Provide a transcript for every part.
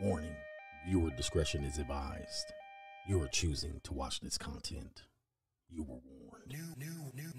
Warning viewer discretion is advised. You are choosing to watch this content. You were warned. New, new, new,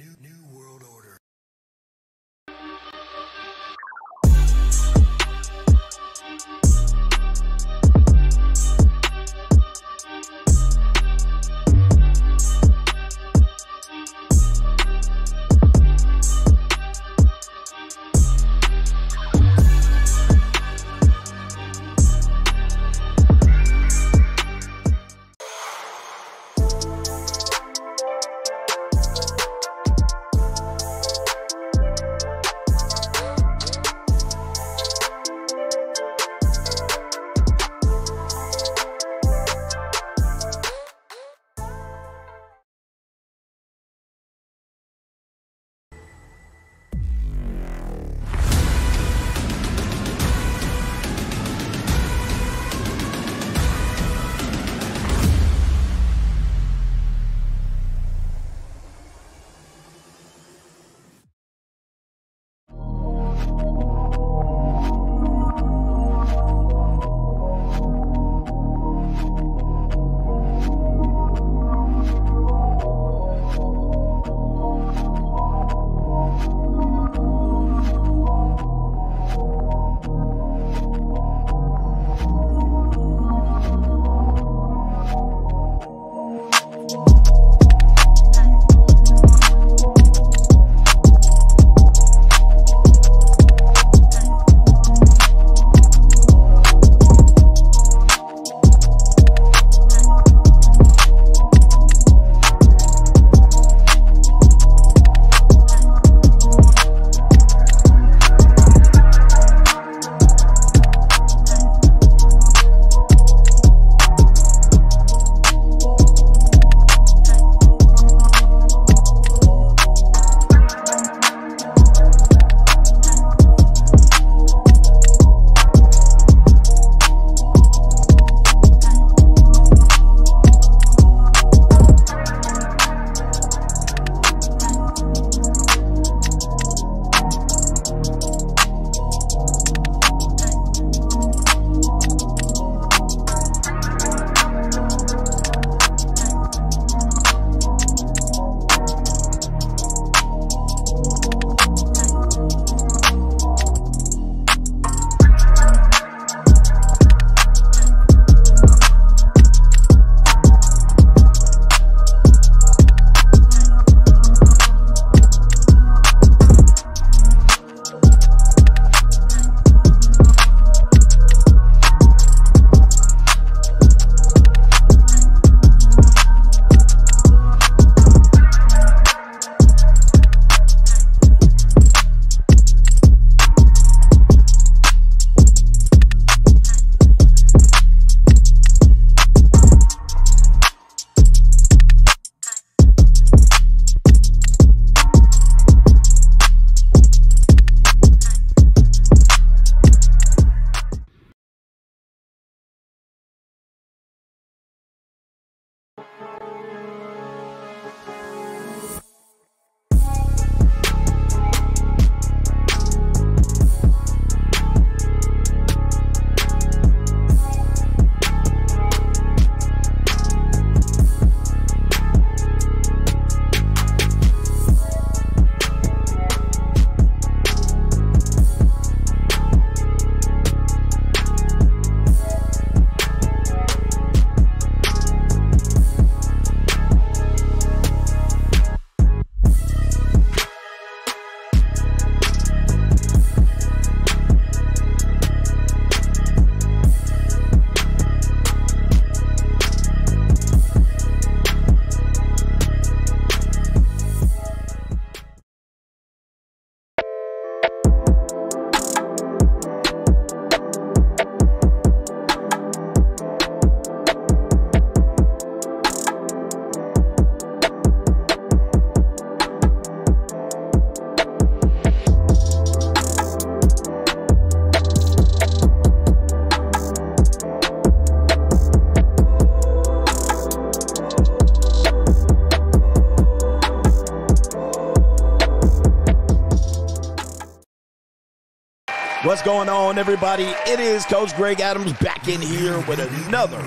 going on, everybody? It is Coach Greg Adams back in here with another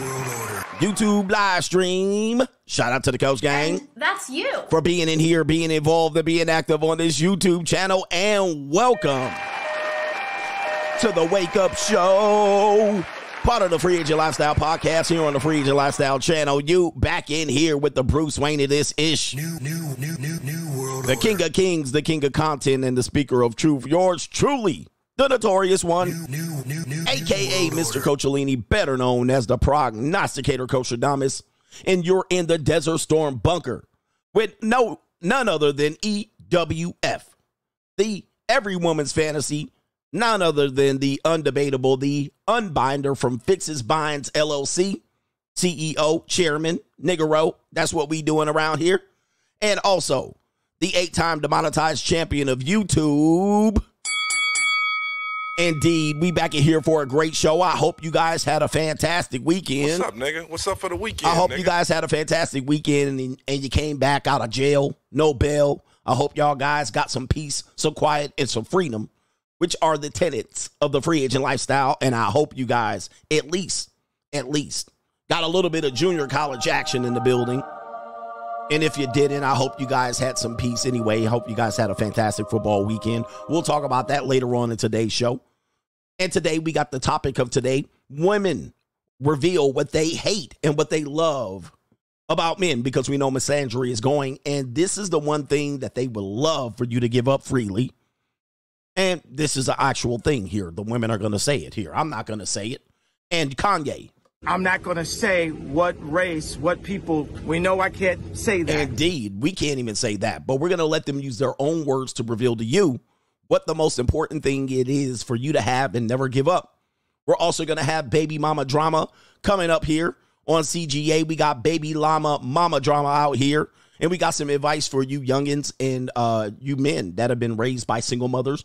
YouTube live stream. Shout out to the Coach Gang. And that's you. For being in here, being involved, and being active on this YouTube channel. And welcome to the Wake Up Show. Part of the Free Agent Lifestyle podcast here on the Free Agent Lifestyle channel. You back in here with the Bruce Wayne of this ish. New, new, new, new, new world The order. King of Kings, the King of Content, and the Speaker of Truth. Yours truly, the notorious one. New, new, new, aka Mr. order. Coachellini, better known as the prognosticator Coach Adamas, and you're in the Desert Storm bunker with no none other than EWF, the every woman's fantasy, none other than the undebatable, the unbinder from Fixes Binds LLC, CEO, Chairman, Niggero. That's what we doing around here, and also the eight-time demonetized champion of YouTube. Indeed, we back in here for a great show. I hope you guys had a fantastic weekend. What's up, nigga? What's up for the weekend? I hope nigga? you guys had a fantastic weekend and, and you came back out of jail, no bail. I hope y'all guys got some peace, some quiet, and some freedom, which are the tenets of the free agent lifestyle. And I hope you guys at least, at least, got a little bit of junior college action in the building. And if you didn't, I hope you guys had some peace anyway. Hope you guys had a fantastic football weekend. We'll talk about that later on in today's show. And today we got the topic of today women reveal what they hate and what they love about men because we know misandry is going. And this is the one thing that they would love for you to give up freely. And this is an actual thing here. The women are going to say it here. I'm not going to say it. And Kanye, I'm not going to say what race, what people. We know I can't say that. Indeed, we can't even say that, but we're going to let them use their own words to reveal to you what the most important thing it is for you to have and never give up. We're also going to have baby mama drama coming up here on CGA. We got baby llama mama drama out here. And we got some advice for you youngins and uh, you men that have been raised by single mothers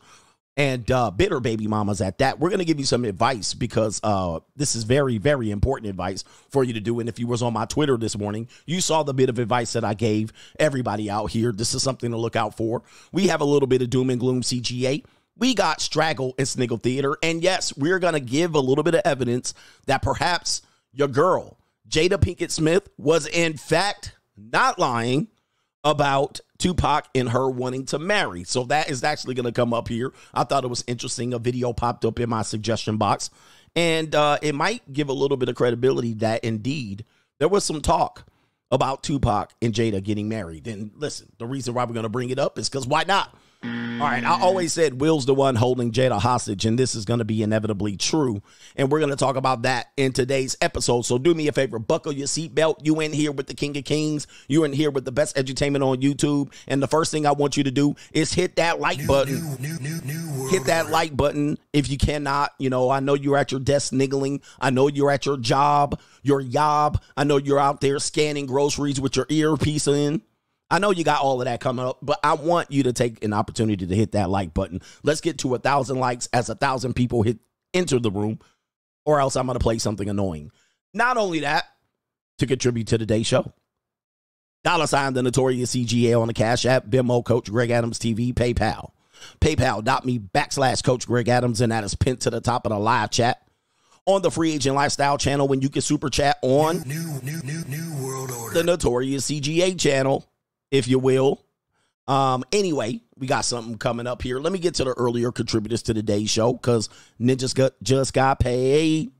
and uh, bitter baby mamas at that. We're going to give you some advice because uh, this is very, very important advice for you to do. And if you was on my Twitter this morning, you saw the bit of advice that I gave everybody out here. This is something to look out for. We have a little bit of doom and gloom CGA. We got Straggle and Sniggle Theater. And yes, we're going to give a little bit of evidence that perhaps your girl, Jada Pinkett Smith, was in fact not lying about Tupac and her wanting to marry. So that is actually going to come up here. I thought it was interesting. A video popped up in my suggestion box, and uh, it might give a little bit of credibility that indeed there was some talk about Tupac and Jada getting married. And listen, the reason why we're going to bring it up is because why not? All right, I always said Will's the one holding Jada hostage, and this is going to be inevitably true. And we're going to talk about that in today's episode. So do me a favor, buckle your seatbelt. You in here with the King of Kings. You in here with the best entertainment on YouTube. And the first thing I want you to do is hit that like button New, new, new, new hit that like button if you cannot. You know, I know you're at your desk niggling. I know you're at your job, your job. I know you're out there scanning groceries with your earpiece in. I know you got all of that coming up, but I want you to take an opportunity to hit that like button. Let's get to a thousand likes as a thousand people hit enter the room, or else I'm going to play something annoying. Not only that, to contribute to today's show. Dollar sign the notorious CGA on the Cash App, Venmo, Coach Greg Adams TV, PayPal. PayPal.me backslash Coach Greg Adams, and that is pinned to the top of the live chat on the Free Agent Lifestyle channel when you can super chat on New, new, new, new world order. the notorious CGA channel, if you will. Um, anyway, we got something coming up here. Let me get to the earlier contributors to today's show because Ninjas got, just got paid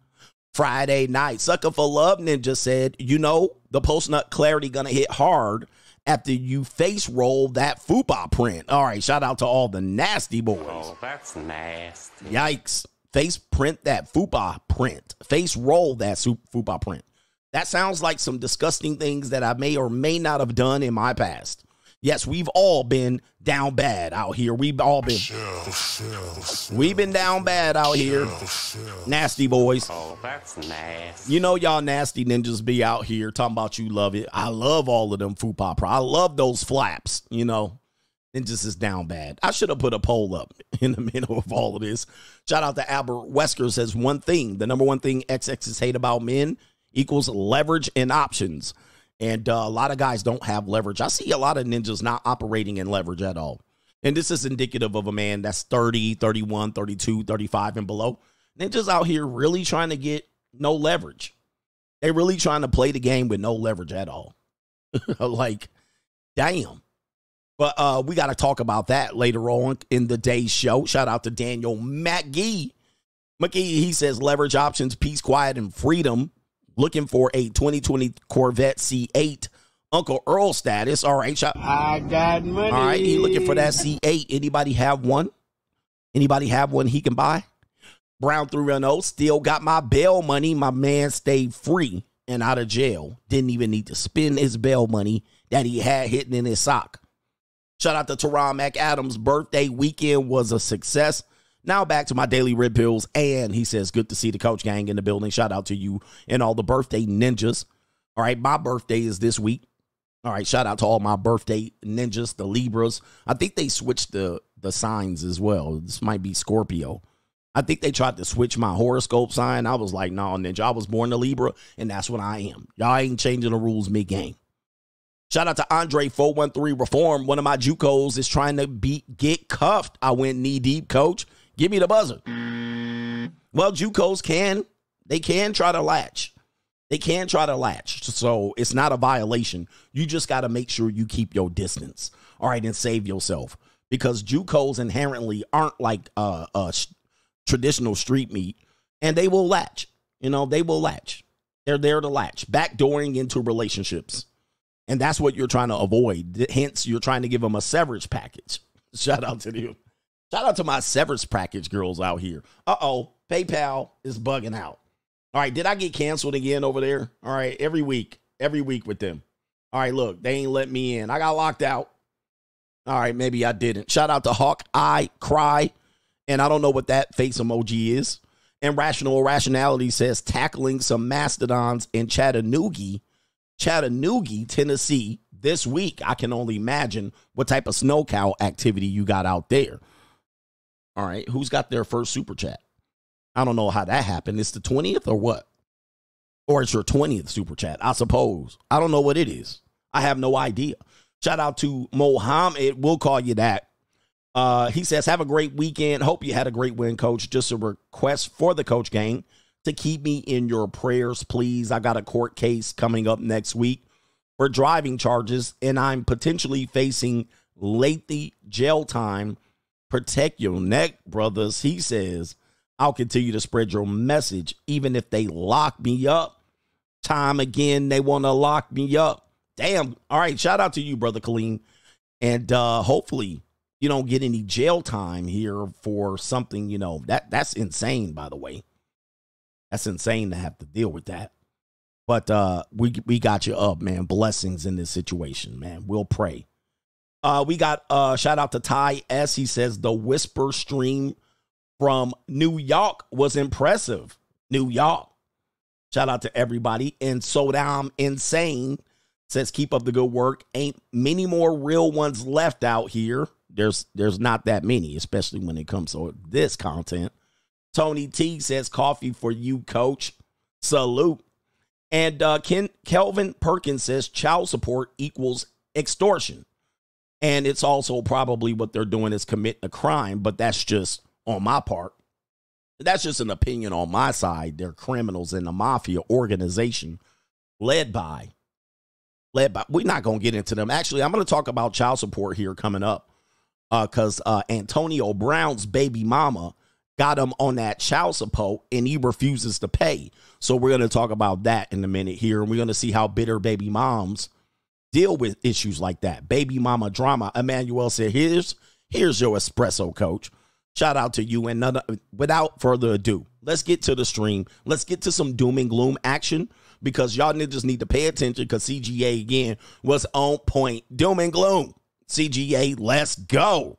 Friday night. Sucker for Love Ninja said, you know, the post nut clarity gonna hit hard after you face roll that FUPA print. All right, shout out to all the nasty boys. Oh, that's nasty. Yikes. Face print that FUPA print. Face roll that FUPA print. That sounds like some disgusting things that I may or may not have done in my past. Yes, we've all been down bad out here. We've all been we've been down bad out here. Nasty boys. Oh, that's nasty. You know y'all nasty ninjas be out here talking about you love it. I love all of them FUPA pro. I love those flaps, you know. Ninjas is down bad. I should have put a poll up in the middle of all of this. Shout out to Albert Wesker says one thing. The number one thing XXs hate about men equals leverage and options. And uh, a lot of guys don't have leverage. I see a lot of ninjas not operating in leverage at all. And this is indicative of a man that's 30, 31, 32, 35 and below. Just out here really trying to get no leverage. They're really trying to play the game with no leverage at all. like, damn. But uh, we got to talk about that later on in the day's show. Shout out to Daniel McGee. McGee, he says leverage options, peace, quiet, and freedom. Looking for a 2020 Corvette C8 Uncle Earl status. All right, shout- I got money. all right, he looking for that C8. Anybody have one? Anybody have one he can buy? Brown 310 still got my bail money. My man stayed free and out of jail. Didn't even need to spend his bail money that he had hidden in his sock. Shout out to Teron McAdams. Birthday weekend was a success. Now back to my daily red pills. And he says, good to see the coach gang in the building. Shout out to you and all the birthday ninjas. All right, my birthday is this week. All right, shout out to all my birthday ninjas, the Libras. I think they switched the the signs as well. This might be Scorpio. I think they tried to switch my horoscope sign. I was like, no, ninja. I was born a Libra, and that's what I am. Y'all ain't changing the rules mid game. Shout out to Andre 413 Reform. One of my JUCOs is trying to beat get cuffed. I went knee deep, coach. Give me the buzzer. Well, JUCOs can they can try to latch. They can try to latch. So it's not a violation. You just got to make sure you keep your distance. All right, and save yourself because JUCOs inherently aren't like uh, uh traditional street meat, and they will latch. You know, they will latch. They're there to latch, backdooring into relationships. And that's what you're trying to avoid. Hence, you're trying to give them a severance package. Shout out to you. Shout out to my severance package girls out here. Uh oh, PayPal is bugging out. All right, did I get canceled again over there? All right, every week, every week with them. All right, look, they ain't let me in. I got locked out. All right, maybe I didn't. Shout out to Hawk I Cry. And I don't know what that face emoji is. And Rational Rationality says tackling some mastodons in Chattanooga, Chattanooga, Tennessee this week. I can only imagine what type of snow cow activity you got out there. All right, who's got their first super chat? I don't know how that happened. It's the 20th or what? Or it's your 20th super chat, I suppose. I don't know what it is. I have no idea. Shout out to Mohammed. We'll call you that. Uh, he says, Have a great weekend. Hope you had a great win, coach. Just a request for the coach gang to keep me in your prayers, please. I got a court case coming up next week for driving charges, and I'm potentially facing lengthy jail time. Protect your neck, brothers. He says, I'll continue to spread your message, even if they lock me up. Time again, they want to lock me up. Damn. All right. Shout out to you, brother Kaleem. And uh hopefully you don't get any jail time here for something, you know, that that's insane, by the way. That's insane to have to deal with that. But uh we we got you up, man. Blessings in this situation, man. We'll pray. Uh we got uh shout out to Ty S. He says the whisper stream from New York was impressive. New York. Shout out to everybody. And so damn insane says keep up the good work. Ain't many more real ones left out here. There's there's not that many, especially when it comes to this content. Tony T says coffee for you, coach. Salute. And uh, Ken Kelvin Perkins says child support equals extortion. And it's also probably what they're doing is committing a crime, but that's just on my part. That's just an opinion on my side. They're criminals in the mafia organization led by led by we're not going to get into them. Actually, I'm going to talk about child support here coming up. Uh cuz uh Antonio Brown's baby mama got him on that child support and he refuses to pay. So we're going to talk about that in a minute here and we're going to see how bitter baby moms deal with issues like that. Baby mama drama. Emmanuel said, "Here's here's your espresso coach." Shout out to you. And none, without further ado, let's get to the stream. Let's get to some doom and gloom action because y'all niggas need to pay attention because CGA again was on point. Doom and gloom. CGA, let's go.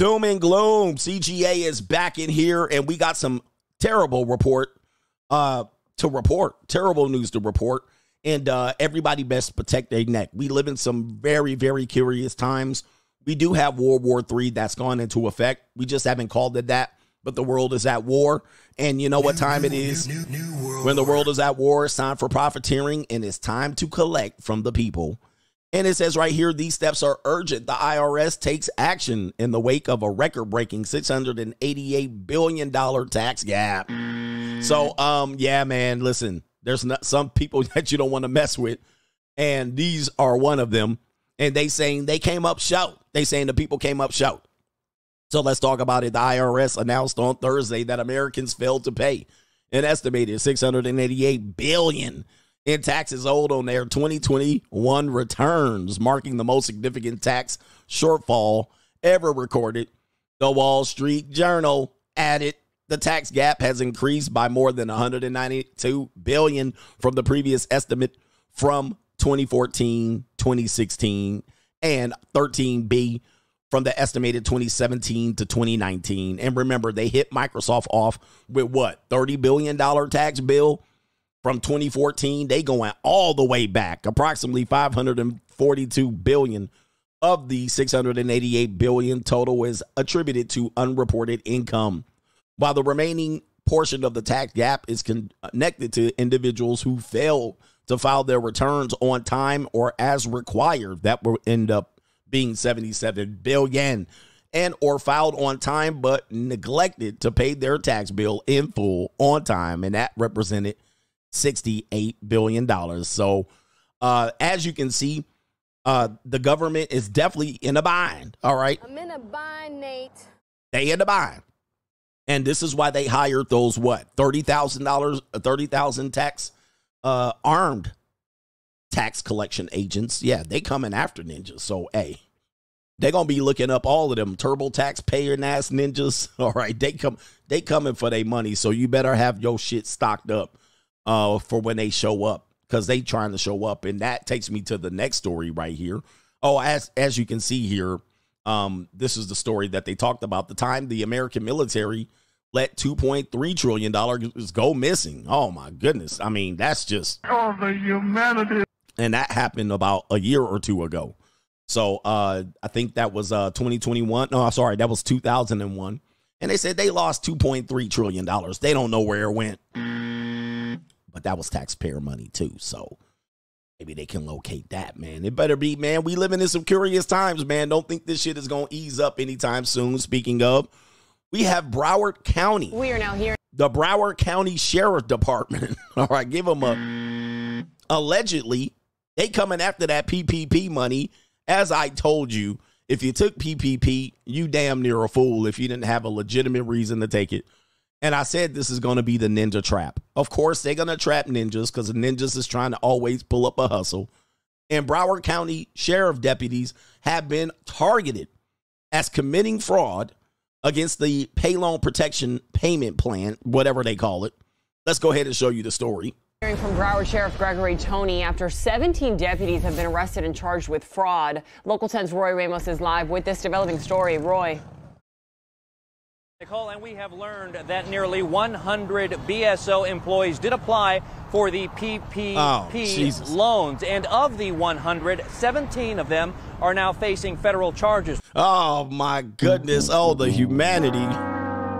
Doom and gloom. CGA is back in here, and we got some terrible report uh, to report. Terrible news to report. And uh, everybody best protect their neck. We live in some very, very curious times We do have World War III that's gone into effect. We just haven't called it that, but the world is at war. And you know what time it is? New, new world When the world is at war, it's time for profiteering and it's time to collect from the people. And it says right here, these steps are urgent. The IRS takes action in the wake of a record breaking $688 billion tax gap. So, um, yeah, man, listen, there's not some people that you don't want to mess with. And these are one of them. And they saying they came up short. They saying the people came up short. So let's talk about it. The IRS announced on Thursday that Americans failed to pay an estimated 688 billion in taxes owed on their 2021 returns, marking the most significant tax shortfall ever recorded. The Wall Street Journal added the tax gap has increased by more than 192 billion from the previous estimate from 2014, 2016, and 13B from the estimated 2017 to 2019. And remember, they hit Microsoft off with what? $30 billion tax bill from 2014. They going all the way back, approximately 542 billion of the 688 billion total is attributed to unreported income, while the remaining portion of the tax gap is connected to individuals who fail to file their returns on time or as required. That will end up being 77 billion and or filed on time but neglected to pay their tax bill in full on time and that represented 68 billion dollars. So uh as you can see uh the government is definitely in a bind all right? I'm in a bind, Nate. they in a bind. And this is why they hired those what $30,000 30,000 tax uh armed tax collection agents. Yeah they coming after ninjas. So hey they're gonna be looking up all of them TurboTax paying ass ninjas. All right, they come they coming for their money, so you better have your shit stocked up uh for when they show up because they trying to show up, and that takes me to the next story right here. Oh, as as you can see here, um, this is the story that they talked about. The time the American military let 2.3 trillion dollars go missing. Oh my goodness! I mean, that's just Oh, the humanity. and that happened about a year or two ago. So uh, I think that was uh, 2021. No, sorry, that was 2001. And they said they lost 2.3 trillion dollars. They don't know where it went, but that was taxpayer money too. So maybe they can locate that, man. It better be, man. We living in some curious times, man. Don't think this shit is gonna ease up anytime soon. Speaking of, we have Broward County We are now here. the Broward County Sheriff Department. All right, give them a allegedly they coming after that PPP money. As I told you, if you took PPP, you damn near a fool if you didn't have a legitimate reason to take it. And I said this is going to be the ninja trap. Of course, they're going to trap ninjas because the ninjas is trying to always pull up a hustle. And Broward County sheriff deputies have been targeted as committing fraud against the pay loan protection payment plan, whatever they call it. Let's go ahead and show you the story. Hearing from Broward Sheriff Gregory Tony after 17 deputies have been arrested and charged with fraud. Local 10's Roy Ramos is live with this developing story. Roy. Nicole, and we have learned that nearly 100 BSO employees did apply for the PPP Oh, loans. And of the 100, 17 of them are now facing federal charges. Oh my goodness. Oh, the humanity.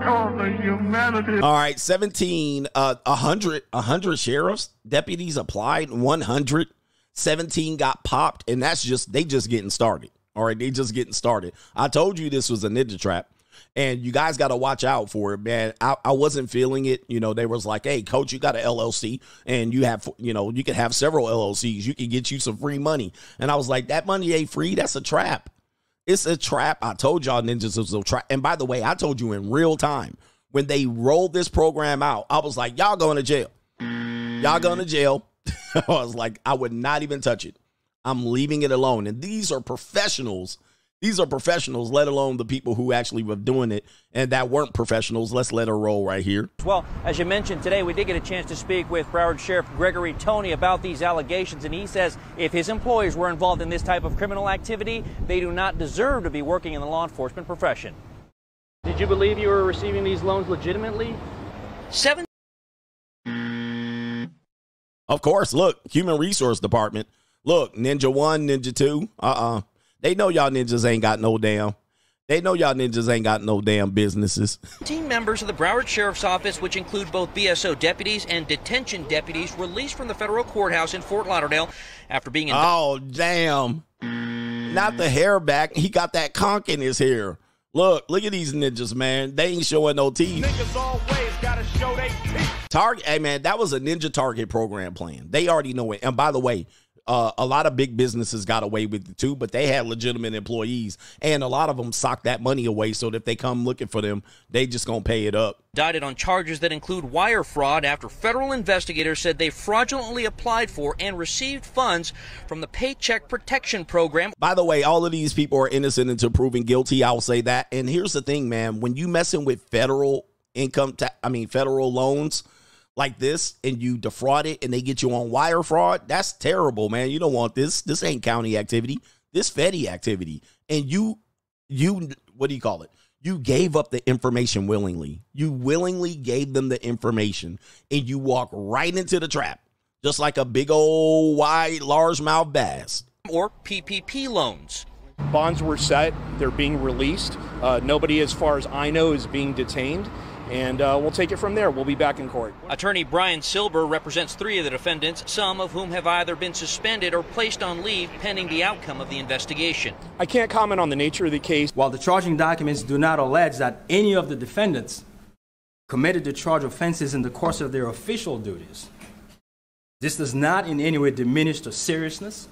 Oh, the humanity. All right, 17, uh, 100, 100 sheriffs, deputies applied, 100, 17 got popped, and that's just, they just getting started. All right, they just getting started. I told you this was a ninja trap, and you guys got to watch out for it, man. I, I wasn't feeling it. You know, they was like, hey, coach, you got an LLC, and you have, you know, you can have several LLCs. You can get you some free money. And I was like, that money ain't free. That's a trap. It's a trap. I told y'all ninjas was a trap. And by the way, I told you in real time when they rolled this program out, I was like, y'all going to jail. Y'all going to jail. I was like, I would not even touch it. I'm leaving it alone. And these are professionals. These are professionals, let alone the people who actually were doing it and that weren't professionals. Let's let her roll right here. Well, as you mentioned today, we did get a chance to speak with Broward Sheriff Gregory Tony about these allegations, and he says if his employees were involved in this type of criminal activity, they do not deserve to be working in the law enforcement profession. Did you believe you were receiving these loans legitimately? Seven. Of course, look, human resource department. Look, Ninja 1, Ninja 2. Uh-uh. They know y'all ninjas ain't got no damn. They know y'all ninjas ain't got no damn businesses. Team members of the Broward Sheriff's Office, which include both BSO deputies and detention deputies, released from the federal courthouse in Fort Lauderdale after being in. Oh damn! Not the hair back. He got that conch in his hair. Look, look at these ninjas, man. They ain't showing no teeth. Niggas always gotta show they teeth. Target, hey man, that was a Ninja Target program plan. They already know it. And by the way, uh, a lot of big businesses got away with it too, but they had legitimate employees, and a lot of them socked that money away so that if they come looking for them, they just gonna pay it up. indicted on charges that include wire fraud after federal investigators said they fraudulently applied for and received funds from the Paycheck Protection Program. By the way, all of these people are innocent until proven guilty. I'll say that. And here's the thing, man: when you messing with federal income, ta- I mean federal loans like this, and you defraud it, and they get you on wire fraud, that's terrible, man. You don't want this. This ain't county activity. This Fetty activity, and you, you, what do you call it? You gave up the information willingly. You willingly gave them the information, and you walk right into the trap, just like a big old wide, largemouth bass. or PPP loans. Bonds were set, they're being released. Uh, nobody, as far as I know, is being detained. And uh, we'll take it from there. We'll be back in court. Attorney Brian Silber represents three of the defendants, some of whom have either been suspended or placed on leave pending the outcome of the investigation. I can't comment on the nature of the case. While the charging documents do not allege that any of the defendants committed the charge offenses in the course of their official duties, this does not in any way diminish the seriousness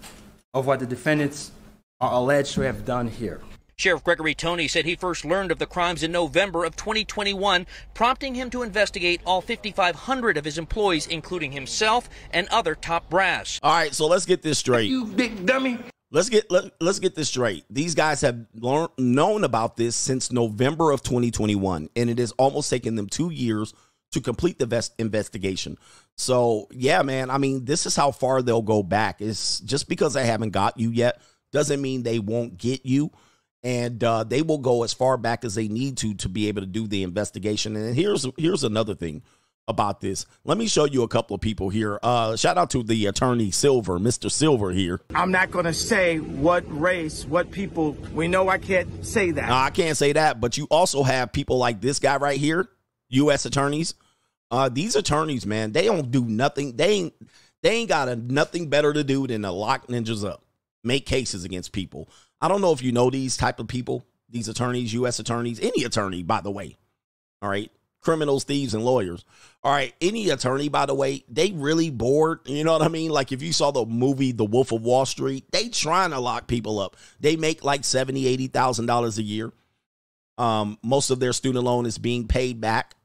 of what the defendants are alleged to have done here. Sheriff Gregory Tony said he first learned of the crimes in November of 2021, prompting him to investigate all 5,500 of his employees, including himself and other top brass. All right, so let's get this straight. You big dummy. Let's get let, let's get this straight. These guys have learned, known about this since November of 2021, and it has almost taken them two years to complete the vest investigation. So yeah, man. I mean, this is how far they'll go back. It's just because they haven't got you yet doesn't mean they won't get you. And uh, they will go as far back as they need to to be able to do the investigation. And here's here's another thing about this. Let me show you a couple of people here. Uh, shout out to the attorney Silver, Mr. Silver here. I'm not gonna say what race, what people. We know I can't say that. No, I can't say that, but you also have people like this guy right here, U.S. attorneys. Uh, these attorneys, man, they don't do nothing. They ain't they ain't got a, nothing better to do than to lock ninjas up, make cases against people. I don't know if you know these type of people, these attorneys, U.S. attorneys, any attorney, by the way. All right, criminals, thieves, and lawyers. All right, any attorney, by the way, they really bored. You know what I mean? Like if you saw the movie The Wolf of Wall Street, they trying to lock people up. They make like seventy, eighty thousand dollars a year. Um, most of their student loan is being paid back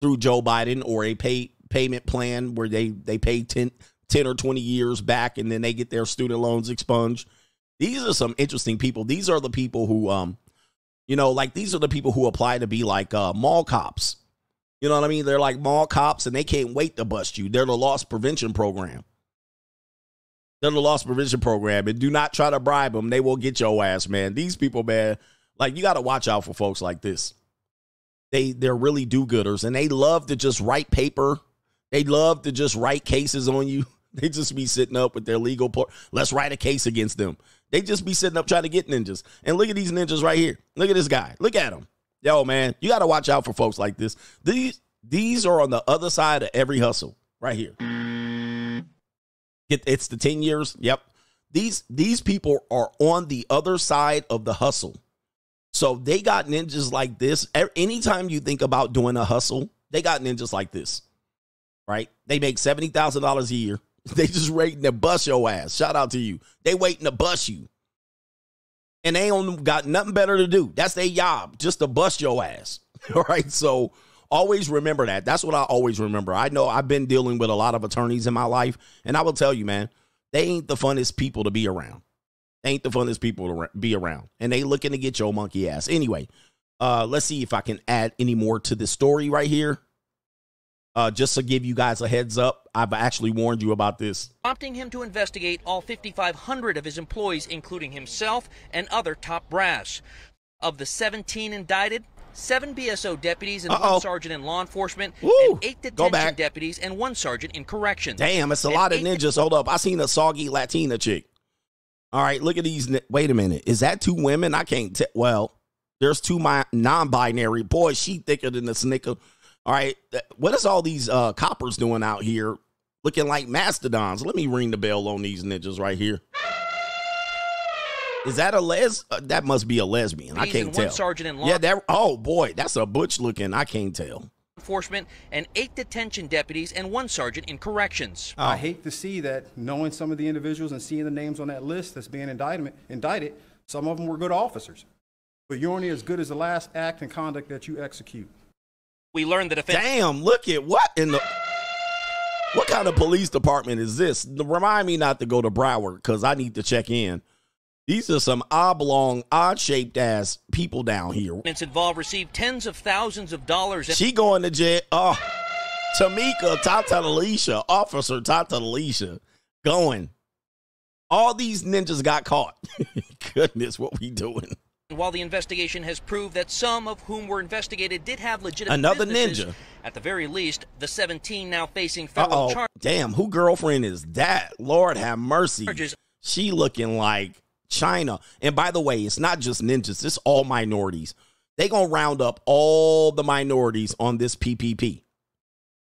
through Joe Biden or a pay payment plan where they they pay 10, 10 or 20 years back and then they get their student loans expunged. These are some interesting people. These are the people who um you know, like these are the people who apply to be like uh mall cops. You know what I mean? They're like mall cops and they can't wait to bust you. They're the loss prevention program. They're the loss prevention program and do not try to bribe them. They will get your ass, man. These people, man, like you got to watch out for folks like this they they're really do-gooders and they love to just write paper they love to just write cases on you they just be sitting up with their legal part let's write a case against them they just be sitting up trying to get ninjas. And look at these ninjas right here. Look at this guy. Look at him. Yo man you got to watch out for folks like this. These these are on the other side of every hustle right here. Get, it's the 10 years. Yep. These these people are on the other side of the hustle. So they got ninjas like this. Anytime you think about doing a hustle, they got ninjas like this, right? They make seventy thousand dollars a year. They just waiting to bust your ass. Shout out to you. They waiting to bust you, and they don't got nothing better to do. That's their job, just to bust your ass. All right. So always remember that. That's what I always remember. I know I've been dealing with a lot of attorneys in my life, and I will tell you, man, they ain't the funnest people to be around They ain't the funnest people to be around. And they looking to get your monkey ass. Anyway, uh, let's see if I can add any more to this story right here. Uh, just to give you guys a heads up, I've actually warned you about this. prompting him to investigate all 5,500 of his employees, including himself and other top brass. Of the 17 indicted, seven BSO deputies and Uh-oh. one sergeant in law enforcement, and eight detention deputies and one sergeant in corrections. Damn, it's a And lot of ninjas. Hold up. I seen a soggy Latina chick. All right, look at these. ni- Wait a minute. Is that two women? I can't tell. Well, there's two my non-binary. Boy, she thicker than the snicker. All right, th- what is all these uh coppers doing out here, looking like mastodons? Let me ring the bell on these ninjas right here. Is that a les? Uh, that must be a lesbian. I can't tell. one sergeant in law yeah, that. Oh boy, that's a butch looking. I can't tell. enforcement and eight detention deputies and one sergeant in corrections. Oh. I hate to see that, knowing some of the individuals and seeing the names on that list that's being indictment, indicted, some of them were good officers. But you're only as good as the last act and conduct that you execute. We learned that offense. Damn, look at what in the what kind of police department is this? Remind me not to go to Broward because I need to check in. These are some oblong, odd shaped ass people down here. It's involved received tens of thousands of dollars. She going to jail. Oh, Tamika Tata Alicia, Officer Tata Alicia, going. All these ninjas got caught. Goodness, what we doing? While the investigation has proved that some of whom were investigated did have legitimate Another ninja. At the very least, the 17 now facing Uh federal oh. Damn, who girlfriend is that? Lord have mercy. Charges. She looking like China. And by the way, it's not just ninjas, it's all minorities. They gonna round up all the minorities on this PPP.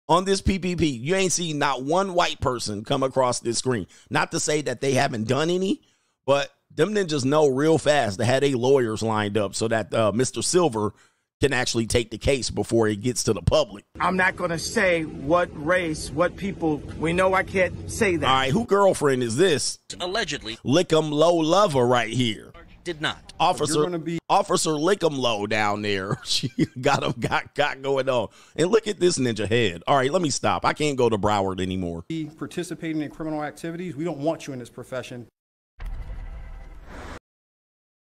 On this PPP, you ain't seen not one white person come across this screen. Not to say that they haven't done any, but them ninjas know real fast they had a lawyers lined up so that uh, Mr. Silver can actually take the case before it gets to the public. I'm not going to say what race, what people. We know I can't say that. All right, who girlfriend is this? allegedly Lickum Low Lover right here. did not. Officer gonna be- Officer Lickum Low down there. She got him got got going on. And look at this ninja head. All right, let me stop. I can't go to Broward anymore. Be participating in criminal activities, we don't want you in this profession.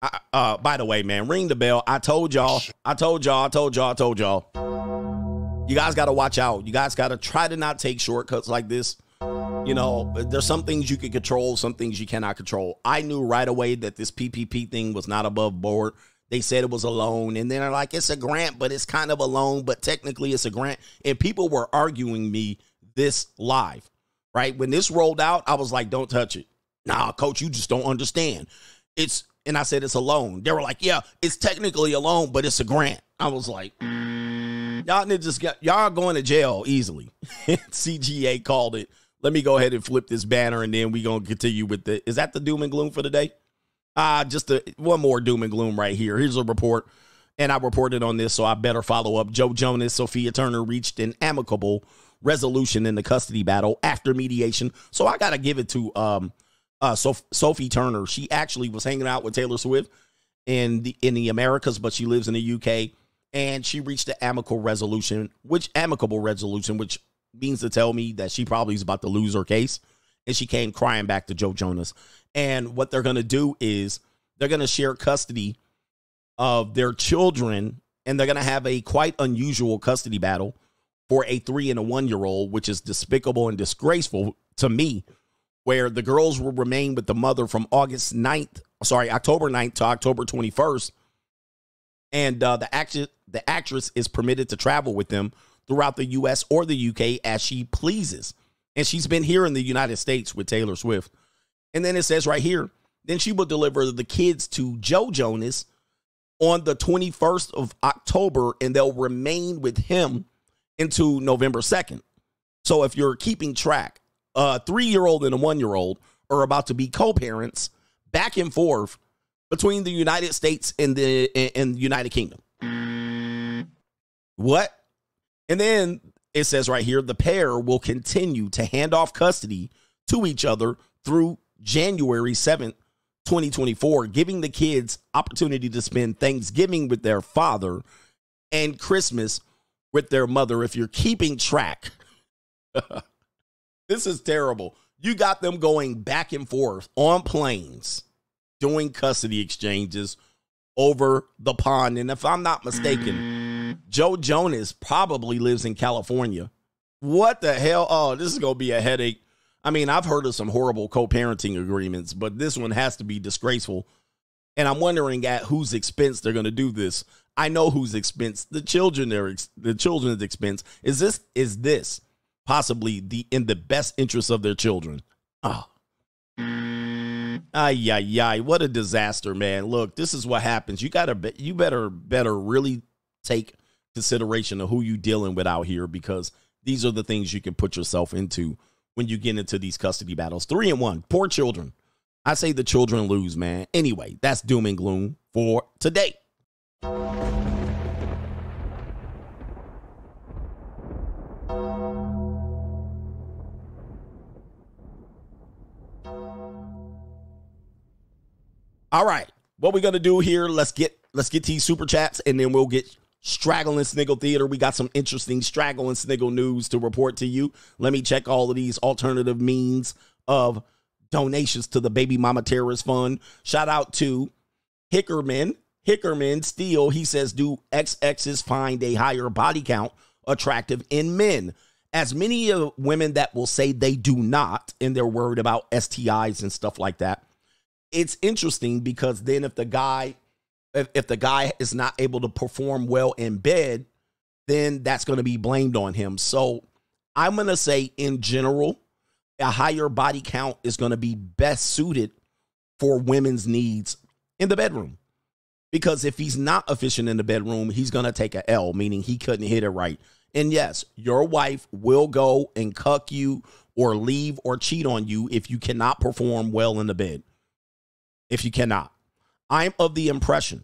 I, uh, by the way, man, ring the bell. I told y'all. I told y'all. I told y'all. I told y'all. You guys got to watch out. You guys got to try to not take shortcuts like this. You know, there's some things you can control, some things you cannot control. I knew right away that this PPP thing was not above board. They said it was a loan, and then they're like, it's a grant, but it's kind of a loan, but technically it's a grant. And people were arguing me this live, right? When this rolled out, I was like, don't touch it. Nah, coach, you just don't understand. It's, and I said it's a loan. They were like, yeah, it's technically a loan, but it's a grant. I was like, Y'all niggas got y'all going to jail easily. CGA called it. Let me go ahead and flip this banner, and then we gonna continue with the. Is that the doom and gloom for the day? Uh just a, one more doom and gloom right here. Here's a report, and I reported on this, so I better follow up. Joe Jonas, Sophia Turner reached an amicable resolution in the custody battle after mediation. So I gotta give it to um uh Soph- Sophie Turner. She actually was hanging out with Taylor Swift in the in the Americas, but she lives in the UK, and she reached an amicable resolution, which amicable resolution, which means to tell me that she probably is about to lose her case, and she came crying back to Joe Jonas. And what they're gonna do is they're gonna share custody of their children, and they're gonna have a quite unusual custody battle for a three and a one year old, which is despicable and disgraceful to me where the girls will remain with the mother from August 9th, sorry, October 9th to October 21st. And uh, the, act- the actress is permitted to travel with them throughout the US or the UK as she pleases. And she's been here in the United States with Taylor Swift. And then it says right here, then she will deliver the kids to Joe Jonas on the 21st of October, and they'll remain with him into November 2nd. So if you're keeping track, a three year old and a one year old are about to be co parents back and forth between the United States and the and United Kingdom. What? And then it says right here the pair will continue to hand off custody to each other through January 7th, 2024, giving the kids opportunity to spend Thanksgiving with their father and Christmas with their mother if you're keeping track. this is terrible. You got them going back and forth on planes doing custody exchanges over the pond. And if I'm not mistaken, Joe Jonas probably lives in California. What the hell? Oh, this is going to be a headache. I mean, I've heard of some horrible co parenting agreements, but this one has to be disgraceful. And I'm wondering at whose expense they're going to do this. I know whose expense the children their ex- the children's expense is this is this possibly the in the best interest of their children. Oh. Ay, ay, ay. What a disaster, man. Look, this is what happens. You gotta be, you better better really take consideration of who you dealing with out here because these are the things you can put yourself into when you get into these custody battles. Three and one. Poor children. I say the children lose, man. Anyway, that's doom and gloom for today. All right. What we're gonna do here, let's get let's get these super chats and then we'll get straggling Sniggle Theater. We got some interesting Straggle and Sniggle news to report to you. Let me check all of these alternative means of donations to the Baby Mama Terrorist Fund. Shout out to Hickerman. Hickerman Steel. He says, Do XXs find a higher body count attractive in men? As many of women that will say they do not, and they're worried about STIs and stuff like that. It's interesting because then if the guy if, if the guy is not able to perform well in bed, then that's going to be blamed on him. So I'm going to say, in general, a higher body count is going to be best suited for women's needs in the bedroom. Because if he's not efficient in the bedroom, he's going to take a L, meaning he couldn't hit it right. And yes, your wife will go and cuck you or leave or cheat on you if you cannot perform well in the bed. If you cannot. I'm of the impression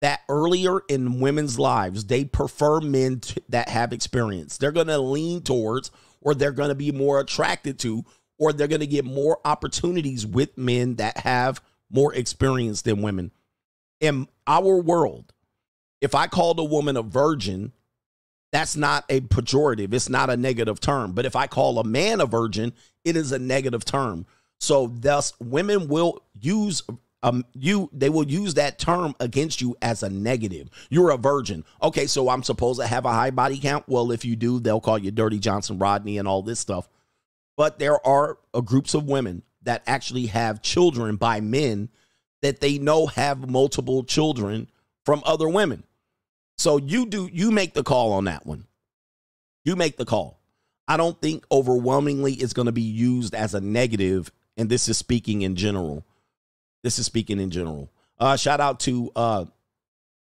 that earlier in women's lives, they prefer men t- that have experience. They're going to lean towards, or they're going to be more attracted to, or they're going to get more opportunities with men that have more experience than women. In our world, if I called a woman a virgin, that's not a pejorative. It's not a negative term. But if I call a man a virgin, it is a negative term. So thus women will use um you they will use that term against you as a negative. You're a virgin. Okay, so I'm supposed to have a high body count? Well, if you do, they'll call you Dirty Johnson Rodney and all this stuff. But there are uh, groups of women that actually have children by men that they know have multiple children from other women. So you do you make the call on that one. You make the call. I don't think overwhelmingly it's going to be used as a negative and this is speaking in general. This is speaking in general. Uh shout out to uh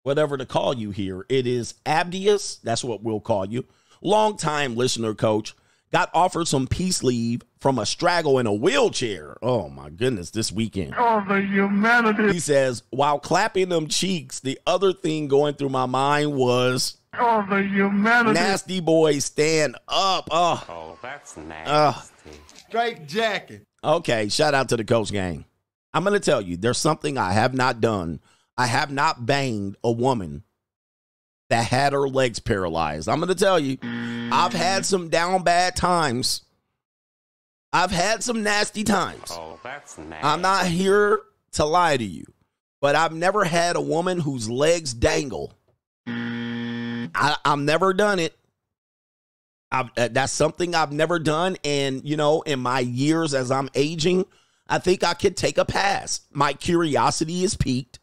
whatever to call you here. It is Abdius, that's what we'll call you. Longtime listener coach got offered some peace leave from a straggle in a wheelchair. Oh my goodness, this weekend. Oh, the humanity. He says, while clapping them cheeks, the other thing going through my mind was Oh, the humanity. nasty boy stand up. Oh, Oh, that's nasty. oh. Straight jacket. Okay, shout out to the coach gang. I'm going to tell you, there's something I have not done. I have not banged a woman that had her legs paralyzed. I'm going to tell you, I've had some down bad times. I've had some nasty times. oh, that's nasty. I'm not here to lie to you, but I've never had a woman whose legs dangle. I, I've never done it. I've, uh, that's something I've never done. And, you know, in my years as I'm aging, I think I could take a pass. My curiosity is peaked,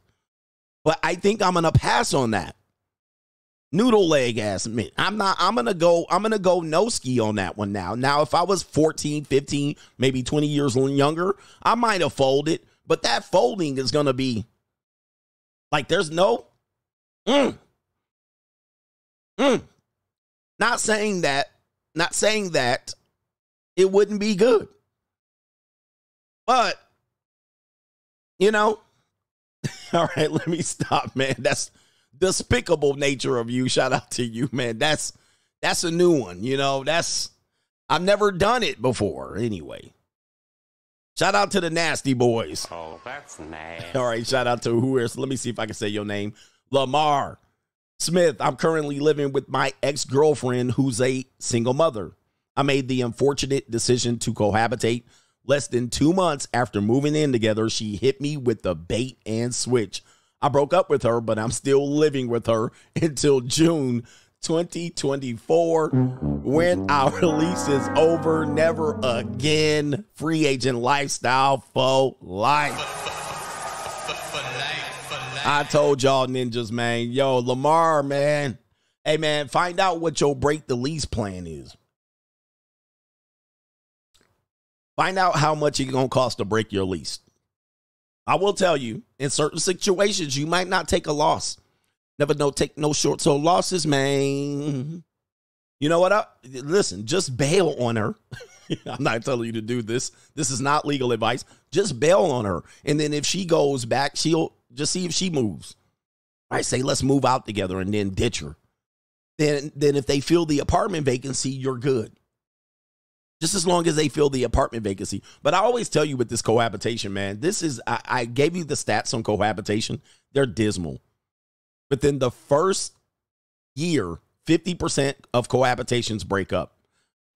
but I think I'm going to pass on that. Noodle leg ass man. I'm not, I'm going to go, I'm going to go no ski on that one now. Now, if I was 14, 15, maybe 20 years younger, I might have folded, but that folding is going to be like, there's no, mm, mm. Not saying that, not saying that it wouldn't be good. But, you know, all right, let me stop, man. That's despicable nature of you. Shout out to you, man. That's that's a new one, you know. That's I've never done it before anyway. Shout out to the nasty boys. Oh, that's nasty. All right, shout out to who else? Let me see if I can say your name. Lamar Smith. I'm currently living with my ex girlfriend who's a single mother. I made the unfortunate decision to cohabitate. Less than two months after moving in together, she hit me with the bait and switch. I broke up with her, but I'm still living with her until June 2024 when our lease is over. Never again. Free agent lifestyle for life. I told y'all ninjas, man. Yo, Lamar, man. Hey, man, find out what your break the lease plan is. Find out how much it's going to cost to break your lease. I will tell you, in certain situations, you might not take a loss. Never no take no short so losses, man. You know what? I, listen, just bail on her. I'm not telling you to do this. This is not legal advice. Just bail on her. And then if she goes back, she'll just see if she moves. I say, let's move out together and then ditch her. Then, then if they fill the apartment vacancy, you're good. Just as long as they fill the apartment vacancy. But I always tell you with this cohabitation, man, this is, I, I gave you the stats on cohabitation. They're dismal. But then the first year, 50% of cohabitations break up.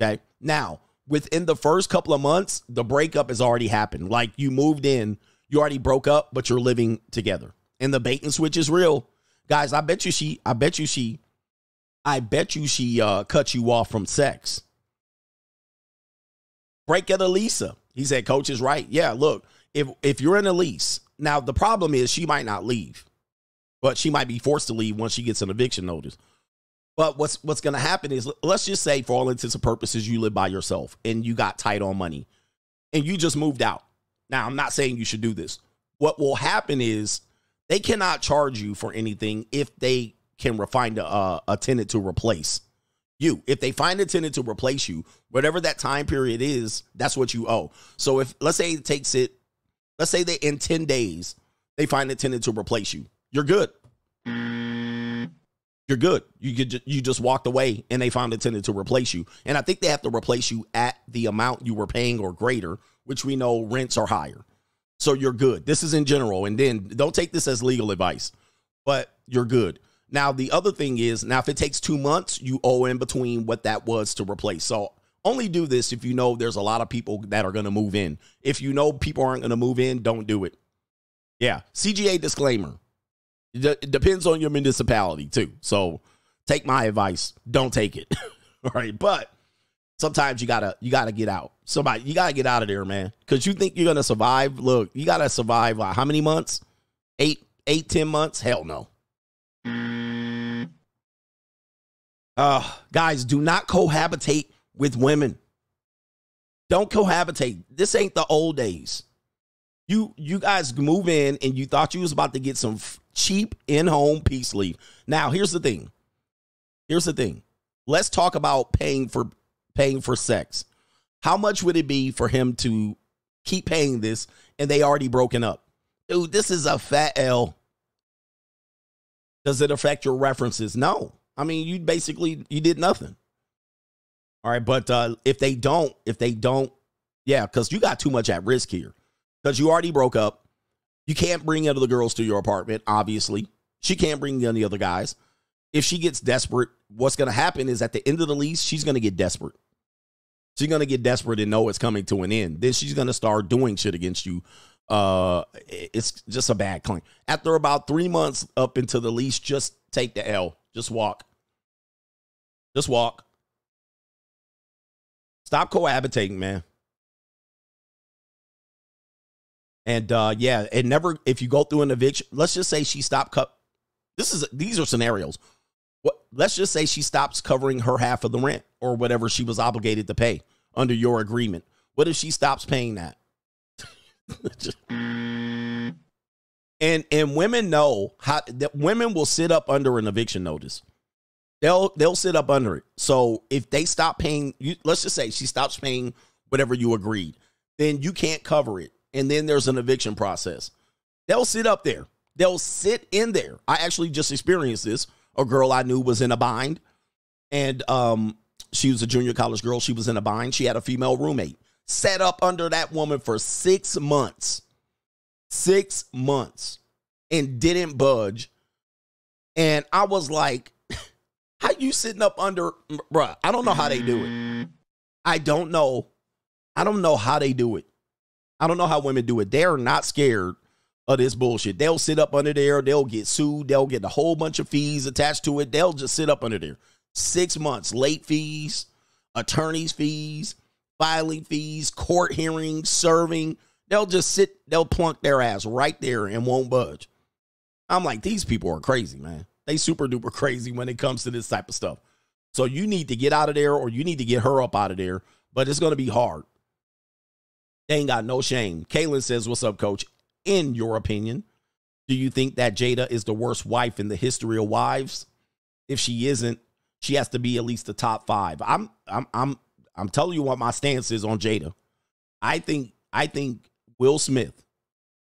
Okay. Now, within the first couple of months, the breakup has already happened. Like you moved in, you already broke up, but you're living together. And the bait and switch is real. Guys, I bet you she, I bet you she, I bet you she uh cut you off from sex. Break at Elisa. He said, Coach is right. Yeah, look, if if you're in a lease, now the problem is she might not leave, but she might be forced to leave once she gets an eviction notice. But what's what's going to happen is let's just say for all intents and purposes you live by yourself and you got tight on money and you just moved out. Now, I'm not saying you should do this. What will happen is they cannot charge you for anything if they can find a, a tenant to replace you. If they find a tenant to replace you, whatever that time period is, that's what you owe. So if let's say it takes it, let's say that in 10 days they find a tenant to replace you, you're good. You're good. You could you just walked away and they found a tenant to replace you. And I think they have to replace you at the amount you were paying or greater, which we know rents are higher. So you're good. This is in general. And then don't take this as legal advice, but you're good. Now, the other thing is now, if it takes two months, you owe in between what that was to replace. So only do this if you know there's a lot of people that are going to move in. If you know people aren't going to move in, don't do it. Yeah. CGA disclaimer. It depends on your municipality too. So take my advice. Don't take it. All right. But sometimes you gotta you gotta get out. Somebody you gotta get out of there, man. Cause you think you're gonna survive. Look, you gotta survive uh, how many months? Eight, eight, ten months? Hell no. Uh, guys, do not cohabitate with women. Don't cohabitate. This ain't the old days. You you guys move in and you thought you was about to get some f- cheap in-home peace leave. Now, here's the thing. Here's the thing. Let's talk about paying for paying for sex. How much would it be for him to keep paying this and they already broken up? Dude, this is a fat L. Does it affect your references? No. I mean, you basically you did nothing. All right, but uh if they don't, if they don't, yeah, because you got too much at risk here. Because you already broke up. You can't bring any other girls to your apartment, obviously. She can't bring any other guys. If she gets desperate, what's going to happen is at the end of the lease, she's going to get desperate. She's to get desperate and know it's coming to an end. Then she's to start doing shit against you. Uh, it's just a bad claim. After about three months up into the lease, just take the L. Just walk. Just walk. Stop cohabitating, man. And uh, yeah, it never. If you go through an eviction, let's just say she stopped. cut. this is these are scenarios. What? Let's just say she stops covering her half of the rent or whatever she was obligated to pay under your agreement. What if she stops paying that? Just- and and women know how that women will sit up under an eviction notice. They'll they'll sit up under it. So if they stop paying, you, let's just say she stops paying whatever you agreed, then you can't cover it and then there's an eviction process. They'll sit up there. They'll sit in there. I actually just experienced this. A girl I knew was in a bind, and um, she was a junior college girl. She was in a bind. She had a female roommate. Set up under that woman for six months, six months, and didn't budge. And I was like, "How you sitting up under, bruh? I don't know how they do it. I don't know. I don't know how they do it. I don't know how women do it. They're not scared of this bullshit. They'll sit up under there. They'll get sued. They'll get a whole bunch of fees attached to it. They'll just sit up under there. Six months, late fees, attorney's fees, filing fees, court hearings, serving. They'll just sit, they'll plunk their ass right there and won't budge. I'm like, these people are crazy, man. They super duper crazy when it comes to this type of stuff. So you need to get out of there or you need to get her up out of there, but it's going to be hard. They ain't got no shame. Kaylin says, What's up, coach? In your opinion, do you think that Jada is the worst wife in the history of wives? If she isn't, she has to be at least the top five. I'm I'm I'm I'm telling you what my stance is on Jada. I think I think Will Smith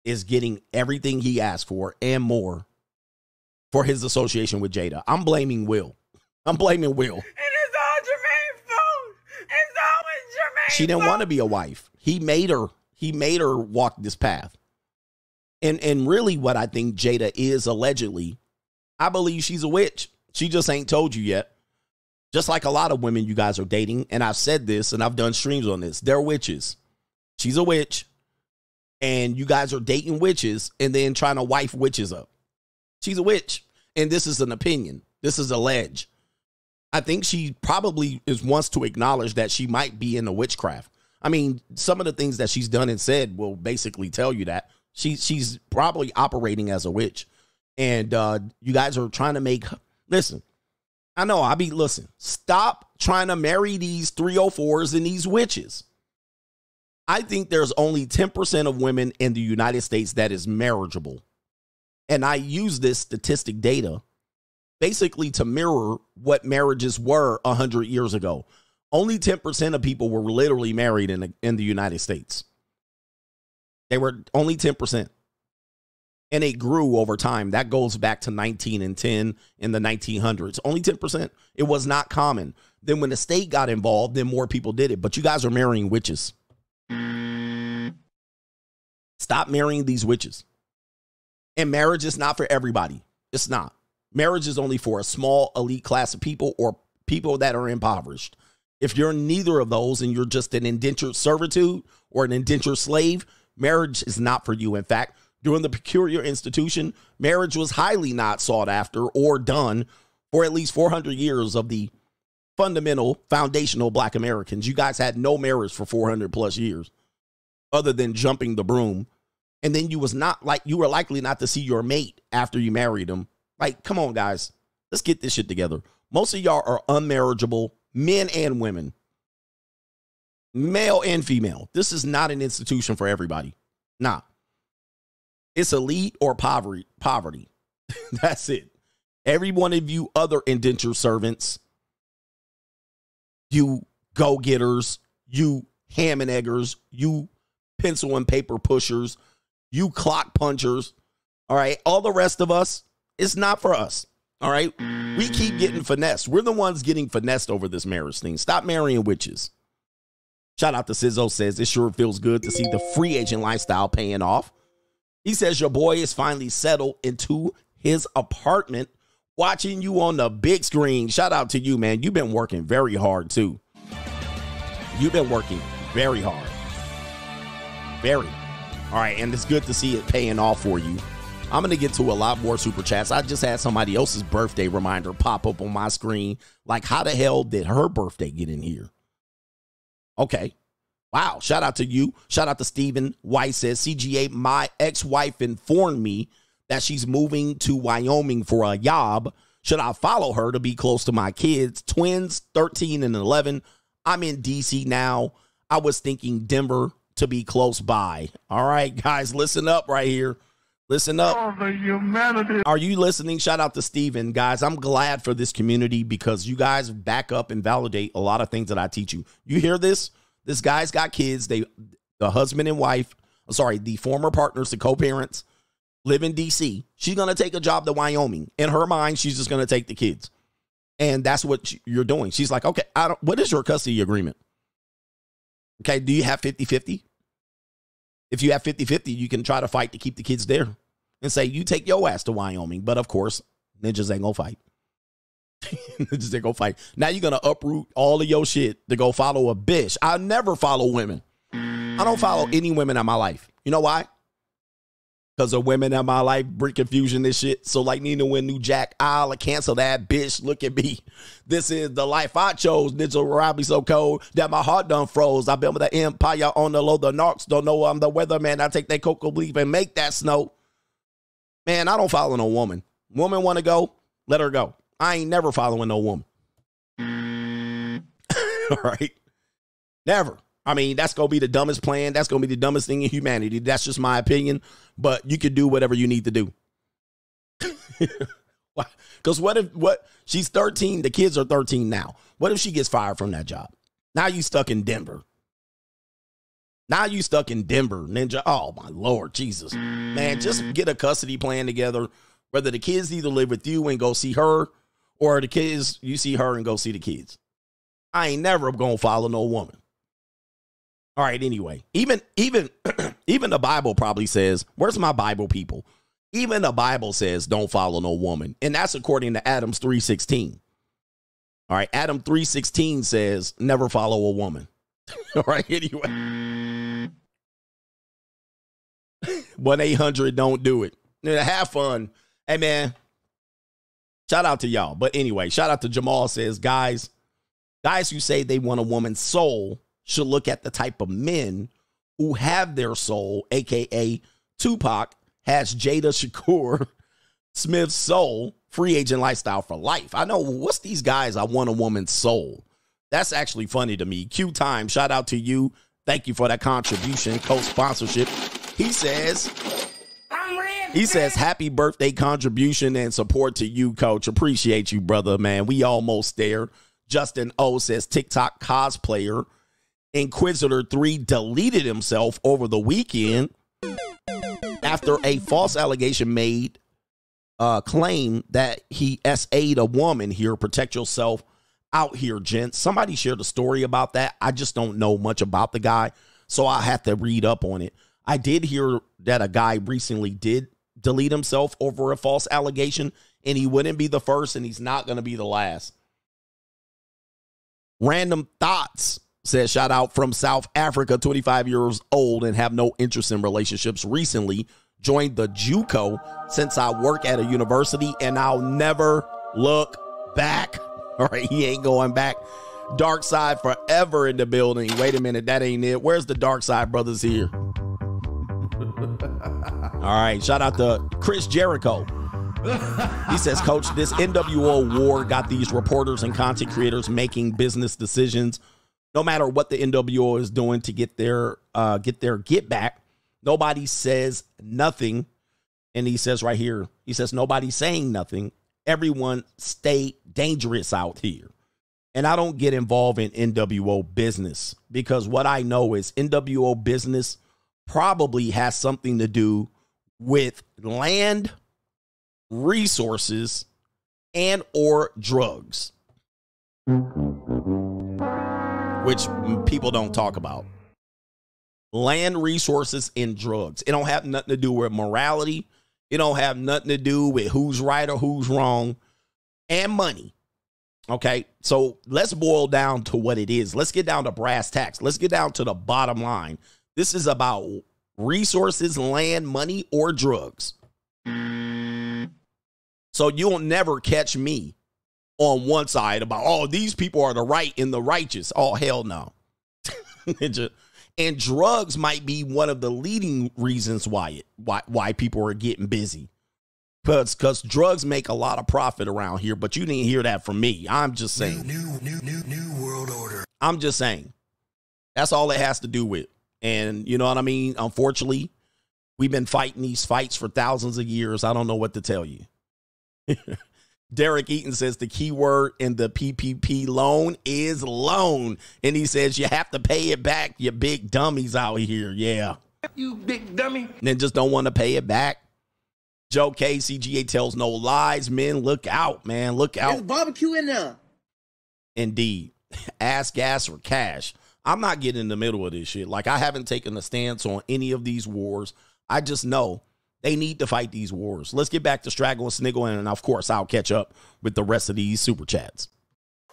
is getting everything he asked for and more for his association with Jada. I'm blaming Will. I'm blaming Will. And it's all Jermaine's fault. It's always Jermaine's She didn't want to be a wife. He made her. He made her walk this path. And and really what I think Jada is allegedly, I believe she's a witch. She just ain't told you yet. Just like a lot of women you guys are dating, and I've said this and I've done streams on this. They're witches. She's a witch. And you guys are dating witches and then trying to wife witches up. She's a witch. And this is an opinion. This is alleged. I think she probably is wants to acknowledge that she might be in the witchcraft. I mean, some of the things that she's done and said will basically tell you that she she's probably operating as a witch. And uh you guys are trying to make listen. I know I be listen. Stop trying to marry these 304s and these witches. I think there's only 10% of women in the United States that is marriageable. And I use this statistic data basically to mirror what marriages were 100 years ago. Only 10% of people were literally married in the, in the United States. They were only 10%. And it grew over time. That goes back to 19 and 10 in the 1900s. Only 10%. It was not common. Then when the state got involved, then more people did it. But you guys are marrying witches. Stop marrying these witches. And marriage is not for everybody. It's not. Marriage is only for a small elite class of people or people that are impoverished. If you're neither of those and you're just an indentured servitude or an indentured slave, marriage is not for you. In fact, during the peculiar institution, marriage was highly not sought after or done for at least 400 years of the fundamental foundational black Americans. You guys had no marriage for 400 plus years other than jumping the broom. And then you was not like you were likely not to see your mate after you married him. Like, come on, guys. Let's get this shit together. Most of y'all are unmarriageable, men and women. Male and female. This is not an institution for everybody. Nah. It's elite or poverty. Poverty. That's it. Every one of you other indentured servants, you go getters, you ham and eggers, you pencil and paper pushers, you clock punchers, all right, all the rest of us, it's not for us. All right. We keep getting finessed. We're the ones getting finessed over this marriage thing. Stop marrying witches. Shout out to Sizzo says it sure feels good to see the free agent lifestyle paying off. He says your boy is finally settled into his apartment watching you on the big screen. Shout out to you, man. You've been working very hard too. You've been working very hard. Very. All right, and it's good to see it paying off for you. I'm going to get to a lot more super chats. I just had somebody else's birthday reminder pop up on my screen. Like, how the hell did her birthday get in here? Okay. Wow. Shout out to you. Shout out to Stephen White says CGA, my ex wife informed me that she's moving to Wyoming for a job. Should I follow her to be close to my kids? Twins, 13 and 11. I'm in DC now. I was thinking Denver to be close by. All right, guys, listen up right here. Listen up. Are you listening? Shout out to Steven. Guys, I'm glad for this community because you guys back up and validate a lot of things that I teach you. You hear this? This guy's got kids. They the husband and wife, sorry, the former partners, the co-parents, live in DC. She's gonna take a job to Wyoming. In her mind, she's just gonna take the kids. And that's what you're doing. She's like, okay, I don't what is your custody agreement? Okay, do you have 50-50? If you have 50-50, you can try to fight to keep the kids there and say, you take your ass to Wyoming. But of course, ninjas ain't gonna fight. ninjas ain't gonna fight. Now you're gonna uproot all of your shit to go follow a bitch. I never follow women. I don't follow any women in my life. You know why? Because of women in my life bring confusion and shit. So like Nina Win New Jack, I'll cancel that bitch. Look at me. This is the life I chose. Ninja Robbie so cold that my heart done froze. I've been with the empire on the low. The narcs don't know I'm the weatherman. I take that cocoa leaf and make that snow. Man, I don't follow no woman. Woman want to go, let her go. I ain't never following no woman. All right. Never. I mean, that's gonna be the dumbest plan. That's gonna be the dumbest thing in humanity. That's just my opinion. But you can do whatever you need to do. Because what if what she's 13, the kids are 13 now. What if she gets fired from that job? Now you stuck in Denver. Now you stuck in Denver, Ninja. Oh my lord, Jesus. Man, just get a custody plan together. Whether the kids either live with you and go see her, or the kids you see her and go see the kids. I ain't never gonna follow no woman. All right, anyway. Even even even the Bible probably says, where's my Bible people? Even the Bible says don't follow no woman. And that's according to Adams 3:16. All right, Adam 3:16 says never follow a woman. All right, anyway. 1-800 don't do it. Have fun. Hey man. Shout out to y'all. But anyway, shout out to Jamal says, guys, guys who say they want a woman's soul should look at the type of men who have their soul, aka Tupac has Jada Shakur Smith's soul, free agent lifestyle for life. I know what's these guys. I want a woman's soul. That's actually funny to me. Q time, shout out to you. Thank you for that contribution, co-sponsorship. He says, he says, happy birthday contribution and support to you, coach. Appreciate you, brother, man. We almost there. Justin O says, TikTok cosplayer Inquisitor 3 deleted himself over the weekend after a false allegation made uh claim that he SA'd a woman here. Protect yourself out here, gents. Somebody shared a story about that. I just don't know much about the guy, so I have to read up on it. I did hear that a guy recently did delete himself over a false allegation, and he wouldn't be the first, and he's not going to be the last. Random thoughts says shout out from South Africa, 25 years old and have no interest in relationships. Recently joined the JUCO since I work at a university and I'll never look back. All right, he ain't going back. Dark side forever in the building. Wait a minute, that ain't it. Where's the dark side brothers here? All right, shout out to Chris Jericho. He says, Coach, this NWO war got these reporters and content creators making business decisions. No matter what the NWO is doing to get their uh, get their get back, nobody says nothing. And he says right here, he says nobody's saying nothing. Everyone stay dangerous out here. And I don't get involved in NWO business because what I know is NWO business probably has something to do with land resources and or drugs which people don't talk about. Land resources and drugs. It don't have nothing to do with morality. It don't have nothing to do with who's right or who's wrong. And money okay? So let's boil down to what it is. Let's get down to brass tacks. Let's get down to the bottom line this is about resources land money or drugs so you'll never catch me on one side about, oh, these people are the right and the righteous. Oh, hell no. and drugs might be one of the leading reasons why it why why people are getting busy. Because because drugs make a lot of profit around here, but you didn't hear that from me. I'm just saying. New, new, new, new world order. I'm just saying. That's all it has to do with. And you know what I mean? Unfortunately, we've been fighting these fights for thousands of years. I don't know what to tell you. Derek Eaton says the key word in the PPP loan is loan. And he says you have to pay it back, you big dummies out here. Yeah. You big dummy. And then just don't want to pay it back. Joe K, CGA tells no lies. Men, look out, man. Look out. There's barbecue in there. Indeed. Ass gas or cash. I'm not getting in the middle of this shit. Like, I haven't taken a stance on any of these wars. I just know they need to fight these wars. Let's get back to Straggle and Sniggle, and of course, I'll catch up with the rest of these super chats.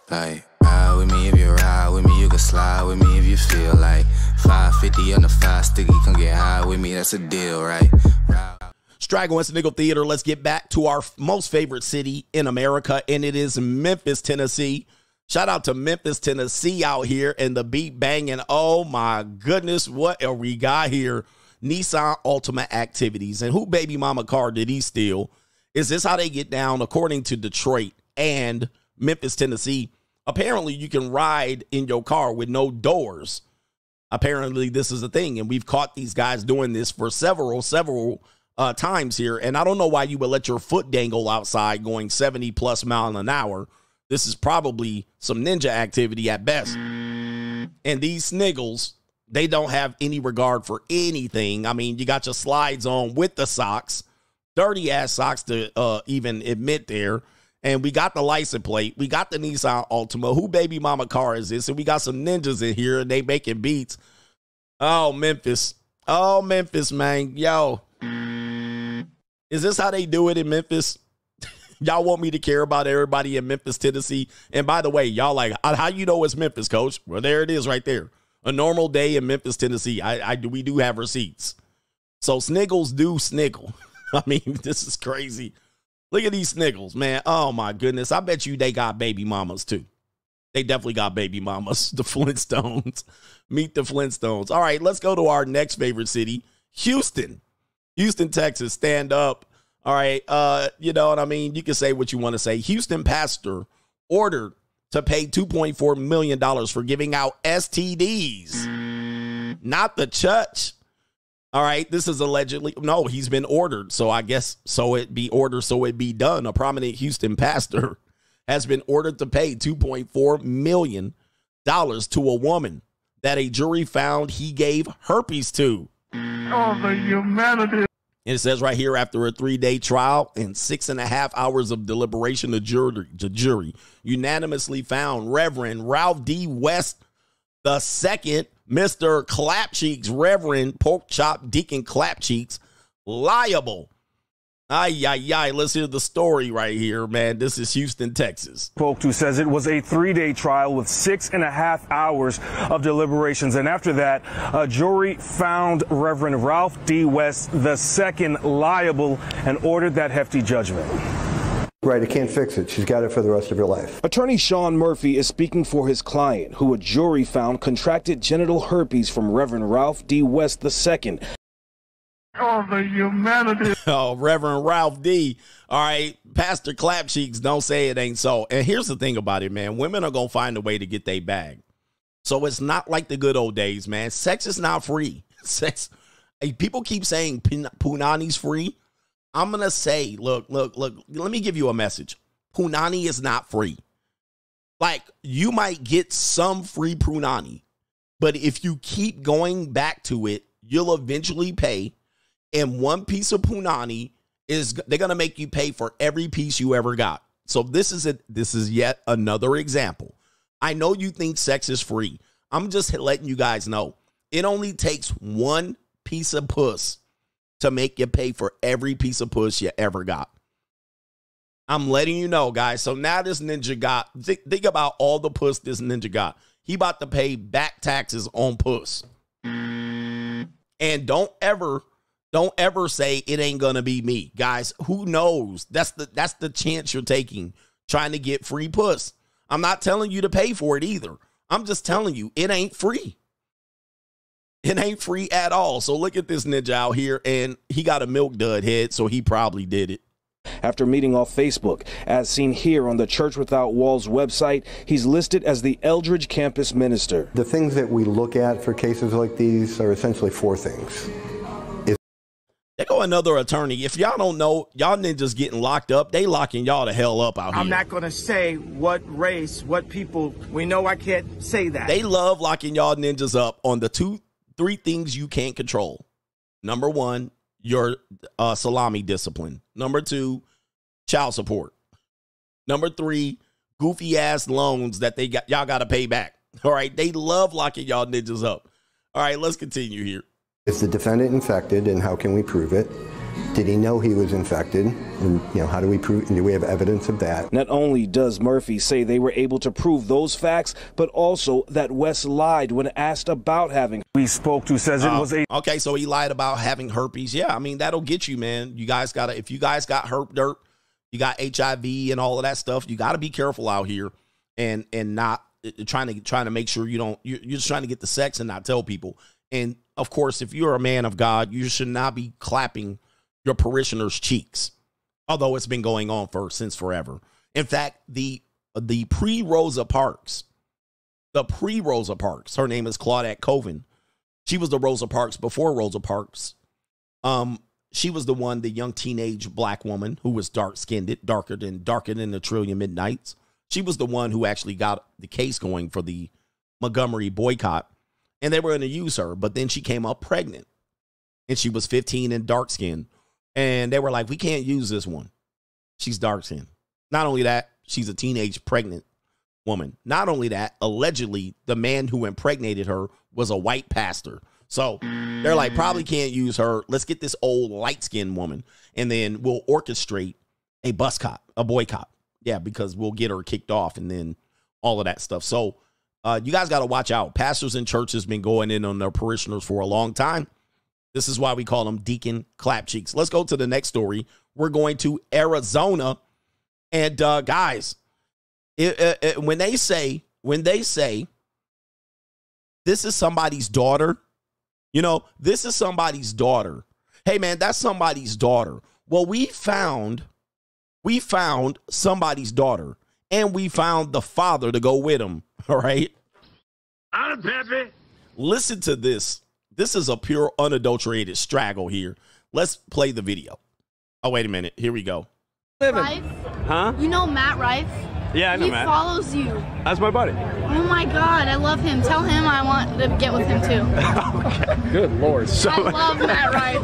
Like, ride with me if you ride with me, you can slide with me if you feel like 550 on the five sticky, come get high with me, that's a deal, right? Ride. Straggle and Sniggle Theater. Let's get back to our most favorite city in America, and it is Memphis, Tennessee. Shout out to Memphis, Tennessee out here and the beat banging. Oh my goodness, what are we got here? Nissan Altima Activities. And who baby mama car did he steal? Is this how they get down? According to Detroit and Memphis, Tennessee, apparently you can ride in your car with no doors. Apparently, this is a thing, and we've caught these guys doing this for several, several uh, times here. And I don't know why you would let your foot dangle outside going 70 plus mile an hour. This is probably some ninja activity at best. And these sniggles, they don't have any regard for anything. I mean, you got your slides on with the socks, dirty ass socks to uh, even admit there. And we got the license plate. We got the Nissan Altima. Who baby mama car is this? And we got some ninjas in here and they making beats. Oh, Memphis. Oh, Memphis, man. Yo. Is this how they do it in Memphis? Y'all want me to care about everybody in Memphis, Tennessee? And by the way, y'all like, how you know it's Memphis, coach? Well, there it is right there. A normal day in Memphis, Tennessee. I, I we do have receipts. So sniggles do sniggle. I mean, this is crazy. Look at these sniggles, man. Oh my goodness. I bet you they got baby mamas too. They definitely got baby mamas. The Flintstones. Meet the Flintstones. All right, let's go to our next favorite city, Houston. Houston, Texas. Stand up. All right. Uh, you know what I mean? You can say what you want to say. Houston pastor ordered to pay $2.4 million for giving out STDs. Not the church. All right, this is allegedly no, he's been ordered. So I guess so it be ordered, so it be done. A prominent Houston pastor has been ordered to pay $2.4 million to a woman that a jury found he gave herpes to. Oh, the humanity. And it says right here after a three day trial and six and a half hours of deliberation, the jury, the jury unanimously found Reverend Ralph D. West the second, Mr. Clapcheeks, Reverend Pork Chop Deacon Clapcheeks, liable. Ay, ay, ay. Let's hear the story right here, man. This is Houston, Texas. Spoke to says it was a three day trial with six and a half hours of deliberations. And after that, a jury found Reverend Ralph D. West II liable and ordered that hefty judgment. Right, it can't fix it. She's got it for the rest of her life. Attorney Sean Murphy is speaking for his client, who a jury found contracted genital herpes from Reverend Ralph D. West II. Oh, the humanity. Oh, Reverend Ralph D. All right, Pastor Clapcheeks, don't say it ain't so. And here's the thing about it, man. Women are gonna find a way to get their bag. So it's not like the good old days, man. Sex is not free. Sex. Hey, people keep saying punani's free. I'm gonna say, look, look, look. Let me give you a message. Punani is not free. Like you might get some free punani, but if you keep going back to it, you'll eventually pay. And one piece of punani is they're gonna make you pay for every piece you ever got. So this is a this is yet another example. I know you think sex is free. I'm just letting you guys know it only takes one piece of puss to make you pay for every piece of puss you ever got. I'm letting you know, guys. So now this ninja got think, think about all the puss this ninja got. He about to pay back taxes on puss. And don't ever don't ever say it ain't gonna be me. Guys, who knows? That's the that's the chance you're taking trying to get free puss. I'm not telling you to pay for it either. I'm just telling you it ain't free. It ain't free at all. So look at this ninja out here, and he got a milk dud head, so he probably did it. After meeting off Facebook, as seen here on the Church Without Walls website, he's listed as the Eldridge campus minister. The things that we look at for cases like these are essentially four things. There go another attorney. If y'all don't know, y'all ninjas getting locked up. They locking y'all the hell up out here. I'm not going to say what race, what people. We know I can't say that. They love locking y'all ninjas up on the two, three things you can't control. Number one, your uh, salami discipline. Number two, child support. Number three, goofy ass loans that they got y'all got to pay back. All right, they love locking y'all ninjas up. All right, let's continue here. Is the defendant infected, and how can we prove it? Did he know he was infected? And you know, how do we prove? And do we have evidence of that? Not only does Murphy say they were able to prove those facts, but also that West lied when asked about having. We spoke to says it Uh, was a okay, so he lied about having herpes. Yeah, I mean that'll get you, man. You guys gotta if you guys got herp dirt, you got HIV and all of that stuff. You got to be careful out here and and not uh, trying to trying to make sure you don't. You're, you're just trying to get the sex and not tell people. And of course, if you're a man of God, you should not be clapping your parishioners' cheeks. Although it's been going on for since forever. In fact, the the pre Rosa Parks, the pre Rosa Parks, her name is Claudette Colvin. She was the Rosa Parks before Rosa Parks. Um, she was the one, the young teenage black woman who was dark skinned, it, darker than darker than the Trillion Midnights. She was the one who actually got the case going for the Montgomery boycott, and they were going to use her. But then she came up pregnant, and she was 15 and dark skinned, and they were like, "We can't use this one. She's dark skinned." Not only that, she's a teenage pregnant woman. Not only that, allegedly, the man who impregnated her was a white pastor. So they're like, probably can't use her. Let's get this old light skinned woman, and then we'll orchestrate a bus cop, a boycott. Yeah, because we'll get her kicked off and then all of that stuff. So uh, you guys got to watch out. Pastors and churches been going in on their parishioners for a long time. This is why we call them deacon clap cheeks. Let's go to the next story. We're going to Arizona. And uh, guys, it, it, it, when they say, when they say, this is somebody's daughter, you know, this is somebody's daughter. Hey, man, that's somebody's daughter. Well, we found, we found somebody's daughter and we found the father to go with him. All right. I'm Pepe. Listen to this. This is a pure unadulterated straggle here. Let's play the video. Oh, wait a minute. Here we go. Rife? Huh? You know Matt Rife? Yeah, I know he Matt. follows you. That's my buddy. Oh my god, I love him. Tell him I want to get with him too. Good lord. So I love Matt Rife.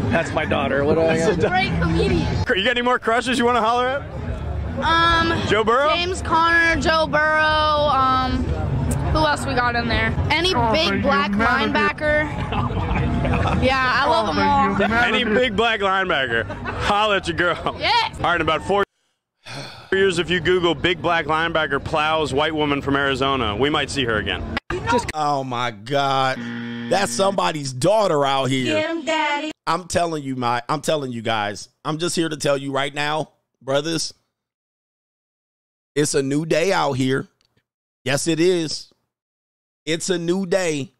that's my daughter. What do I He's a got? great comedian. You got any more crushes you want to holler at? Um, Joe Burrow? James Conner, Joe Burrow. Um, who else we got in there? Any Oh, big the black humanity. linebacker? Yeah, I love them all. Any big black linebacker? Holla at your girl. Yes. All right, in about four years, if you Google big black linebacker plows white woman from Arizona, we might see her again. Just, Oh my God. That's somebody's daughter out here. Him, daddy. I'm telling you, my I'm telling you guys. I'm just here to tell you right now, brothers. It's a new day out here. Yes, it is. It's a new day.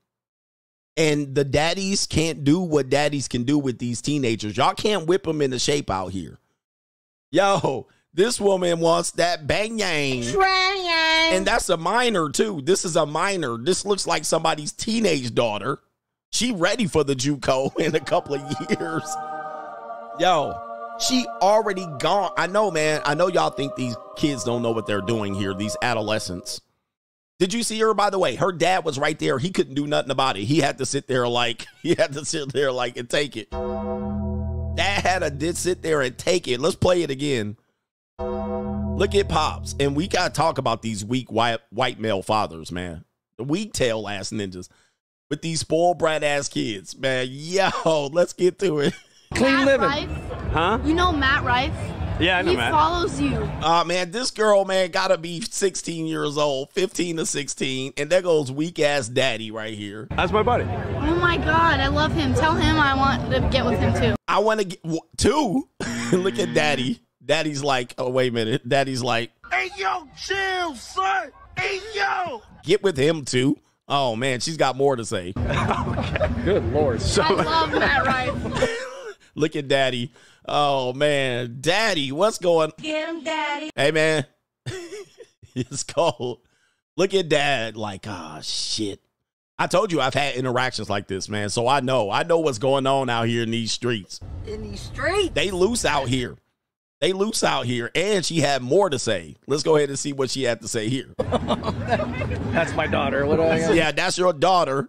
And the daddies can't do what daddies can do with these teenagers. Y'all can't whip them into shape out here. Yo, this woman wants that bang yang. And that's a minor too. This is a minor. This looks like somebody's teenage daughter. She ready for the JUCO in a couple of years. Yo, she already gone. I know, man. I know y'all think these kids don't know what they're doing here, these adolescents. Did you see her, by the way? Her dad was right there. He couldn't do nothing about it. He had to sit there like, he had to sit there like and take it. Dad had to did sit there and take it. Let's play it again. Look at Pops. And we got to talk about these weak white, white male fathers, man. The weak tail ass ninjas with these spoiled brat ass kids, man. Yo, let's get to it. Matt Rife? Huh? You know Matt Rife? Yeah, I know he Matt. follows you. Uh man, this girl, man, gotta be 16 years old, 15 to 16, and there goes weak ass daddy right here. That's my buddy. Oh my god, I love him. Tell him I want to get with him too. I want to get w- two. Look at daddy. Daddy's like, oh wait a minute. Daddy's like, Hey, yo, chill, son. Hey, yo. get with him too. Oh man, she's got more to say. okay. Good lord. So I love Matt Rife. Look at daddy. Oh man, daddy, what's going? Get him, daddy. Hey man, it's cold. Look at dad. Like, ah, shit. I told you I've had interactions like this, man. So I know. I know what's going on out here in these streets. In these streets. They loose out here. They loose out here. And she had more to say. Let's go ahead and see what she had to say here. that's my daughter. What do I got? yeah, that's your daughter.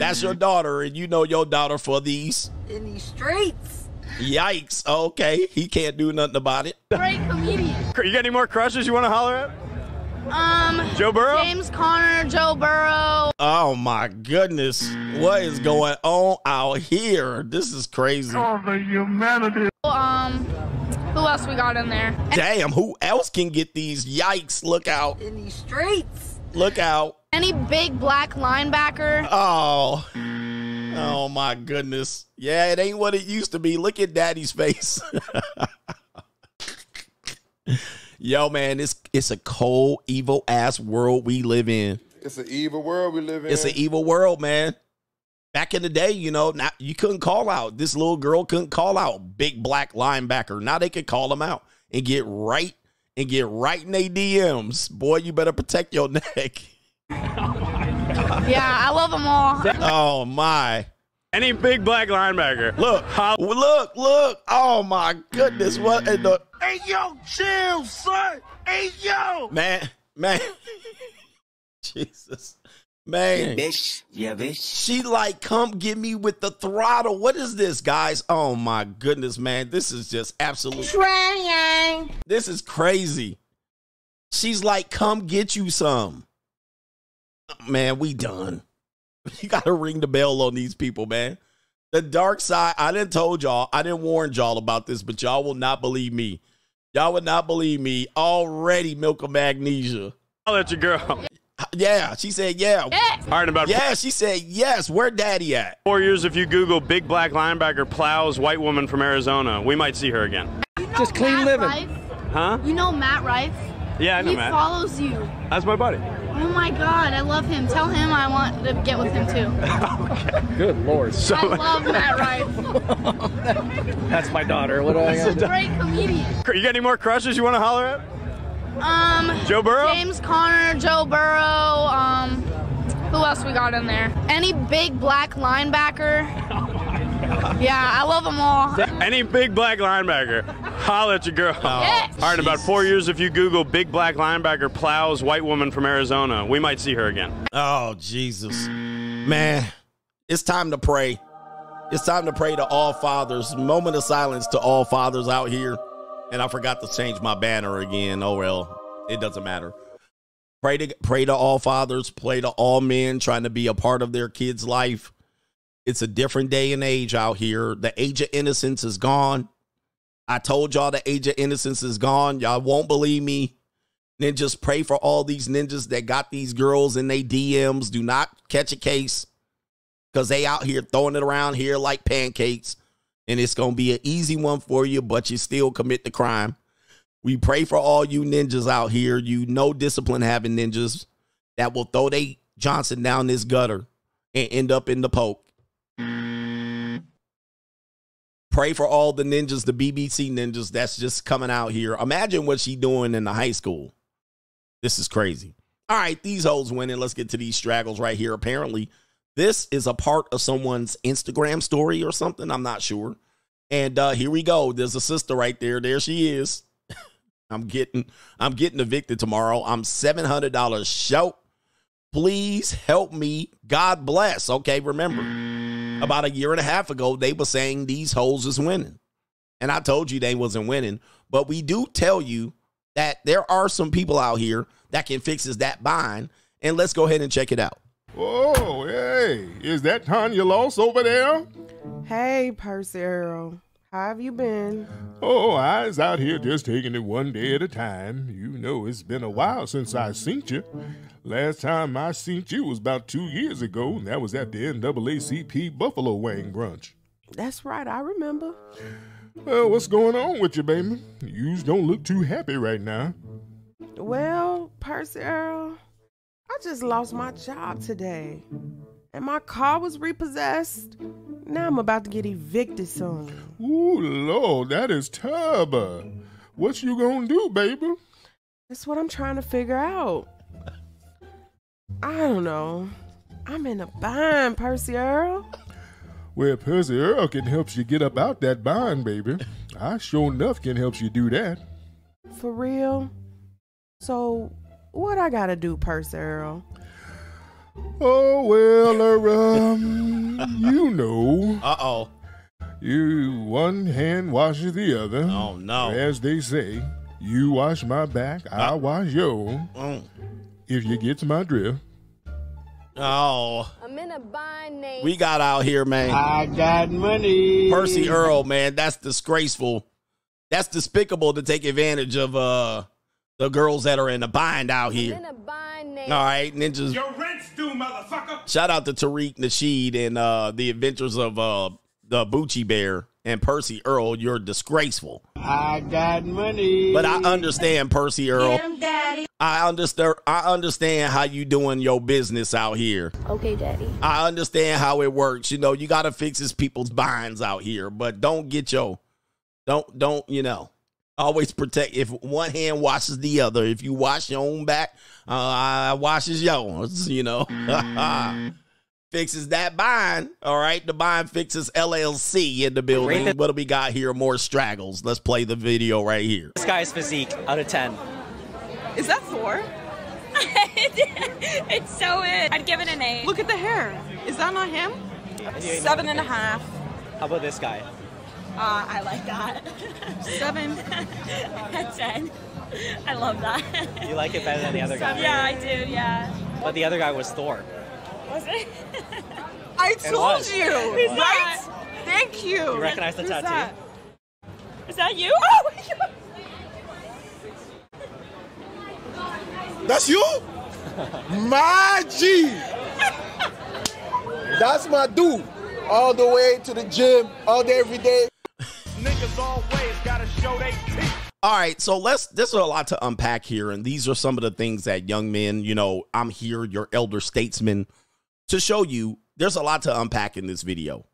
That's your daughter. And you know your daughter for these. In these streets. Yikes. Okay. He can't do nothing about it. Great comedian. You got any more crushes you want to holler at? Um, Joe Burrow? James Conner, Joe Burrow. Oh my goodness. What is going on out here? This is crazy. Oh, the humanity. Um, who else we got in there? Damn, who else can get these? Yikes. Look out. In these streets. Look out. Any big black linebacker? Oh. Oh my goodness. Yeah, it ain't what it used to be. Look at daddy's face. Yo, man, it's it's a cold, evil ass world we live in. It's an evil world we live in. It's an evil world, man. Back in the day, you know, not you couldn't call out. This little girl couldn't call out big black linebacker. Now they could call them out and get right and get right in their DMs. Boy, you better protect your neck. Yeah, I love them all. Oh my. Any big black linebacker. Look, look, look. Oh my goodness. What in the Hey, yo, chill, son. Hey, yo. man, man. Jesus. Man. bitch. Yeah, bitch. She like, come get me with the throttle. What is this, guys? Oh my goodness, man. This is just absolutely Trying. This is crazy. She's like, come get you some. Man, we done. You gotta ring the bell on these people, man. The dark side, I didn't told y'all, I didn't warn y'all about this, but y'all will not believe me. Y'all would not believe me. Already milk of magnesia. I'll let your girl. Yeah, she said yeah. Yes. All right, about Yeah, she said yes. Where daddy at? four years, if you Google big black linebacker plows white woman from Arizona, we might see her again. Just clean living. Huh? You know Matt Rife? Yeah, I know he Matt. follows you. That's my buddy. Oh my god, I love him. Tell him I want to get with him too. Good lord. So I love Matt Rife. That's my daughter. What do I He's a great comedian. You got any more crushes you want to holler at? Um, Joe Burrow? James Conner, Joe Burrow. Um, who else we got in there? Any big black linebacker? Yeah, I love them all. Any big black linebacker. Holla at your girl. Yes. All right, in about four years, if you Google big black linebacker plows white woman from Arizona, we might see her again. Oh, Jesus. Man, it's time to pray. It's time to pray to all fathers. Moment of silence to all fathers out here. And I forgot to change my banner again. Oh well, it doesn't matter. Pray to pray to all fathers, pray to all men trying to be a part of their kids' life. It's a different day and age out here. The age of innocence is gone. I told y'all the age of innocence is gone. Y'all won't believe me. Then just pray for all these ninjas that got these girls in they DMs. Do not catch a case because they out here throwing it around here like pancakes. And it's going to be an easy one for you, but you still commit the crime. We pray for all you ninjas out here, you no discipline having ninjas that will throw they Johnson down this gutter and end up in the poke. Pray for all the ninjas, the BBC ninjas that's just coming out here. Imagine what she doing in the high school. This is crazy. All right, these hoes winning. Let's get to these straggles right here. Apparently, this is a part of someone's Instagram story or something. I'm not sure. And uh here we go. There's a sister right there. There she is. I'm getting I'm getting evicted tomorrow. I'm seven hundred dollars short. Please help me. God bless. Okay, remember, about a year and a half ago, they were saying these hoes is winning. And I told you they wasn't winning. But we do tell you that there are some people out here that can fix us that bind. And let's go ahead and check it out. Oh, hey, is that Tanya Loss over there? Hey, Percy Earl. How have you been? Oh, I was out here just taking it one day at a time. You know, it's been a while since I seen you. Last time I seen you was about two years ago, and that was at the NAACP Buffalo Wang brunch. That's right, I remember. Well, what's going on with you, baby? You don't look too happy right now. Well, Percy Earl, I just lost my job today. And my car was repossessed. Now I'm about to get evicted soon. Ooh, Lord, that is terrible. What you gonna do, baby? That's what I'm trying to figure out. I don't know. I'm in a bind, Percy Earl. Well, Percy Earl can help you get up out that bind, baby. I sure enough can help you do that. For real? So, what I gotta do, Percy Earl? Oh well, uh, um, you know. Uh oh. You one hand washes the other. Oh no. As they say, you wash my back, I wash yours. Mm. If you get to my drift. Oh. I'm in a bind, Nate. We got out here, man. I got money. Percy Earl, man, that's disgraceful. That's despicable to take advantage of uh the girls that are in a bind out here. In a bind, All right, ninjas. Your rent's due, motherfucker. Shout out to Tariq Nasheed and uh the adventures of uh the Bucci Bear and Percy Earl. You're disgraceful. I got money. But I understand Percy Earl. Daddy. I understand I understand how you doing your business out here. Okay, Daddy. I understand how it works. You know, you got to fix his people's binds out here, but don't get your don't don't, you know. Always protect. If one hand washes the other, if you wash your own back, uh, I washes yours. You know, fixes that bind. All right, the bind fixes LLC in the building. What do we got here? More straggles. Let's play the video right here. This guy's physique out of 10. Is that four? it's so it. I'd give it an eight. Look at the hair. Is that not him? Seven and a half. How about this guy? Uh, I like that. Seven. Ten. I love that. You like it better than the other guy? Yeah, I do. Yeah. But the other guy was Thor. Was it? I told was. you. Who's right? that? Thank you. You recognize the Who's tattoo? that? Is that you? Oh my god. That's you? my G. That's my dude. All the way to the gym, all day, every day. Niggas always gotta show they teeth. All right, so let's. There's a lot to unpack here, and these are some of the things that young men. You know, I'm here, your elder statesman, to show you. There's a lot to unpack in this video.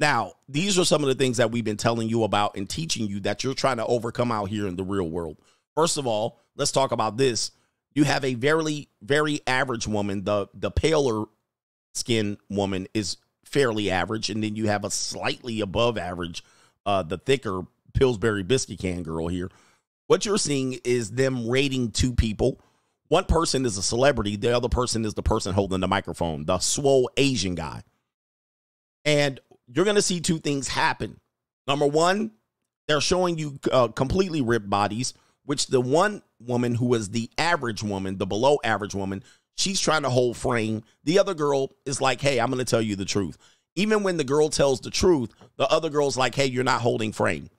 Now, these are some of the things that we've been telling you about and teaching you that you're trying to overcome out here in the real world. First of all, let's talk about this. You have a very, very average woman. The the paler skin woman is fairly average, and then you have a slightly above average, uh, the thicker Pillsbury biscuit can girl here. What you're seeing is them rating two people. One person is a celebrity, the other person is the person holding the microphone, the swole Asian guy. And you're going to see two things happen. Number one, they're showing you uh, completely ripped bodies, which the one woman who is the average woman, the below average woman, she's trying to hold frame. The other girl is like, hey, I'm going to tell you the truth. Even when the girl tells the truth, the other girl's like, hey, you're not holding frame.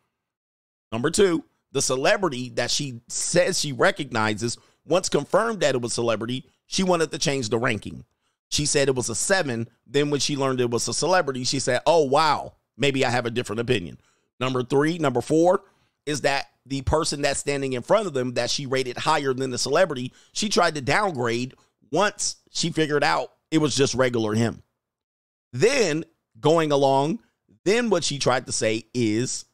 Number two, the celebrity that she says she recognizes, once confirmed that it was celebrity, she wanted to change the ranking. She said it was a seven. Then when she learned it was a celebrity, she said, oh, wow, maybe I have a different opinion. Number three, number four is that the person that's standing in front of them that she rated higher than the celebrity, she tried to downgrade once she figured out it was just regular him. Then going along, then what she tried to say is,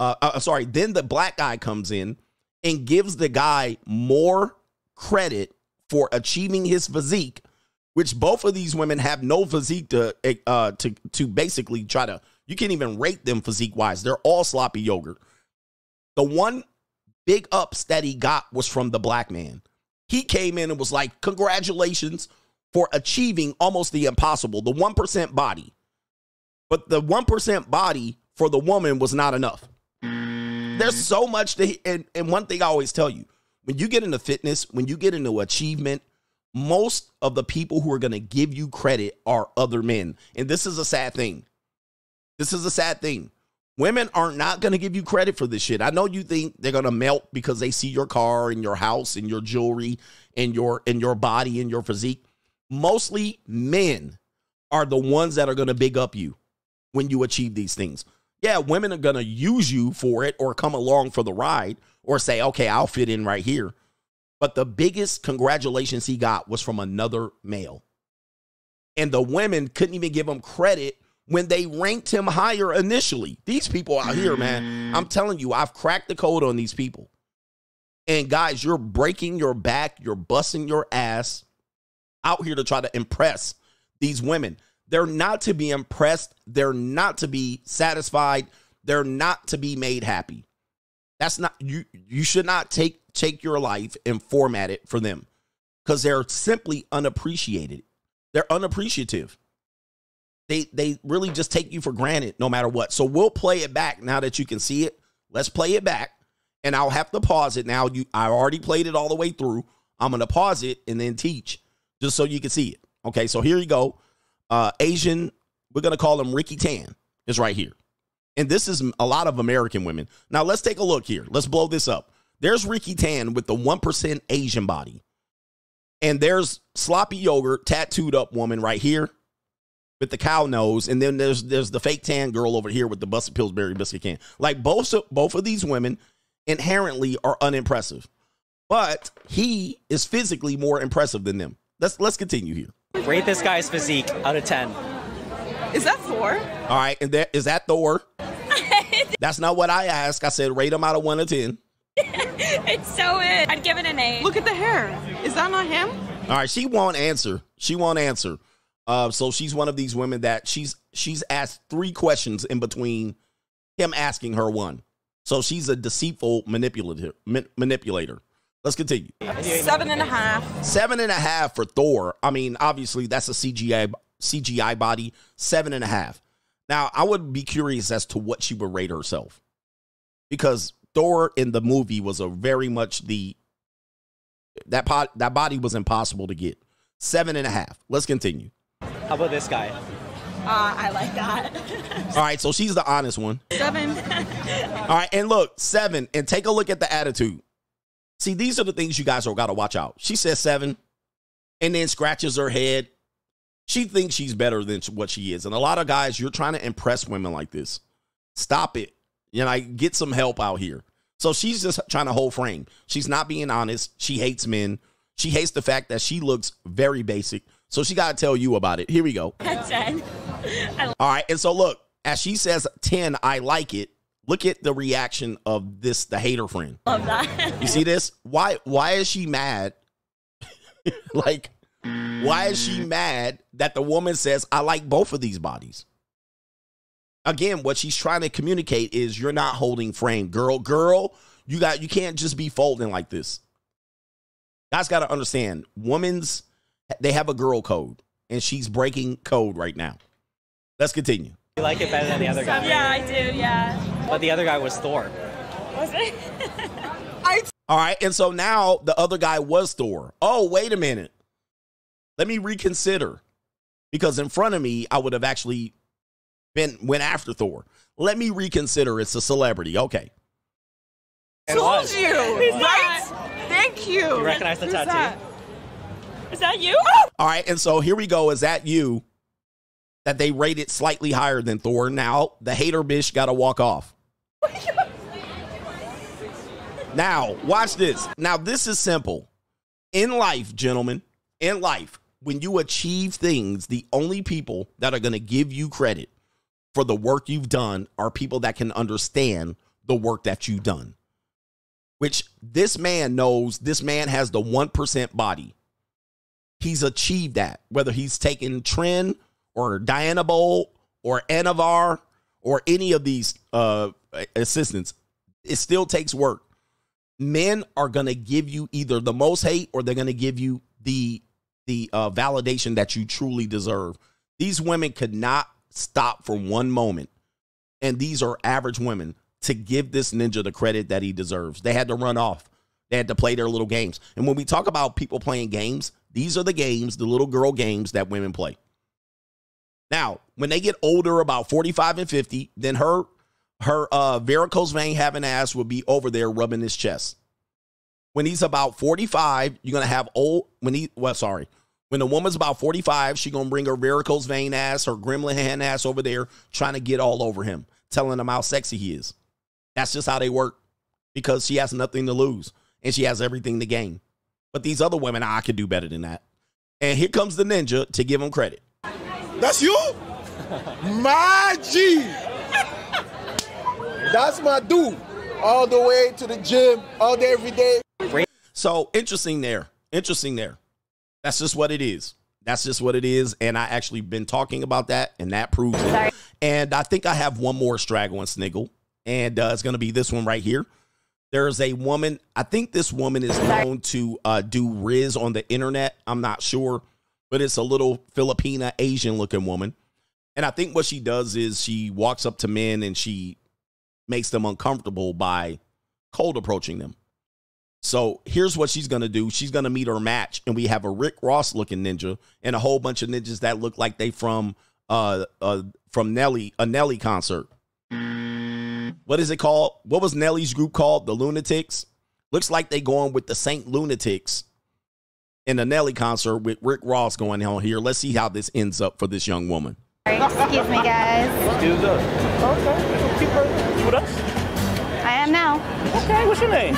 uh, uh, sorry, then the black guy comes in and gives the guy more credit for achieving his physique, which both of these women have no physique to uh to to basically try to. You can't even rate them physique wise. They're all sloppy yogurt. The one big ups that he got was from the black man. He came in and was like, "Congratulations for achieving almost the impossible, the one percent body." But the one percent body for the woman was not enough. There's so much to, and, and one thing I always tell you when you get into fitness, when you get into achievement, most of the people who are going to give you credit are other men. And this is a sad thing. This is a sad thing. Women are not going to give you credit for this shit. I know you think they're going to melt because they see your car and your house and your jewelry and your and your body and your physique. Mostly men are the ones that are going to big up you when you achieve these things. Yeah, women are going to use you for it or come along for the ride or say, okay, I'll fit in right here. But the biggest congratulations he got was from another male. And the women couldn't even give him credit when they ranked him higher initially. These people out here, man, I'm telling you, I've cracked the code on these people. And guys, you're breaking your back, you're busting your ass out here to try to impress these women. They're not to be impressed. They're not to be satisfied. They're not to be made happy. That's not you you should not take take your life and format it for them cuz they're simply unappreciated. They're unappreciative. They they really just take you for granted no matter what. So we'll play it back now that you can see it. Let's play it back and I'll have to pause it now. You I already played it all the way through. I'm to pause it and then teach just so you can see it. Okay, so here you go uh, Asian, we're going to call him Ricky Tan, is right here. And this is a lot of American women. Now, let's take a look here. Let's blow this up. There's Ricky Tan with the 1% Asian body. And there's sloppy yogurt, tattooed up woman right here with the cow nose. And then there's there's the fake tan girl over here with the busted Pillsbury biscuit can. Like both, of, both of these women inherently are unimpressive. But he is physically more impressive than them. Let's let's continue here. Rate this guy's physique out of 10. Is that Thor? All right, and that is that Thor. That's not what I asked. I said rate him out of one to ten. it's so it. I'd give it an eight. Look at the hair. Is that not him? All right, she won't answer. She won't answer. Uh, so she's one of these women that she's she's asked three questions in between him asking her one. So she's a deceitful manipulator. ma- manipulator. Let's continue. Seven and a half. Seven and a half for Thor. I mean, obviously that's a CGI CGI body. Seven and a half. Now I would be curious as to what she would rate herself, because Thor in the movie was a very much the that pot that body was impossible to get. Seven and a half. Let's continue. How about this guy? Uh, I like that. All right, so she's the honest one. Seven. All right, and look, seven, and take a look at the attitude. See, these are the things you guys are got to watch out. She says seven, and then scratches her head. She thinks she's better than what she is, and a lot of guys, you're trying to impress women like this. Stop it. You know, get some help out here. So she's just trying to hold frame. She's not being honest. She hates men. She hates the fact that she looks very basic. So she got to tell you about it. Here we go. Ten. All right. And so look, as she says 10, I like it. Look at the reaction of this, the hater friend. love that. You see this? Why why is she mad? like, why is she mad that the woman says, I like both of these bodies? Again, what she's trying to communicate is you're not holding frame. Girl, girl, you got you can't just be folding like this. Guys gotta understand, women's they have a girl code, and she's breaking code right now. Let's continue. You like it better than the other guy? Yeah, I do. Yeah. But the other guy was Thor. Was it? All right. And so now the other guy was Thor. Oh, wait a minute. Let me reconsider. Because in front of me, I would have actually been went after Thor. Let me reconsider. It's a celebrity. Okay. It Told was. you. Who's Right? Thank you. You recognize the Who's tattoo? that? Is that you? All right. And so here we go. Is that you? That they rated slightly higher than Thor. Now the hater bitch got to walk off. Now, watch this. Now, this is simple. In life, gentlemen, in life, when you achieve things, the only people that are going to give you credit for the work you've done are people that can understand the work that you've done. Which this man knows this man has the 1% body. He's achieved that, whether he's taken Tren or Dianabol or Anavar or any of these uh, assistants. It still takes work men are going to give you either the most hate or they're going to give you the the uh, validation that you truly deserve. These women could not stop for one moment, and these are average women to give this ninja the credit that he deserves. They had to run off. They had to play their little games. And when we talk about people playing games, these are the games, the little girl games that women play. Now, when they get older, about 45 and 50, then her her uh, varicose vein having ass will be over there rubbing his chest. When he's about 45, you're gonna have old when he well, sorry. When the woman's about 45, she gonna bring her varicose vein ass, her gremlin hand ass over there, trying to get all over him, telling him how sexy he is. That's just how they work. Because she has nothing to lose and she has everything to gain. But these other women, I could do better than that. And here comes the ninja to give him credit. That's you? My G. That's my dude. All the way to the gym, all day, every day. So interesting there. Interesting there. That's just what it is. That's just what it is. And I actually been talking about that, and that proves it. And I think I have one more straggle and sniggle, and uh, it's going to be this one right here. There's a woman. I think this woman is known to uh, do Riz on the internet. I'm not sure, but it's a little Filipina Asian looking woman. And I think what she does is she walks up to men and she makes them uncomfortable by cold approaching them. So here's what she's gonna do. She's gonna meet her match, and we have a Rick Ross looking ninja and a whole bunch of ninjas that look like they from uh uh from Nelly a Nelly concert. What is it called? What was Nelly's group called? The Lunatics. Looks like they going with the Saint Lunatics in the Nelly concert with Rick Ross going on here. Let's see how this ends up for this young woman. Excuse me, guys. Excuse us. Okay. Keep her with us. I am now. Okay, what's your name?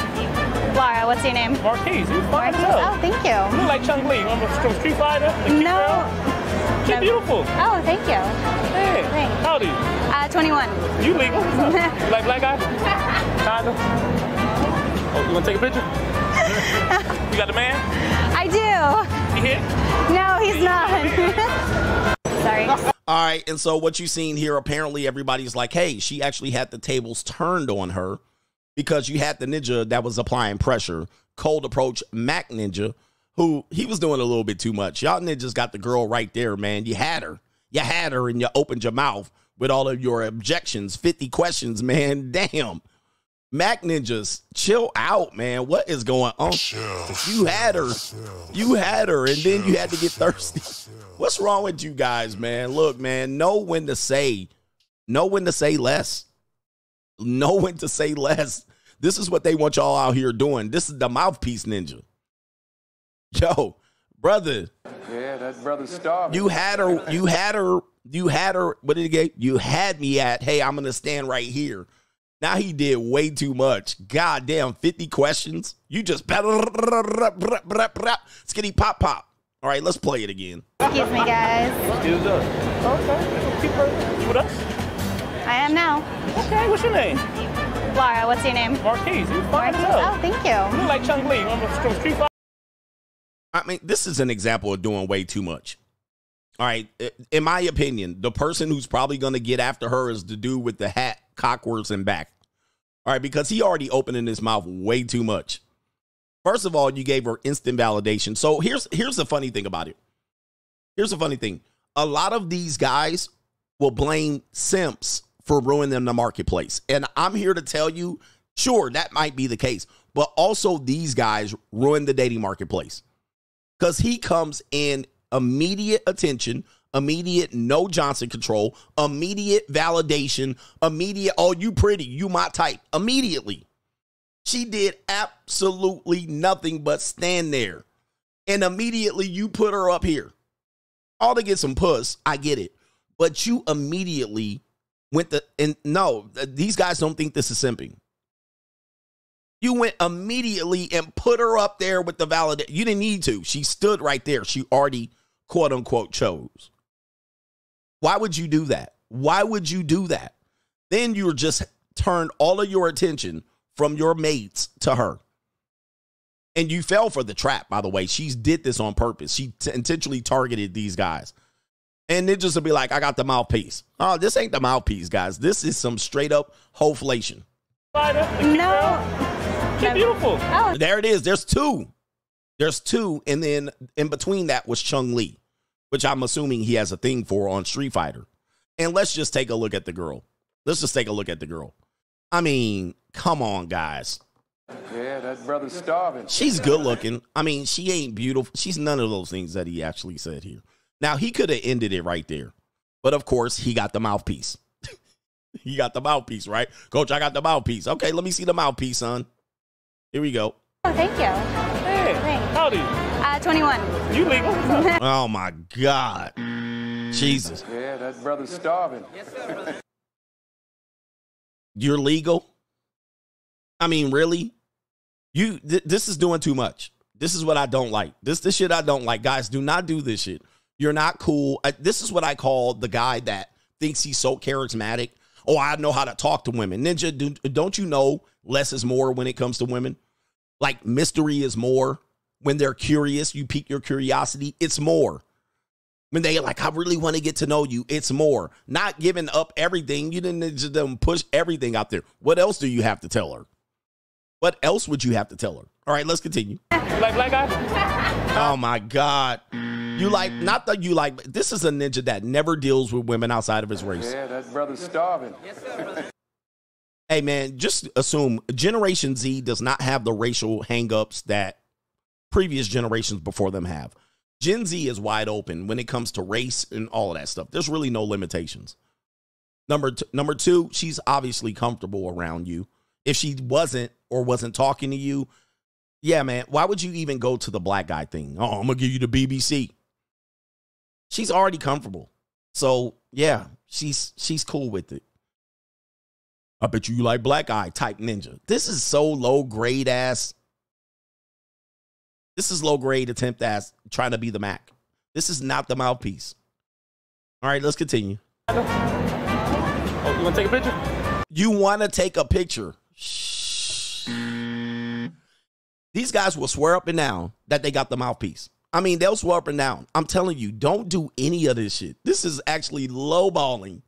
Laura, what's your name? Marquise. You fine Marquise. Oh, thank you. You look like Chun-Li. Remember from Street Fighter? The No. girl? She's beautiful. Oh, thank you. Hey, Thanks. how old are you? Uh, 21. You legal. you like black guy? Kinda. Oh, you want to take a picture? you got the man? I do. He here? No, he's not. Sorry. All right, and so what you seen here, apparently everybody's like, hey, she actually had the tables turned on her because you had the ninja that was applying pressure. Cold approach Mac Ninja, who he was doing a little bit too much. Y'all ninjas got the girl right there, man. You had her. You had her and you opened your mouth with all of your objections, 50 questions, man. Damn. Mac Ninjas, chill out, man. What is going on? Chill, you had her. You had her, and then you had to get thirsty. What's wrong with you guys, man? Look, man, know when to say, know when to say less. Know when to say less. This is what they want y'all out here doing. This is the mouthpiece ninja. Yo, brother, Yeah, that brother's starving. you had her, you had her, you had her, what did he get? You had me at, hey, I'm gonna stand right here. Now he did way too much. Goddamn, 50 questions. You just skinny pop pop. All right, let's play it again. Excuse me, guys. Excuse us. Okay. Keep her with us. I am now. Okay, what's your name? Laura, what's your name? Marquise. You fine as. Oh, thank you. You look like Chun-Li. Remember from Street Fighter? I mean, this is an example of doing way too much. All right. In my opinion, the person who's probably going to get after her is the dude with the hat, cockwards, and back. All right. Because he already opening his mouth way too much. First of all, you gave her instant validation. So here's here's the funny thing about it. Here's the funny thing. A lot of these guys will blame simps for ruining the marketplace. And I'm here to tell you, sure, that might be the case. But also these guys ruin the dating marketplace because he comes in immediate attention, immediate no Johnson control, immediate validation, immediate, oh, you pretty, you my type, immediately. She did absolutely nothing but stand there. And immediately you put her up here. All to get some puss, I get it. But you immediately went the, and no, these guys don't think this is simping. You went immediately and put her up there with the validate. You didn't need to. She stood right there. She already quote unquote chose. Why would you do that? Why would you do that? Then you just turned all of your attention from your mates to her. And you fell for the trap, by the way. She did this on purpose. She t- intentionally targeted these guys. And it just will be like, I got the mouthpiece. Oh, this ain't the mouthpiece, guys. This is some straight up hoflation. No. She's beautiful. Oh, There it is. There's two. There's two. And then in between that was Chun-Li, which I'm assuming he has a thing for on Street Fighter. And let's just take a look at the girl. Let's just take a look at the girl. I mean, come on, guys. Yeah, that brother's starving. She's good looking. I mean, she ain't beautiful. She's none of those things that he actually said here. Now, he could have ended it right there. But of course, he got the mouthpiece. he got the mouthpiece, right? Coach, I got the mouthpiece. Okay, let me see the mouthpiece, son. Here we go. oh thank you. Hey, Thanks. how old are you? Uh, 21. You legal? Oh my God. Jesus. Yeah, that brother's starving. Yes, sir. You're legal? I mean, really? You th- this is doing too much. This is what I don't like. This this shit I don't like. Guys, do not do this shit. You're not cool. I, this is what I call the guy that thinks he's so charismatic. Oh, I know how to talk to women. Ninja, do, don't you know less is more when it comes to women? Like mystery is more. When they're curious, you pique your curiosity. It's more. When they like, I really want to get to know you, it's more. Not giving up everything. You didn't just them push everything out there. What else do you have to tell her? What else would you have to tell her? All right, let's continue. Like black guy? Oh my God. You like, not that you like, this is a ninja that never deals with women outside of his race. Yeah, that brother's starving. Hey man, just assume Generation Z does not have the racial hangups that previous generations before them have. Gen Z is wide open when it comes to race and all of that stuff. There's really no limitations. Number t- number two, she's obviously comfortable around you. If she wasn't or wasn't talking to you, yeah, man, why would you even go to the black guy thing? Oh, I'm gonna give you the BBC. She's already comfortable, so yeah, she's she's cool with it. I bet you you like black eye type ninja. This is so low grade ass. This is low grade attempt ass trying to be the Mac. This is not the mouthpiece. All right, let's continue. Oh, you want to take a picture? You want to take a picture. Shh. These guys will swear up and down that they got the mouthpiece. I mean, they'll swear up and down. I'm telling you, don't do any of this shit. This is actually lowballing.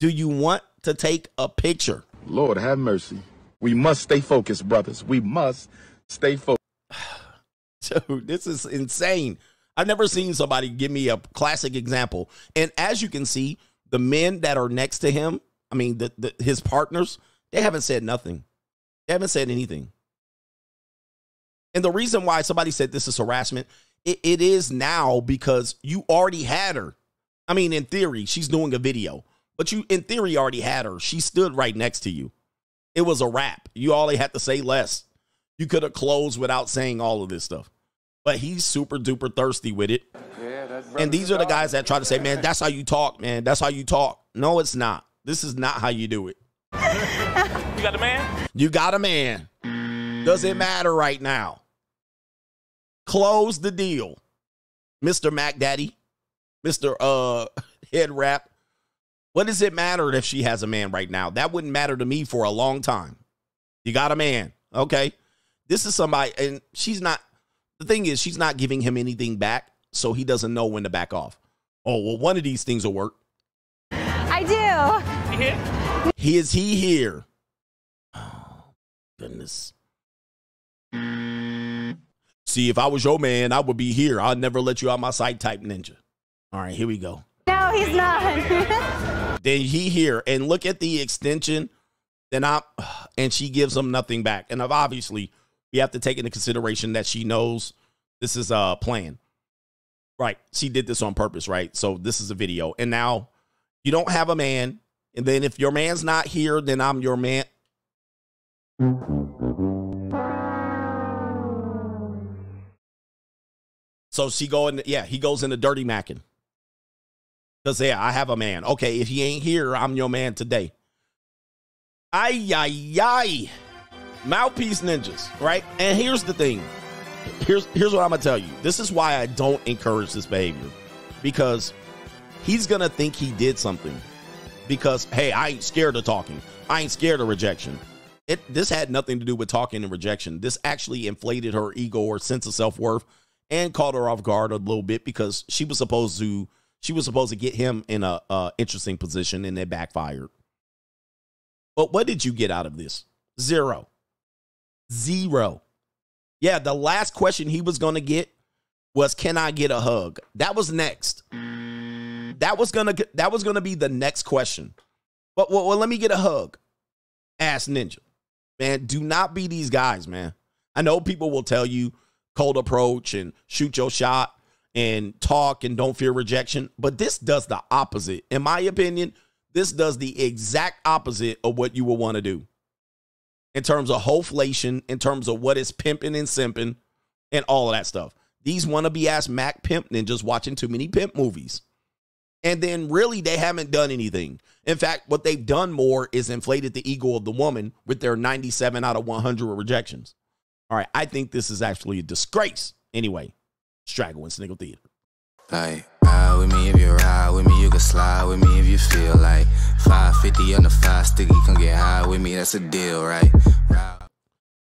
Do you want to take a picture? Lord have mercy. We must stay focused, brothers. We must stay focused. Dude, this is insane. I've never seen somebody give me a classic example. And as you can see, the men that are next to him, I mean, the, the, his partners, they haven't said nothing. They haven't said anything. And the reason why somebody said this is harassment, it, it is now because you already had her. I mean, in theory, she's doing a video, but you, in theory, already had her. She stood right next to you. It was a wrap. You only had to say less. You could have closed without saying all of this stuff. But he's super duper thirsty with it. Yeah, And these are the guys that try to say, man, that's how you talk, man. That's how you talk. No, it's not. This is not how you do it. You got a man? You got a man. Does it matter right now? Close the deal. Mr. Mac Daddy, Mr. Uh Head Wrap. What does it matter if she has a man right now? That wouldn't matter to me for a long time. You got a man. Okay. This is somebody, and she's not, the thing is, she's not giving him anything back, so he doesn't know when to back off. Oh, well, one of these things will work. I do. He is he here? Oh, goodness. See, if I was your man, I would be here. I'd never let you out my sight type ninja. All right, here we go. No, he's not. Then he here and look at the extension. Then I and she gives him nothing back. And obviously, we have to take into consideration that she knows this is a plan. Right. She did this on purpose, right? So this is a video. And now you don't have a man. And then if your man's not here, then I'm your man. So she go in, yeah, he goes into dirty macking. Because yeah, I have a man. Okay, if he ain't here, I'm your man today. Ay, ay, ay. Mouthpiece ninjas, right? And here's the thing. Here's here's what I'm gonna tell you. This is why I don't encourage this behavior. Because he's gonna think he did something. Because hey, I ain't scared of talking. I ain't scared of rejection. It this had nothing to do with talking and rejection. This actually inflated her ego or sense of self-worth and caught her off guard a little bit because she was supposed to she was supposed to get him in a uh, interesting position and it backfired. But what did you get out of this? Zero. Zero. Yeah, the last question he was going to get was can I get a hug? That was next. That was going to that was going to be the next question. But well, well, let me get a hug. Ass Ninja. Man, do not be these guys, man. I know people will tell you cold approach and shoot your shot and talk and don't fear rejection, but this does the opposite. In my opinion, this does the exact opposite of what you would want to do in terms of hoflation, in terms of what is pimping and simping, and all of that stuff. These wannabe ass Mac pimp ninjas watching too many pimp movies. And then really they haven't done anything. In fact, what they've done more is inflated the ego of the woman with their 97 out of 100 rejections. All right, I think this is actually a disgrace. Anyway, Straggle and Sniggle Theater. Like, ride with me if you ride with me, you can slide with me if you feel like 550 on the five sticky, come get high with me, that's a deal, right?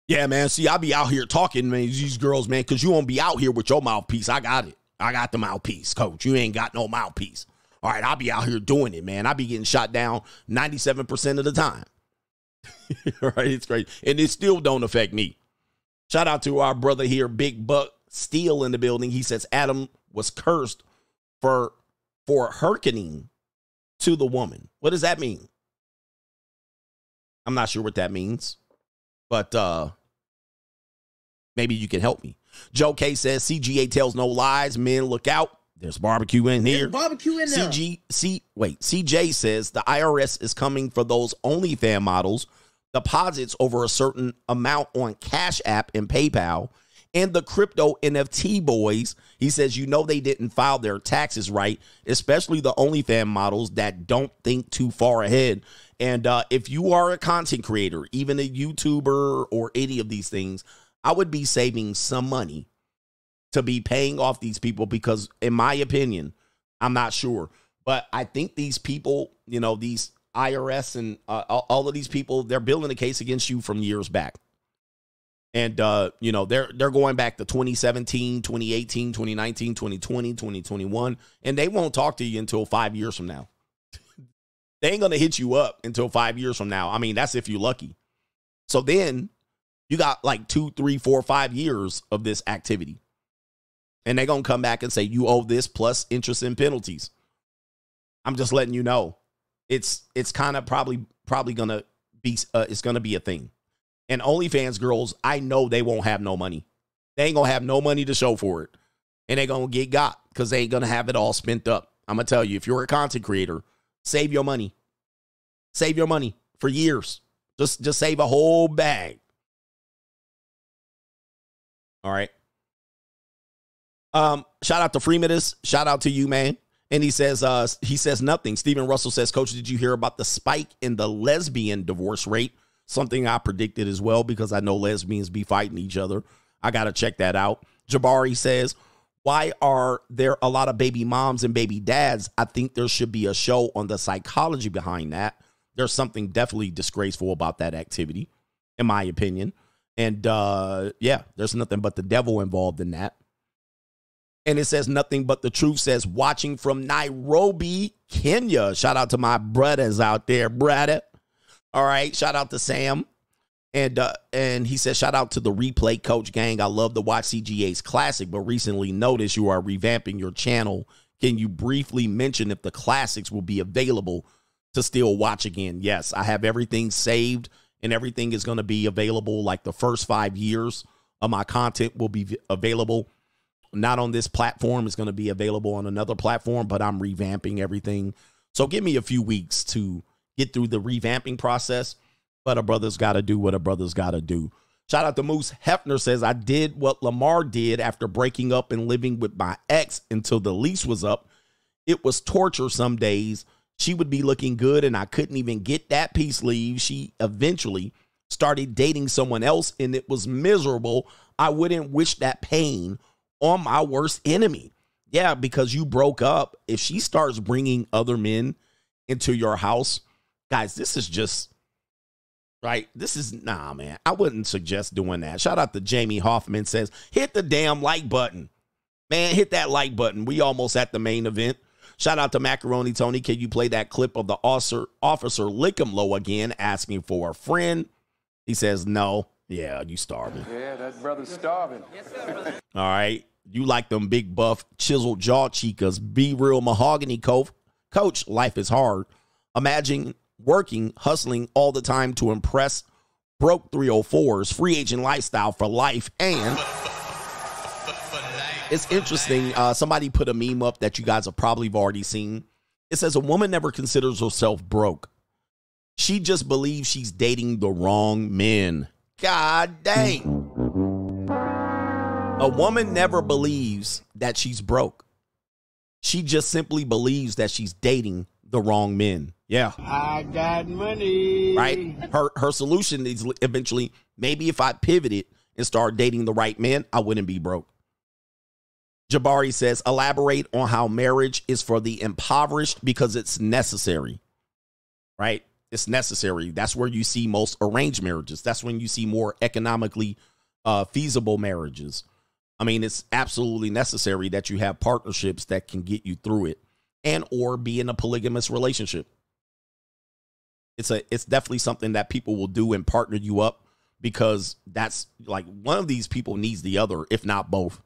Yeah, man. See, I be out here talking, man, these girls, man, because you won't be out here with your mouthpiece. I got it. I got the mouthpiece, coach. You ain't got no mouthpiece. All right, I'll be out here doing it, man. I be getting shot down 97% of the time. right? It's great. And it still don't affect me. Shout out to our brother here, Big Buck Steel in the building. He says Adam was cursed for for hearkening to the woman. What does that mean? I'm not sure what that means, but uh maybe you can help me. Joe K says CGA tells no lies. Men look out. There's barbecue in here. barbecue in there. CG C wait, CJ says the IRS is coming for those OnlyFans models deposits over a certain amount on Cash App and PayPal and the crypto NFT boys. He says you know they didn't file their taxes right, especially the OnlyFans models that don't think too far ahead. And uh, if you are a content creator, even a YouTuber or any of these things, I would be saving some money to be paying off these people because, in my opinion, I'm not sure, but I think these people, you know, these IRS and uh, all all of these people, they're building a case against you from years back. And uh, you know, they're they're going back to 2017, 2018, 2019, 2020, 2021, and they won't talk to you until 5 years from now. they ain't going to hit you up until 5 years from now. I mean, that's if you're lucky. So then you got like two, three, four, five years of this activity. And they're going to come back and say, you owe this plus interest and penalties. I'm just letting you know. It's it's kind of probably probably going to be uh, it's going to be a thing. And OnlyFans girls, I know they won't have no money. They ain't to have no money to show for it. And they're going to get got because they ain't to have it all spent up. I'm to tell you, if you're a content creator, save your money. Save your money for years. Just just save a whole bag. All right. Um, shout out to Freemanus. Shout out to you, man. And he says, uh, he says nothing. Stephen Russell says, Coach, did you hear about the spike in the lesbian divorce rate? Something I predicted as well because I know lesbians be fighting each other. I gotta check that out. Jabari says, Why are there a lot of baby moms and baby dads? I think there should be a show on the psychology behind that. There's something definitely disgraceful about that activity, in my opinion. And uh, yeah, there's nothing but the devil involved in that. And it says nothing but the truth says watching from Nairobi, Kenya. Shout out to my brothers out there, brother. All right, shout out to Sam. And uh, and he says, shout out to the replay coach gang. I love to watch CGA's classic, but recently noticed you are revamping your channel. Can you briefly mention if the classics will be available to still watch again? Yes, I have everything saved and everything is going to be available. Like the first five years of my content will be available. Not on this platform, it's going to be available on another platform, but I'm revamping everything. So give me a few weeks to get through the revamping process. But a brother's got to do what a brother's got to do. Shout out to Moose Hefner says, I did what Lamar did after breaking up and living with my ex until the lease was up. It was torture some days. She would be looking good and I couldn't even get that piece leave. She eventually started dating someone else and it was miserable. I wouldn't wish that pain on my worst enemy. Yeah, because you broke up. If she starts bringing other men into your house, guys, this is just right. This is nah, man. I wouldn't suggest doing that. Shout out to Jamie Hoffman says, hit the damn like button. Man, hit that like button. We almost at the main event. Shout out to Macaroni Tony. Can you play that clip of the officer officer Lick'em again asking for a friend? He says, No. Yeah, you starving. Yeah, that brother's starving. Yes, sir." All right. You like them big buff, chiseled jaw chicas. Be real mahogany coach. Coach, life is hard. Imagine working, hustling all the time to impress broke 304s, free agent lifestyle for life, and it's interesting. Uh, somebody put a meme up that you guys have probably already seen. It says a woman never considers herself broke. She just believes she's dating the wrong men. God dang. A woman never believes that she's broke. She just simply believes that she's dating the wrong men. Yeah. I got money. Right? Her her solution is eventually maybe if I pivoted and started dating the right men, I wouldn't be broke. Jabari says, elaborate on how marriage is for the impoverished because it's necessary. Right? It's necessary. That's where you see most arranged marriages. That's when you see more economically uh, feasible marriages. I mean, it's absolutely necessary that you have partnerships that can get you through it and or be in a polygamous relationship. It's a it's definitely something that people will do and partner you up because that's like one of these people needs the other, if not both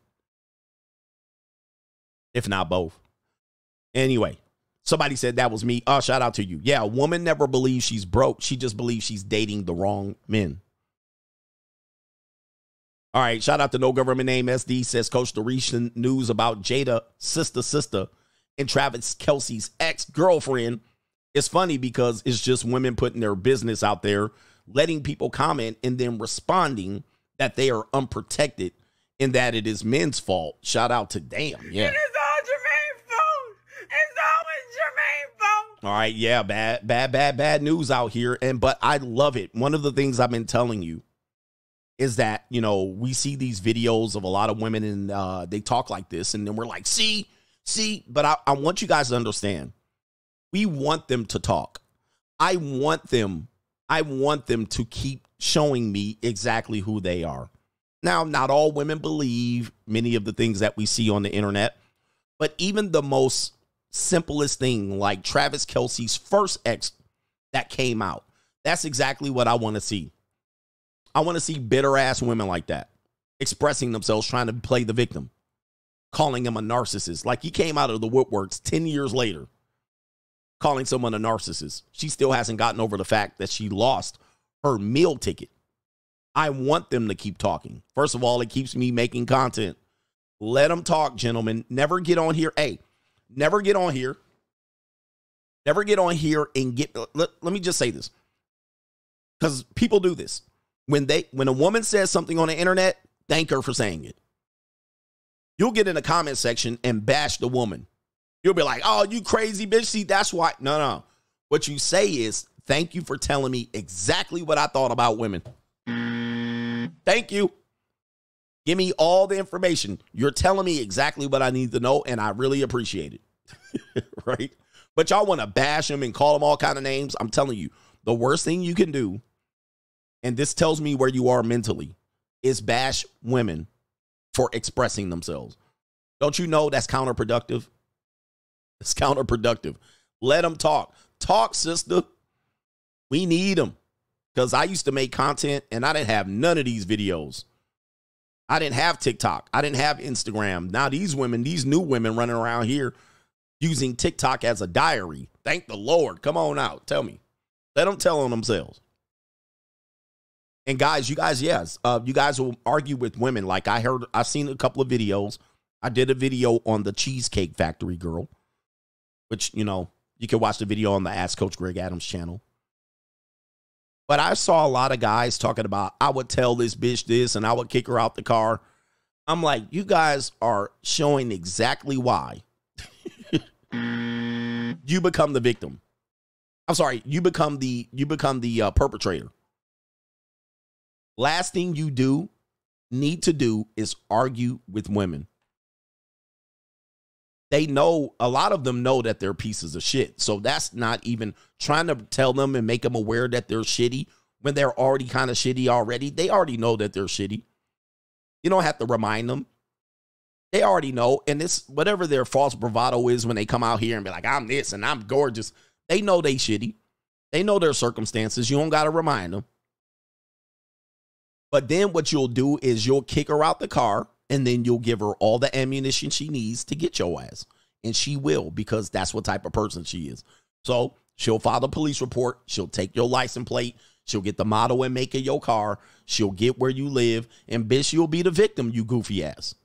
if not both. Anyway, somebody said that was me. Oh, shout out to you. Yeah, a woman never believes she's broke. She just believes she's dating the wrong men. All right, shout out to No Government Name SD says, Coach, the recent news about Jada, sister, sister, and Travis Kelce's ex girlfriend It's funny because it's just women putting their business out there, letting people comment, and then responding that they are unprotected and that it is men's fault. Shout out to damn. Yeah. It is all Jermaine's fault. It's always Jermaine's fault. All right, yeah, bad, bad, bad, bad news out here. And but I love it. One of the things I've been telling you is that you know we see these videos of a lot of women and uh, they talk like this, and then we're like, see, see. But I, I want you guys to understand. We want them to talk. I want them. I want them to keep showing me exactly who they are. Now, not all women believe many of the things that we see on the internet, but even the most simplest thing, like Travis Kelce's first ex that came out, that's exactly what I want to see. I want to see bitter ass women like that expressing themselves, trying to play the victim, calling him a narcissist. Like he came out of the woodworks 10 years later, calling someone a narcissist. She still hasn't gotten over the fact that she lost her meal ticket. I want them to keep talking. First of all, it keeps me making content. Let them talk, gentlemen. Never get on here. Hey, never get on here. Never get on here and get. Let, let me just say this because people do this. When they when a woman says something on the internet, thank her for saying it. You'll get in the comment section and bash the woman. You'll be like, "Oh, you crazy bitch! See, that's why." No, no. What you say is, "Thank you for telling me exactly what I thought about women." Thank you. Give me all the information. You're telling me exactly what I need to know, and I really appreciate it. right? But y'all want to bash them and call them all kind of names. I'm telling you, the worst thing you can do, and this tells me where you are mentally, is bash women for expressing themselves. Don't you know that's counterproductive? It's counterproductive. Let them talk. Talk, sister. We need them. Because I used to make content and I didn't have none of these videos. I didn't have TikTok. I didn't have Instagram. Now these women, these new women running around here using TikTok as a diary. Thank the Lord. Come on out. Tell me. Let them tell on themselves. And guys, you guys, yes, uh, you guys will argue with women. Like I heard, I've seen a couple of videos. I did a video on the Cheesecake Factory girl, which, you know, you can watch the video on the Ask Coach Greg Adams channel. But I saw a lot of guys talking about, I would tell this bitch this and I would kick her out the car. I'm like, you guys are showing exactly why you become the victim. I'm sorry, you become the you become the uh, perpetrator. Last thing you do need to do is argue with women. They know a lot of them know that they're pieces of shit. So that's not even trying to tell them and make them aware that they're shitty when they're already kind of shitty already. They already know that they're shitty. You don't have to remind them. They already know. And this, whatever their false bravado is when they come out here and be like, I'm this and I'm gorgeous, they know they shitty. They know their circumstances. You don't got to remind them. But then what you'll do is you'll kick her out the car and then you'll give her all the ammunition she needs to get your ass. And she will because that's what type of person she is. So she'll file the police report. She'll take your license plate. She'll get the model and make of your car. She'll get where you live. And bitch, you'll be the victim, you goofy ass.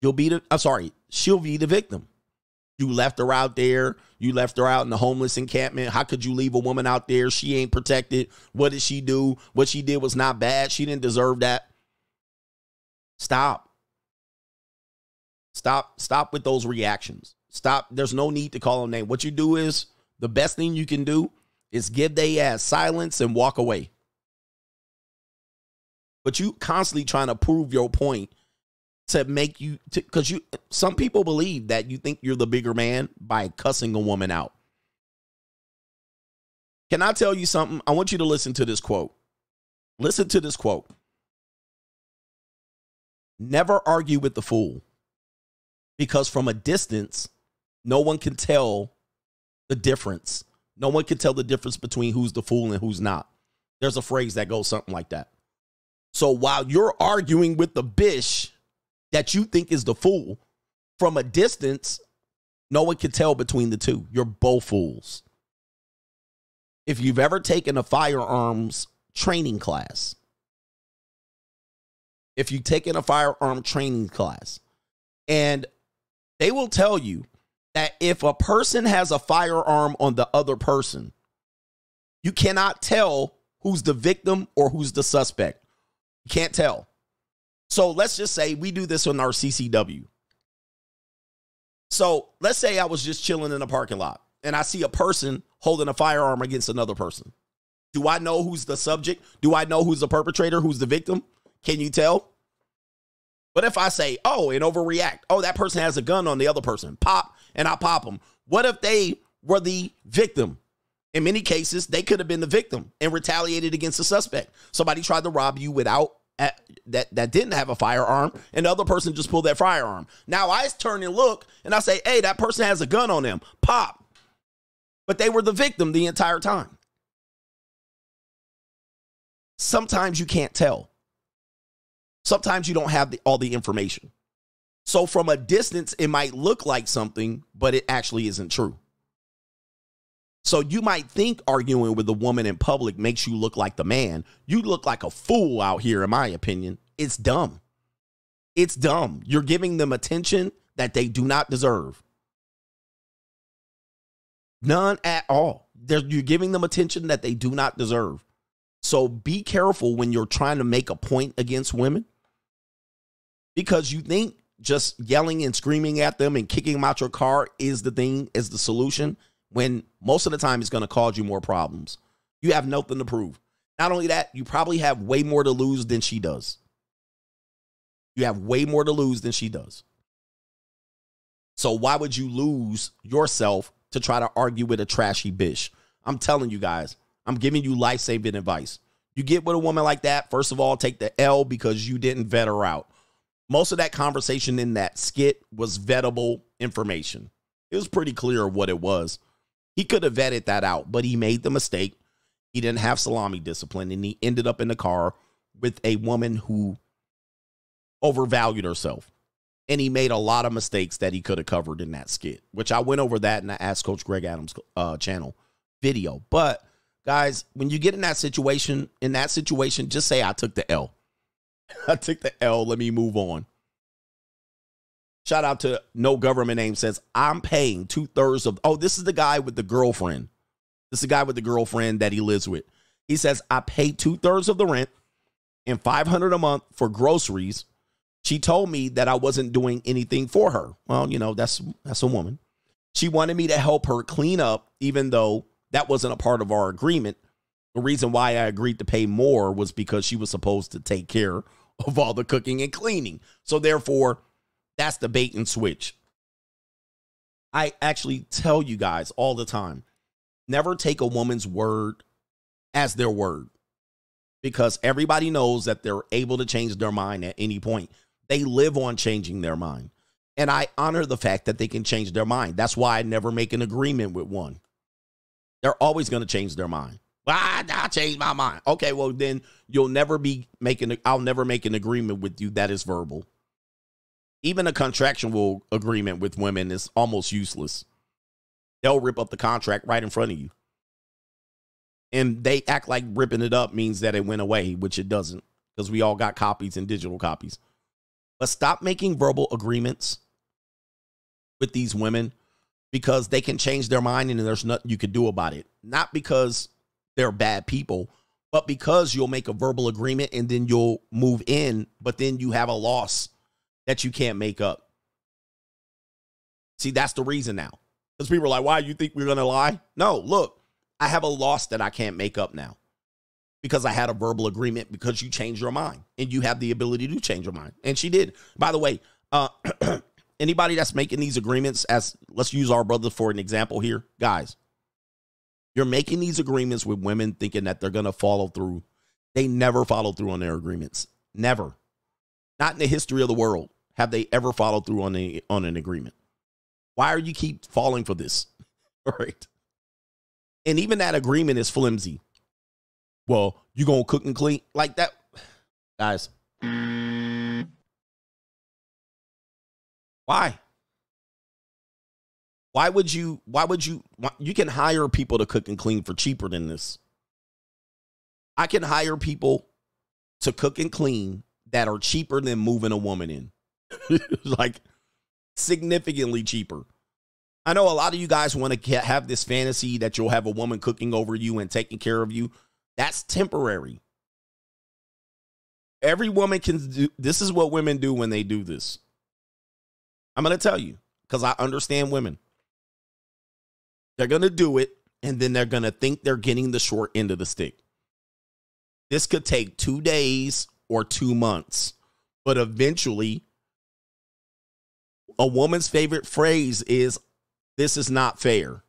You'll be the, I'm sorry, she'll be the victim. You left her out there. You left her out in the homeless encampment. How could you leave a woman out there? She ain't protected. What did she do? What she did was not bad. She didn't deserve that. Stop. Stop. Stop with those reactions. Stop. There's no need to call a name. What you do is the best thing you can do is give they ass silence and walk away. But you constantly trying to prove your point to make you because you some people believe that you think you're the bigger man by cussing a woman out. Can I tell you something? I want you to listen to this quote. Listen to this quote. Never argue with the fool because from a distance, no one can tell the difference. No one can tell the difference between who's the fool and who's not. There's a phrase that goes something like that. So while you're arguing with the bish that you think is the fool, from a distance, no one can tell between the two. You're both fools. If you've ever taken a firearms training class, if you've taken a firearm training class, and they will tell you that if a person has a firearm on the other person, you cannot tell who's the victim or who's the suspect. You can't tell. So let's just say we do this on our CCW. So let's say I was just chilling in a parking lot and I see a person holding a firearm against another person. Do I know who's the subject? Do I know who's the perpetrator? Who's the victim? Can you tell? What if I say, oh, and overreact? Oh, that person has a gun on the other person. Pop, and I pop them. What if they were the victim? In many cases, they could have been the victim and retaliated against the suspect. Somebody tried to rob you without at, that that didn't have a firearm, and the other person just pulled that firearm. Now I turn and look, and I say, "Hey, that person has a gun on them." Pop, but they were the victim the entire time. Sometimes you can't tell. Sometimes you don't have the, all the information. So from a distance, it might look like something, but it actually isn't true. So you might think arguing with a woman in public makes you look like the man. You look like a fool out here, in my opinion. It's dumb. It's dumb. You're giving them attention that they do not deserve. None at all. They're, you're giving them attention that they do not deserve. So be careful when you're trying to make a point against women because you think just yelling and screaming at them and kicking them out your car is the thing, is the solution when most of the time it's going to cause you more problems. You have nothing to prove. Not only that, you probably have way more to lose than she does. You have way more to lose than she does. So why would you lose yourself to try to argue with a trashy bitch? I'm telling you guys, I'm giving you life saving advice. You get with a woman like that, first of all, take the L because you didn't vet her out. Most of that conversation in that skit was vettable information. It was pretty clear what it was. He could have vetted that out, but he made the mistake. He didn't have salami discipline, and he ended up in the car with a woman who overvalued herself. And he made a lot of mistakes that he could have covered in that skit, which I went over that in the Ask Coach Greg Adams uh, channel video. But guys, when you get in that situation, in that situation, just say I took the L. I took the L. Let me move on. Shout out to no government name says I'm paying two thirds of. Oh, this is the guy with the girlfriend. This is the guy with the girlfriend that he lives with. He says I pay two thirds of the rent and five hundred a month for groceries. She told me that I wasn't doing anything for her. Well, you know that's that's a woman. She wanted me to help her clean up, even though that wasn't a part of our agreement. The reason why I agreed to pay more was because she was supposed to take care of all the cooking and cleaning. So therefore, that's the bait and switch. I actually tell you guys all the time never take a woman's word as their word because everybody knows that they're able to change their mind at any point. They live on changing their mind. And I honor the fact that they can change their mind. That's why I never make an agreement with one. They're always going to change their mind. I, I changed my mind. Okay, well then you'll never be making. I'll never make an agreement with you that is verbal. Even a contractual agreement with women is almost useless. They'll rip up the contract right in front of you, and they act like ripping it up means that it went away, which it doesn't, because we all got copies and digital copies. But stop making verbal agreements with these women because they can change their mind and there's nothing you can do about it. Not because they're bad people, but because you'll make a verbal agreement and then you'll move in, but then you have a loss that you can't make up. See, that's the reason now. Because people are like, why you think we're going to lie? No, look, I have a loss that I can't make up now because I had a verbal agreement because you changed your mind and you have the ability to change your mind. And she did. By the way, uh, anybody that's making these agreements, as let's use our brother for an example here, guys, you're making these agreements with women thinking that they're going to follow through. They never follow through on their agreements. Never. Not in the history of the world have they ever followed through on a, on an agreement. Why are you keep falling for this? All right. And even that agreement is flimsy. Well, you to cook and clean like that guys. Why? Why would you why would you you can hire people to cook and clean for cheaper than this? I can hire people to cook and clean that are cheaper than moving a woman in. like significantly cheaper. I know a lot of you guys want to have this fantasy that you'll have a woman cooking over you and taking care of you. That's temporary. Every woman can do this is what women do when they do this. I'm going to tell you because I understand women. They're going to do it and then they're going to think they're getting the short end of the stick. This could take 2 days or 2 months, but eventually a woman's favorite phrase is this is not fair.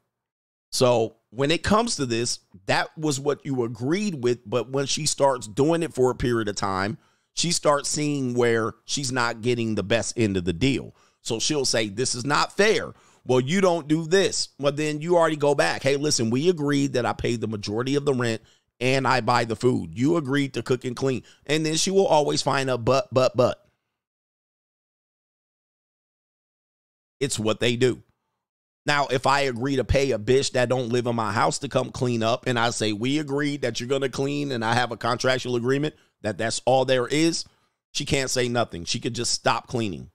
So when it comes to this, that was what you agreed with. But when she starts doing it for a period of time, she starts seeing where she's not getting the best end of the deal. So she'll say, This is not fair. Well, you don't do this. Well, then you already go back. Hey, listen, we agreed that I paid the majority of the rent and I buy the food. You agreed to cook and clean. And then she will always find a but, but, but. It's what they do. Now, if I agree to pay a bitch that don't live in my house to come clean up, and I say we agreed that you're gonna clean, and I have a contractual agreement that that's all there is, she can't say nothing. She could just stop cleaning.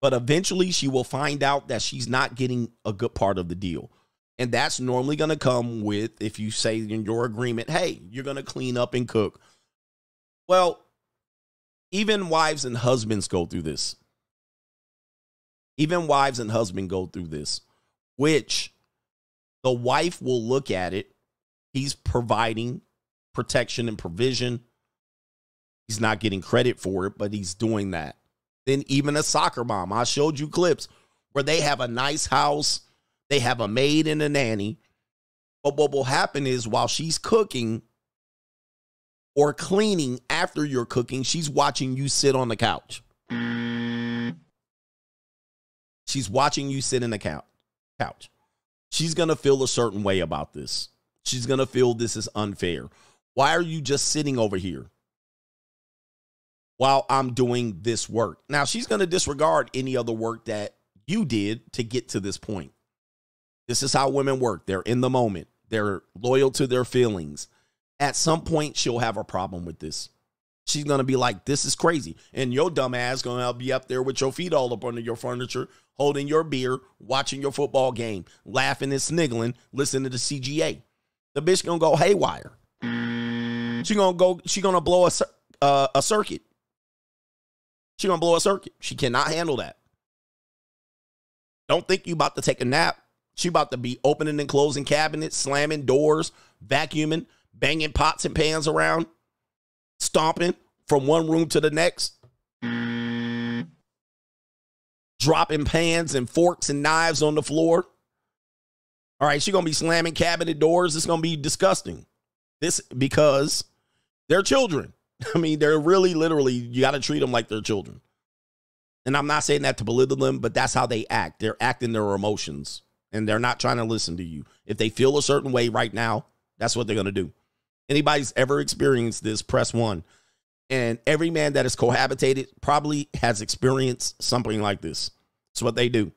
But eventually, she will find out that she's not getting a good part of the deal. And that's normally going to come with if you say in your agreement, hey, you're going to clean up and cook. Well, even wives and husbands go through this. Even wives and husbands go through this, which the wife will look at it. He's providing protection and provision. He's not getting credit for it, but he's doing that. Then, even a soccer mom, I showed you clips where they have a nice house they have a maid and a nanny. But what will happen is while she's cooking or cleaning after you're cooking, she's watching you sit on the couch. She's watching you sit in the couch. Couch. She's going to feel a certain way about this. She's going to feel this is unfair. Why are you just sitting over here while I'm doing this work? Now, she's going to disregard any other work that you did to get to this point. This is how women work. They're in the moment. They're loyal to their feelings. At some point, she'll have a problem with this. She's gonna be like, "This is crazy," and your dumb ass gonna be up there with your feet all up under your furniture, holding your beer, watching your football game, laughing and sniggling, listening to the CGA. The bitch gonna go haywire. She gonna go. She gonna blow a uh, a circuit. She gonna blow a circuit. She cannot handle that. Don't think you about to take a nap. She about to be opening and closing cabinets, slamming doors, vacuuming, banging pots and pans around, stomping from one room to the next, dropping pans and forks and knives on the floor. All right, she gonna be slamming cabinet doors. It's gonna be disgusting. This because they're children. I mean, they're really literally you got to treat them like they're children. And I'm not saying that to belittle them, but that's how they act. They're acting their emotions and they're not trying to listen to you. If they feel a certain way right now, that's what they're going to do. Anybody's ever experienced this, press one. And every man that has cohabitated probably has experienced something like this. It's what they do.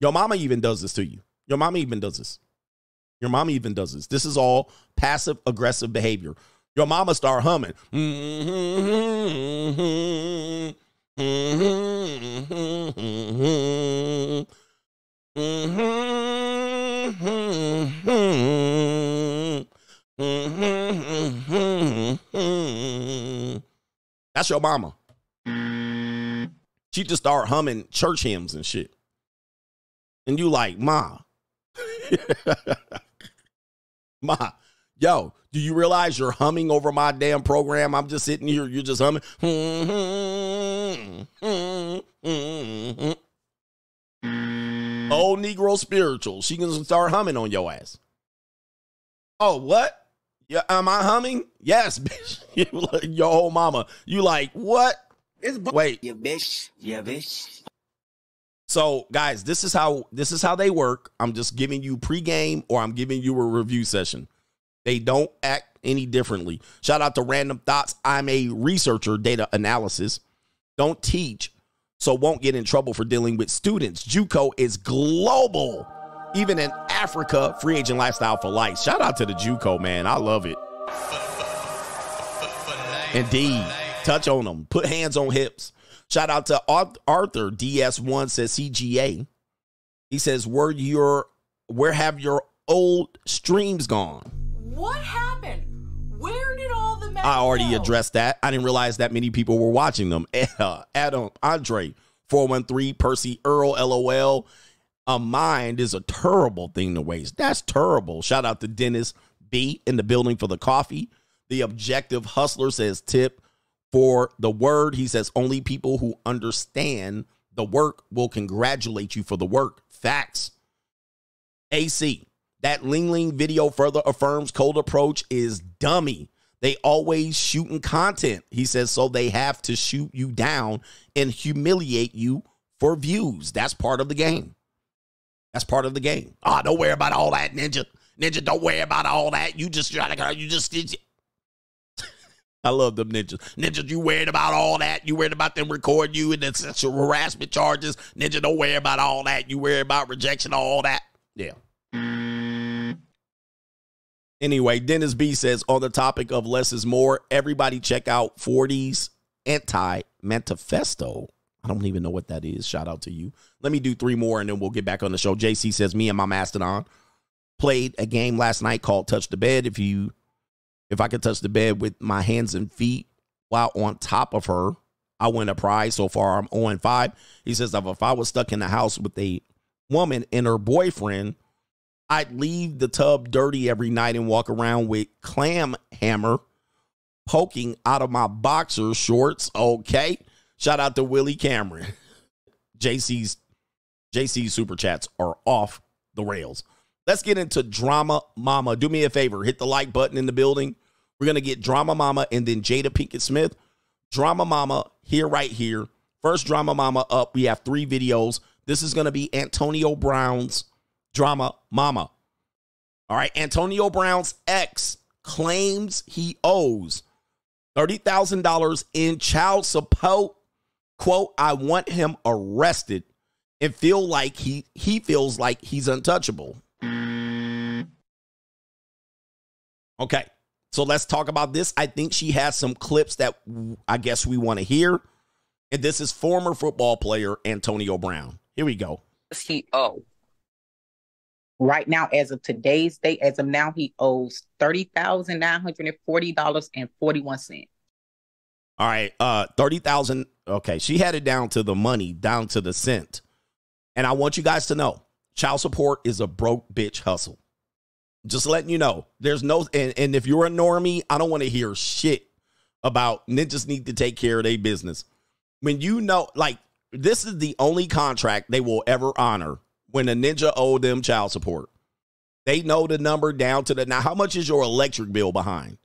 Your mama even does this to you. Your mama even does this. Your mama even does this. This is all passive aggressive behavior. Your mama start humming. Mm-hmm. Mm-hmm. Mm-hmm. That's your mama. She just start humming church hymns and shit. And you like, Ma. Ma, yo, do you realize you're humming over my damn program? I'm just sitting here, you're just humming. Old Negro spiritual. She can start humming on your ass. Oh, what? Yeah, am I humming? Yes, bitch. your whole mama. You like what? It's Wait. Yeah, bitch. Yeah, bitch. So, guys, this is how this is how they work. I'm just giving you pregame or I'm giving you a review session. They don't act any differently. Shout out to Random Thoughts. I'm a researcher, data analysis. Don't teach, so won't get in trouble for dealing with students. JUCO is global. Even in Africa, free agent lifestyle for life. Shout out to the JUCO, man. I love it. Indeed. Touch on them. Put hands on hips. Shout out to Arthur DS1 says CGA. He says, "Where your where have your old streams gone?" What happened? Where did all the I already go? addressed that. I didn't realize that many people were watching them. Adam, Andre, 413, Percy, Earl, LOL. A mind is a terrible thing to waste. That's terrible. Shout out to Dennis B in the building for the coffee. The objective hustler says tip for the word. He says only people who understand the work will congratulate you for the work. Facts. AC, that Ling Ling video further affirms cold approach is dummy. They always shooting content. He says so they have to shoot you down and humiliate you for views. That's part of the game. That's part of the game. Ah, oh, don't worry about all that, Ninja. Ninja, don't worry about all that. You just try to you just did I love them ninjas. Ninjas, you worried about all that? You worried about them recording you and the sexual harassment charges? Ninja, don't worry about all that. You worry about rejection, all that. Yeah. Anyway, Dennis B says on the topic of less is more, everybody check out 40s anti manifesto. I don't even know what that is. Shout out to you. Let me do three more and then we'll get back on the show. JC says, Me and my Mastodon played a game last night called Touch the Bed. If you if I could touch the bed with my hands and feet while on top of her, I win a prize. So far, I'm 0 5. He says, if I was stuck in the house with a woman and her boyfriend, I'd leave the tub dirty every night and walk around with clam hammer poking out of my boxer shorts. Okay. Shout out to Willie Cameron. JC's JC's super chats are off the rails. Let's get into Drama Mama. Do me a favor, hit the like button in the building. We're going to get Drama Mama and then Jada Pinkett Smith. Drama Mama here, right here. First Drama Mama up. We have three videos. This is going to be Antonio Brown's Drama Mama. All right. Antonio Brown's ex claims he owes $30,000 in child support. Quote, I want him arrested and feel like he he feels like he's untouchable. Okay. So let's talk about this. I think she has some clips that I guess we want to hear. And this is former football player Antonio Brown. Here we go. He owe? Right now, as of today's date, as of now, he owes thirty thousand nine hundred and forty dollars and forty one cent. All right, uh, thirty thousand. Okay, she had it down to the money, down to the cent. And I want you guys to know, child support is a broke bitch hustle. Just letting you know. There's no and, and if you're a normie, I don't want to hear shit about ninjas need to take care of their business. When you know, like, this is the only contract they will ever honor when a ninja owed them child support. They know the number down to the now. How much is your electric bill behind?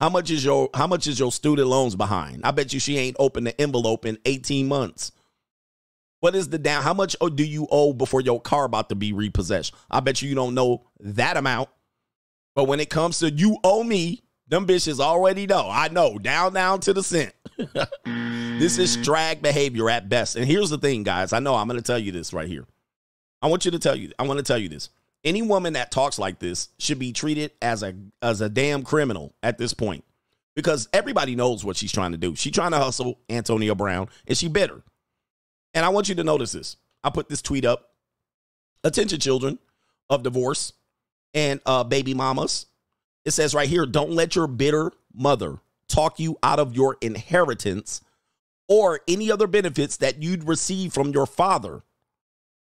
How much is your how much is your student loans behind? I bet you she ain't opened the envelope in 18 months. What is the down? How much oh, do you owe before your car about to be repossessed? I bet you you don't know that amount. But when it comes to you owe me, them bitches already know. I know, down, down to the cent. this is drag behavior at best. And here's the thing, guys. I know I'm going to tell you this right here. I want you to tell you. I want to tell you this. Any woman that talks like this should be treated as a as a damn criminal at this point, because everybody knows what she's trying to do. She's trying to hustle Antonio Brown, and she bitter. And I want you to notice this. I put this tweet up. Attention, children of divorce and uh, baby mamas. It says right here don't let your bitter mother talk you out of your inheritance or any other benefits that you'd receive from your father.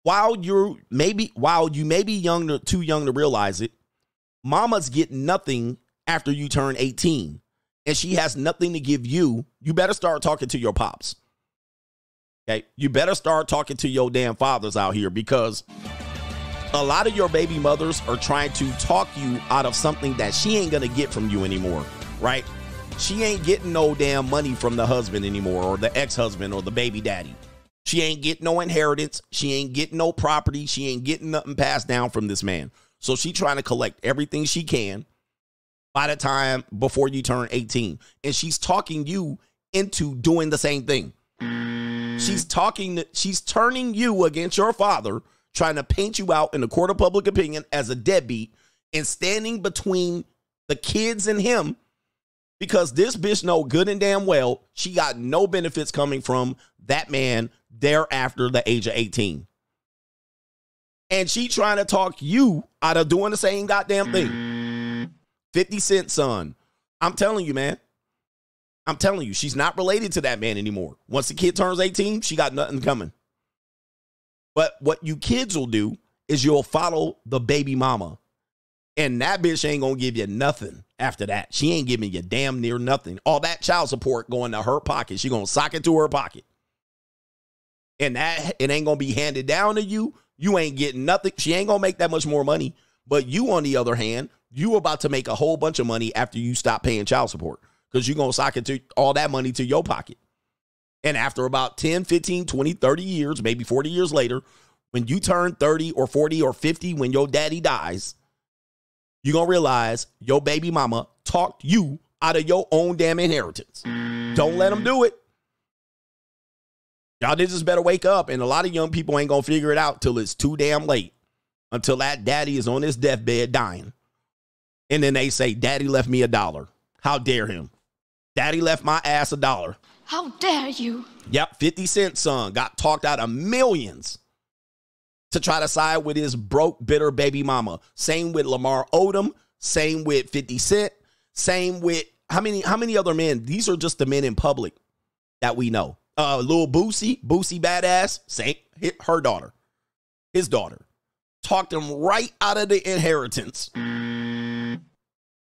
While you're maybe while you may be young to, too young to realize it, mamas get nothing after you turn 18 and she has nothing to give you. You better start talking to your pops. Okay? You better start talking to your damn fathers out here because a lot of your baby mothers are trying to talk you out of something that she ain't gonna get from you anymore, right? She ain't getting no damn money from the husband anymore, or the ex husband, or the baby daddy. She ain't getting no inheritance. She ain't getting no property. She ain't getting nothing passed down from this man. So she trying to collect everything she can by the time before you turn 18. And she's talking you into doing the same thing. She's talking, she's turning you against your father trying to paint you out in the court of public opinion as a deadbeat and standing between the kids and him because this bitch know good and damn well she got no benefits coming from that man thereafter the age of 18. And she trying to talk you out of doing the same goddamn thing. 50 Cent son. I'm telling you, man. I'm telling you, she's not related to that man anymore. Once the kid turns 18, she got nothing coming. But what you kids will do is you'll follow the baby mama. And that bitch ain't gonna give you nothing after that. She ain't giving you damn near nothing. All that child support going to her pocket. She gonna sock it to her pocket. And that it ain't gonna be handed down to you. You ain't getting nothing. She ain't gonna make that much more money. But you, on the other hand, you about to make a whole bunch of money after you stop paying child support because you're to sock it to all that money to your pocket. And after about 10, 15, 20, 30 years, maybe 40 years later, when you turn 30 or 40 or 50, when your daddy dies, you're to realize your baby mama talked you out of your own damn inheritance. Don't let them do it. Y'all just better wake up. And a lot of young people ain't to figure it out till it's too damn late, until that daddy is on his deathbed dying. And then they say, Daddy left me a dollar. How dare him? Daddy left my ass a dollar. How dare you? Yep, 50 Cent son got talked out of millions to try to side with his broke, bitter baby mama. Same with Lamar Odom. Same with 50 Cent. Same with how many how many other men? These are just the men in public that we know. Uh Lil Boosie, Boosie Badazz, same her daughter, his daughter. Talked him right out of the inheritance.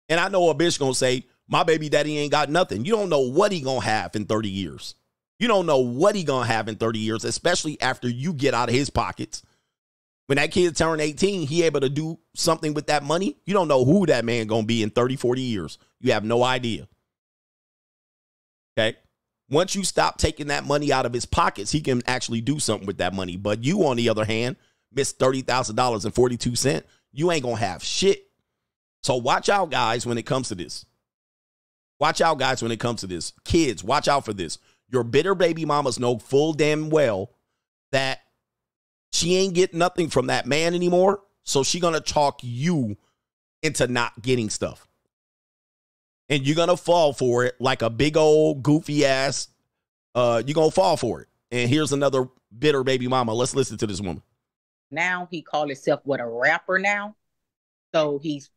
And I know a bitch gonna say, my baby daddy ain't got nothing. You don't know what he gonna have in 30 years. You don't know what he gonna have in 30 years, especially after you get out of his pockets. When that kid turn 18, he able to do something with that money. You don't know who that man gonna be in 30, 40 years. You have no idea. Okay. Once you stop taking that money out of his pockets, he can actually do something with that money. But you, on the other hand, miss $30,000 and 42 cents. You ain't gonna have shit. So watch out, guys, when it comes to this. Watch out, guys, when it comes to this. Kids, watch out for this. Your bitter baby mamas know full damn well that she ain't getting nothing from that man anymore. So she gonna talk you into not getting stuff. And you're gonna fall for it like a big old goofy ass. Uh, you're gonna fall for it. And here's another bitter baby mama. Let's listen to this woman. Now he call himself what a rapper now. So he's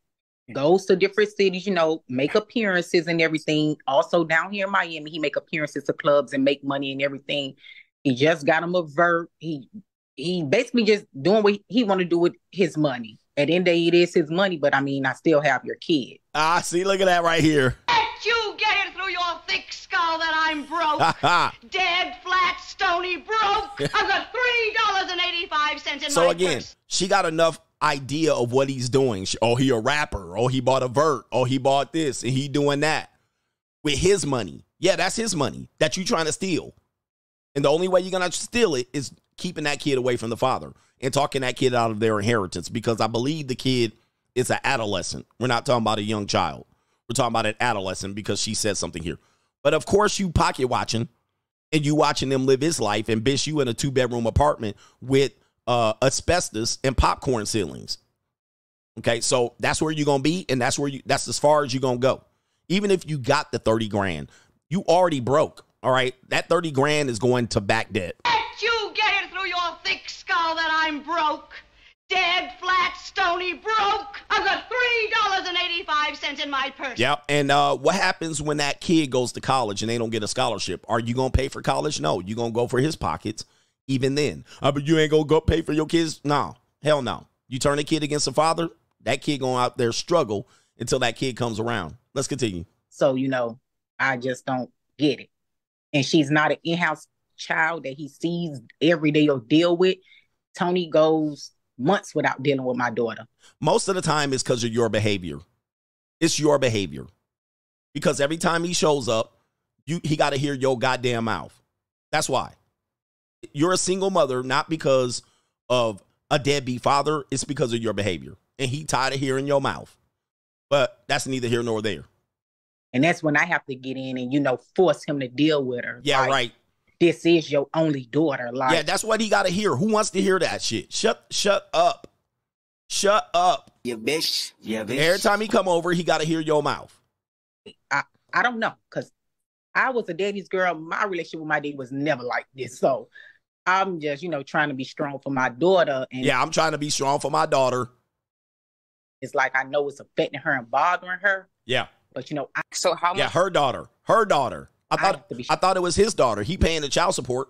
goes to different cities, you know, make appearances and everything. Also down here in Miami, he make appearances to clubs and make money and everything. He just got him a vert. He he basically just doing what he want to do with his money. At the end of the day, it is his money, but I mean, I still have your kid. Ah, see, look at that right here. Let you get it through your thick skull that I'm broke. Dead, flat, stony broke. I've got three dollars and eighty-five cents in so my again, purse. she got enough idea of what he's doing. She- Oh, he a rapper. Oh, he bought a vert. Oh, he bought this and he doing that with his money. Yeah, that's his money that you trying to steal. And the only way you're gonna steal it is keeping that kid away from the father and talking that kid out of their inheritance because I believe the kid is an adolescent. We're not talking about a young child. We're talking about an adolescent because she said something here. But of course, you pocket watching and you watching them live his life and bitch, you in a two bedroom apartment with uh, asbestos and popcorn ceilings. Okay, so that's where you're gonna be, and that's where you that's as far as you're gonna go. Even if you got the 30 grand, you already broke. All right, that 30 grand is going to back debt. Let you get it through your thick skull that I'm broke. Dead, flat, stony broke. I've got three dollars and eighty-five cents in my purse. Yep. And uh, what happens when that kid goes to college and they don't get a scholarship? Are you gonna pay for college? No, you're gonna go for his pockets. Even then, uh, but you ain't gonna go pay for your kids. No, hell no. You turn a kid against the father, that kid going out there struggle until that kid comes around. Let's continue. So, you know, I just don't get it. And she's not an in-house child that he sees every day or deal with. Tony goes months without dealing with my daughter. Most of the time, it's because of your behavior. It's your behavior. Because every time he shows up, you he got to hear your goddamn mouth. That's why. You're a single mother, not because of a deadbeat father. It's because of your behavior. And he tired of hearing your mouth. But that's neither here nor there. And that's when I have to get in and, you know, force him to deal with her. Yeah, Like, right. This is your only daughter. Like yeah, that's what he got to hear. Who wants to hear that shit? Shut, shut up, shut up. You bitch. Yeah, bitch. Every time he come over, he got to hear your mouth. I, I don't know because I was a daddy's girl. My relationship with my daddy was never like this. So I'm just, you know, trying to be strong for my daughter. And Yeah, I'm trying to be strong for my daughter. it's like I know it's affecting her and bothering her. Yeah, But you know, I, so how yeah, much her daughter, her daughter. I thought I thought it was his daughter. He paying the child support.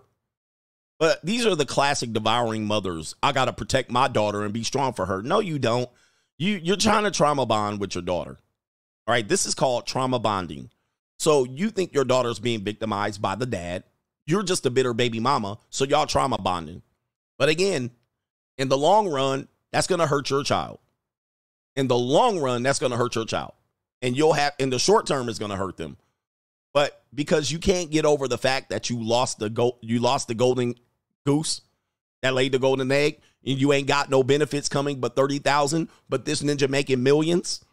But these are the classic devouring mothers. I got to protect my daughter and be strong for her. No, you don't. You you're trying to trauma bond with your daughter. All right, this is called trauma bonding. So you think your daughter's being victimized by the dad. You're just a bitter baby mama, so y'all trauma bonding. But again, in the long run, that's going to hurt your child. In the long run, that's going to hurt your child. And you'll have, in the short term, is going to hurt them. But because you can't get over the fact that you lost the gold, you lost the golden goose that laid the golden egg, and you ain't got no benefits coming but 30,000, but this ninja making millions.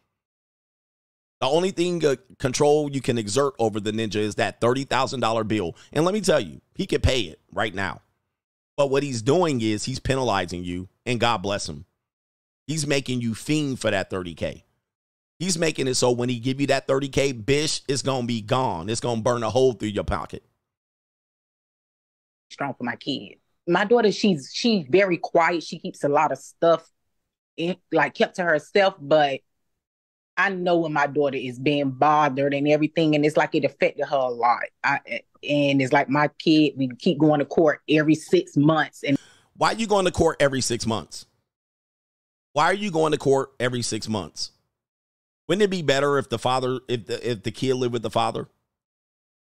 The only thing uh, control you can exert over the ninja is that $30,000 bill. And let me tell you, he can pay it right now. But what he's doing is he's penalizing you, and God bless him. He's making you fiend for that 30K. He's making it so when he give you that 30K, bish, it's going to be gone. It's going to burn a hole through your pocket. Strong for my kid. My daughter, she's she's very quiet. She keeps a lot of stuff in, like kept to herself, but I know when my daughter is being bothered and everything, and it's like it affected her a lot. I, and it's like my kid, we keep going to court every six months. And why are you going to court every six months? Why are you going to court every six months? Wouldn't it be better if the father, if the if the kid lived with the father?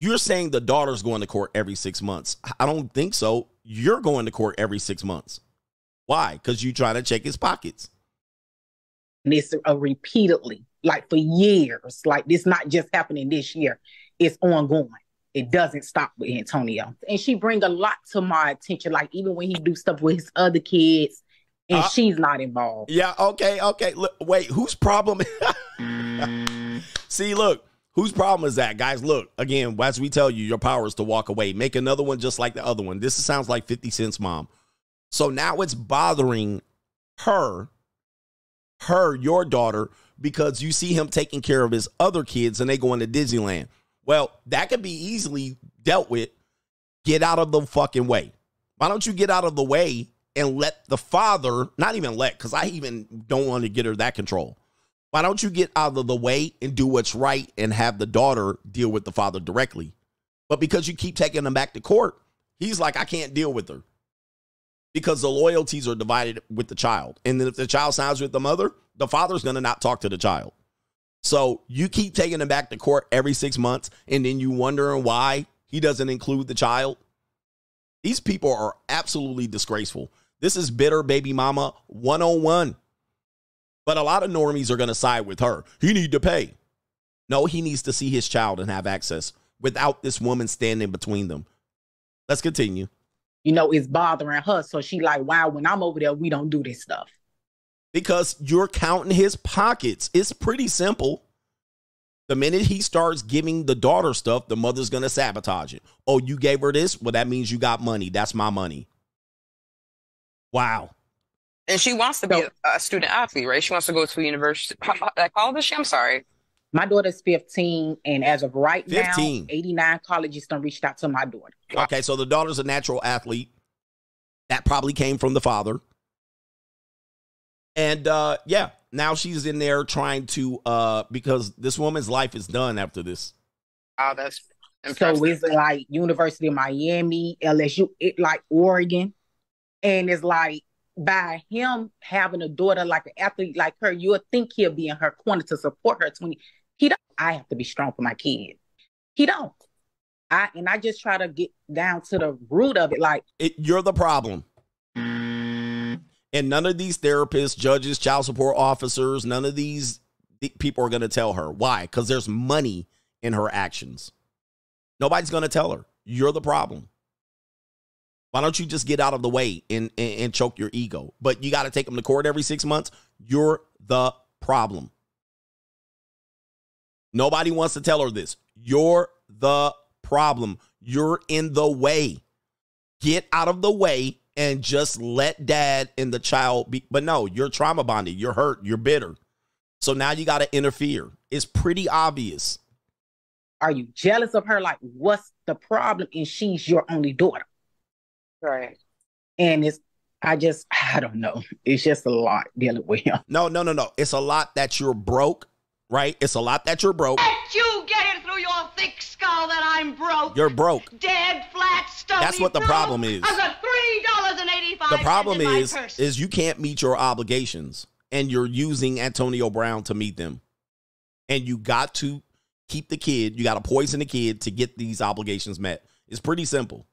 You're saying the daughter's going to court every six months. I don't think so. You're going to court every six months. Why? Because you trying to check his pockets. And it's uh, repeatedly, like for years. Like this not just happening this year. It's ongoing. It doesn't stop with Antonio. And she bring a lot to my attention. Like even when he do stuff with his other kids, and uh, she's not involved. Yeah, okay, okay. Look, wait, whose problem? See, look, whose problem is that, guys? Look, again, as we tell you, your power is to walk away. Make another one just like the other one. This sounds like 50 Cent's mom. So now it's bothering her, her, your daughter, because you see him taking care of his other kids and they going to Disneyland. Well, that could be easily dealt with. Get out of the fucking way. Why don't you get out of the way and let the father, not even let, because I even don't want to get her that control. Why don't you get out of the way and do what's right and have the daughter deal with the father directly? But because you keep taking them back to court, he's like, I can't deal with her because the loyalties are divided with the child. And then if the child signs with the mother, the father's going to not talk to the child. So you keep taking them back to court every six months and then you wondering why he doesn't include the child. These people are absolutely disgraceful. This is bitter baby mama 101. But a lot of normies are going to side with her. He need to pay. No, he needs to see his child and have access without this woman standing between them. Let's continue. You know, it's bothering her. So she like, wow, when I'm over there, we don't do this stuff. Because you're counting his pockets. It's pretty simple. The minute he starts giving the daughter stuff, the mother's going to sabotage it. Oh, you gave her this? Well, that means you got money. That's my money. Wow. And she wants to be so, a, a, student athlete, right? She wants to go to a university. How, like, how old is she? I'm sorry. My daughter's 15, and as of right 15. now, 89 colleges done reached out to my daughter. Okay, so the daughter's a natural athlete. That probably came from the father. And uh, yeah, now she's in there trying to uh because this woman's life is done after this. Oh, that's impressive. so it's like University of Miami, LSU, it like Oregon. And it's like by him having a daughter like an athlete like her, you'll think he'll be in her corner to support her 20. He don't. I have to be strong for my kid. He don't. I and I just try to get down to the root of it. Like it, you're the problem. And none of these therapists, judges, child support officers, none of these people are going to tell her. Why? Because there's money in her actions. Nobody's going to tell her. You're the problem. Why don't you just get out of the way and, and, and choke your ego? But you got to take them to court every six months. You're the problem. Nobody wants to tell her this. You're the problem. You're in the way. Get out of the way and just let dad and the child be. But no, you're trauma bonded. You're hurt. You're bitter. So now you got to interfere. It's pretty obvious. Are you jealous of her? Like, what's the problem? And she's your only daughter. Right. And it's I just I don't know. It's just a lot dealing with him. No, no, no, no. It's a lot that you're broke, right? It's a lot that you're broke. Let you get it through your thick skull that I'm broke. You're broke. Dead, flat, stony. That's what the broke. problem is. I got three dollars and eighty-five. The problem is, is you can't meet your obligations, and you're using Antonio Brown to meet them, and you got to keep the kid. You got to poison the kid to get these obligations met. It's pretty simple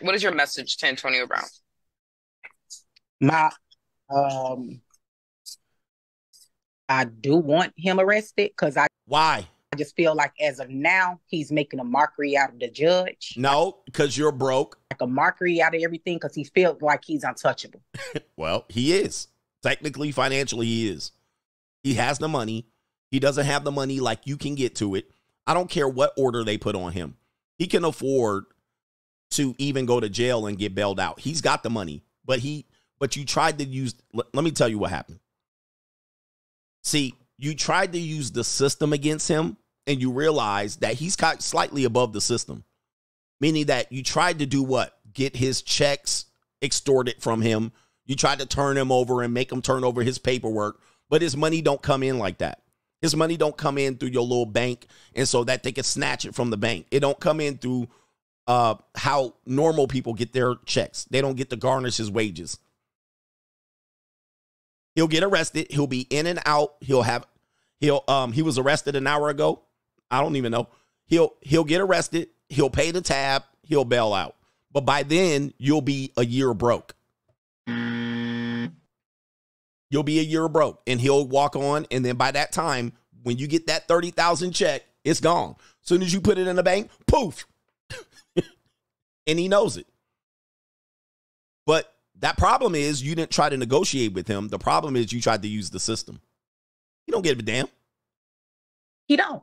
what is your message to Antonio Brown? My um I do want him arrested because I why I just feel like as of now he's making a mockery out of the judge. No, because you're broke. Like a mockery out of everything because he feels like he's untouchable. well, he is technically financially he is. He has the money. He doesn't have the money like you can get to it. I don't care what order they put on him. He can afford to even go to jail and get bailed out. He's got the money, but he but you tried to use let, let me tell you what happened. See, you tried to use the system against him and you realize that he's got slightly above the system. Meaning that you tried to do what? Get his checks extorted from him. You tried to turn him over and make him turn over his paperwork, but his money don't come in like that. His money don't come in through your little bank and so that they can snatch it from the bank. It don't come in through uh how normal people get their checks. They don't get to garnish his wages. He'll get arrested. He'll be in and out. He'll have he'll um he was arrested an hour ago. I don't even know. He'll he'll get arrested. He'll pay the tab. He'll bail out. But by then you'll be a year broke. You'll be a year broke, and he'll walk on. And then by that time, when you get that thirty thousand check, it's gone. Soon as you put it in the bank, poof, and he knows it. But that problem is you didn't try to negotiate with him. The problem is you tried to use the system. You don't give a damn. He don't.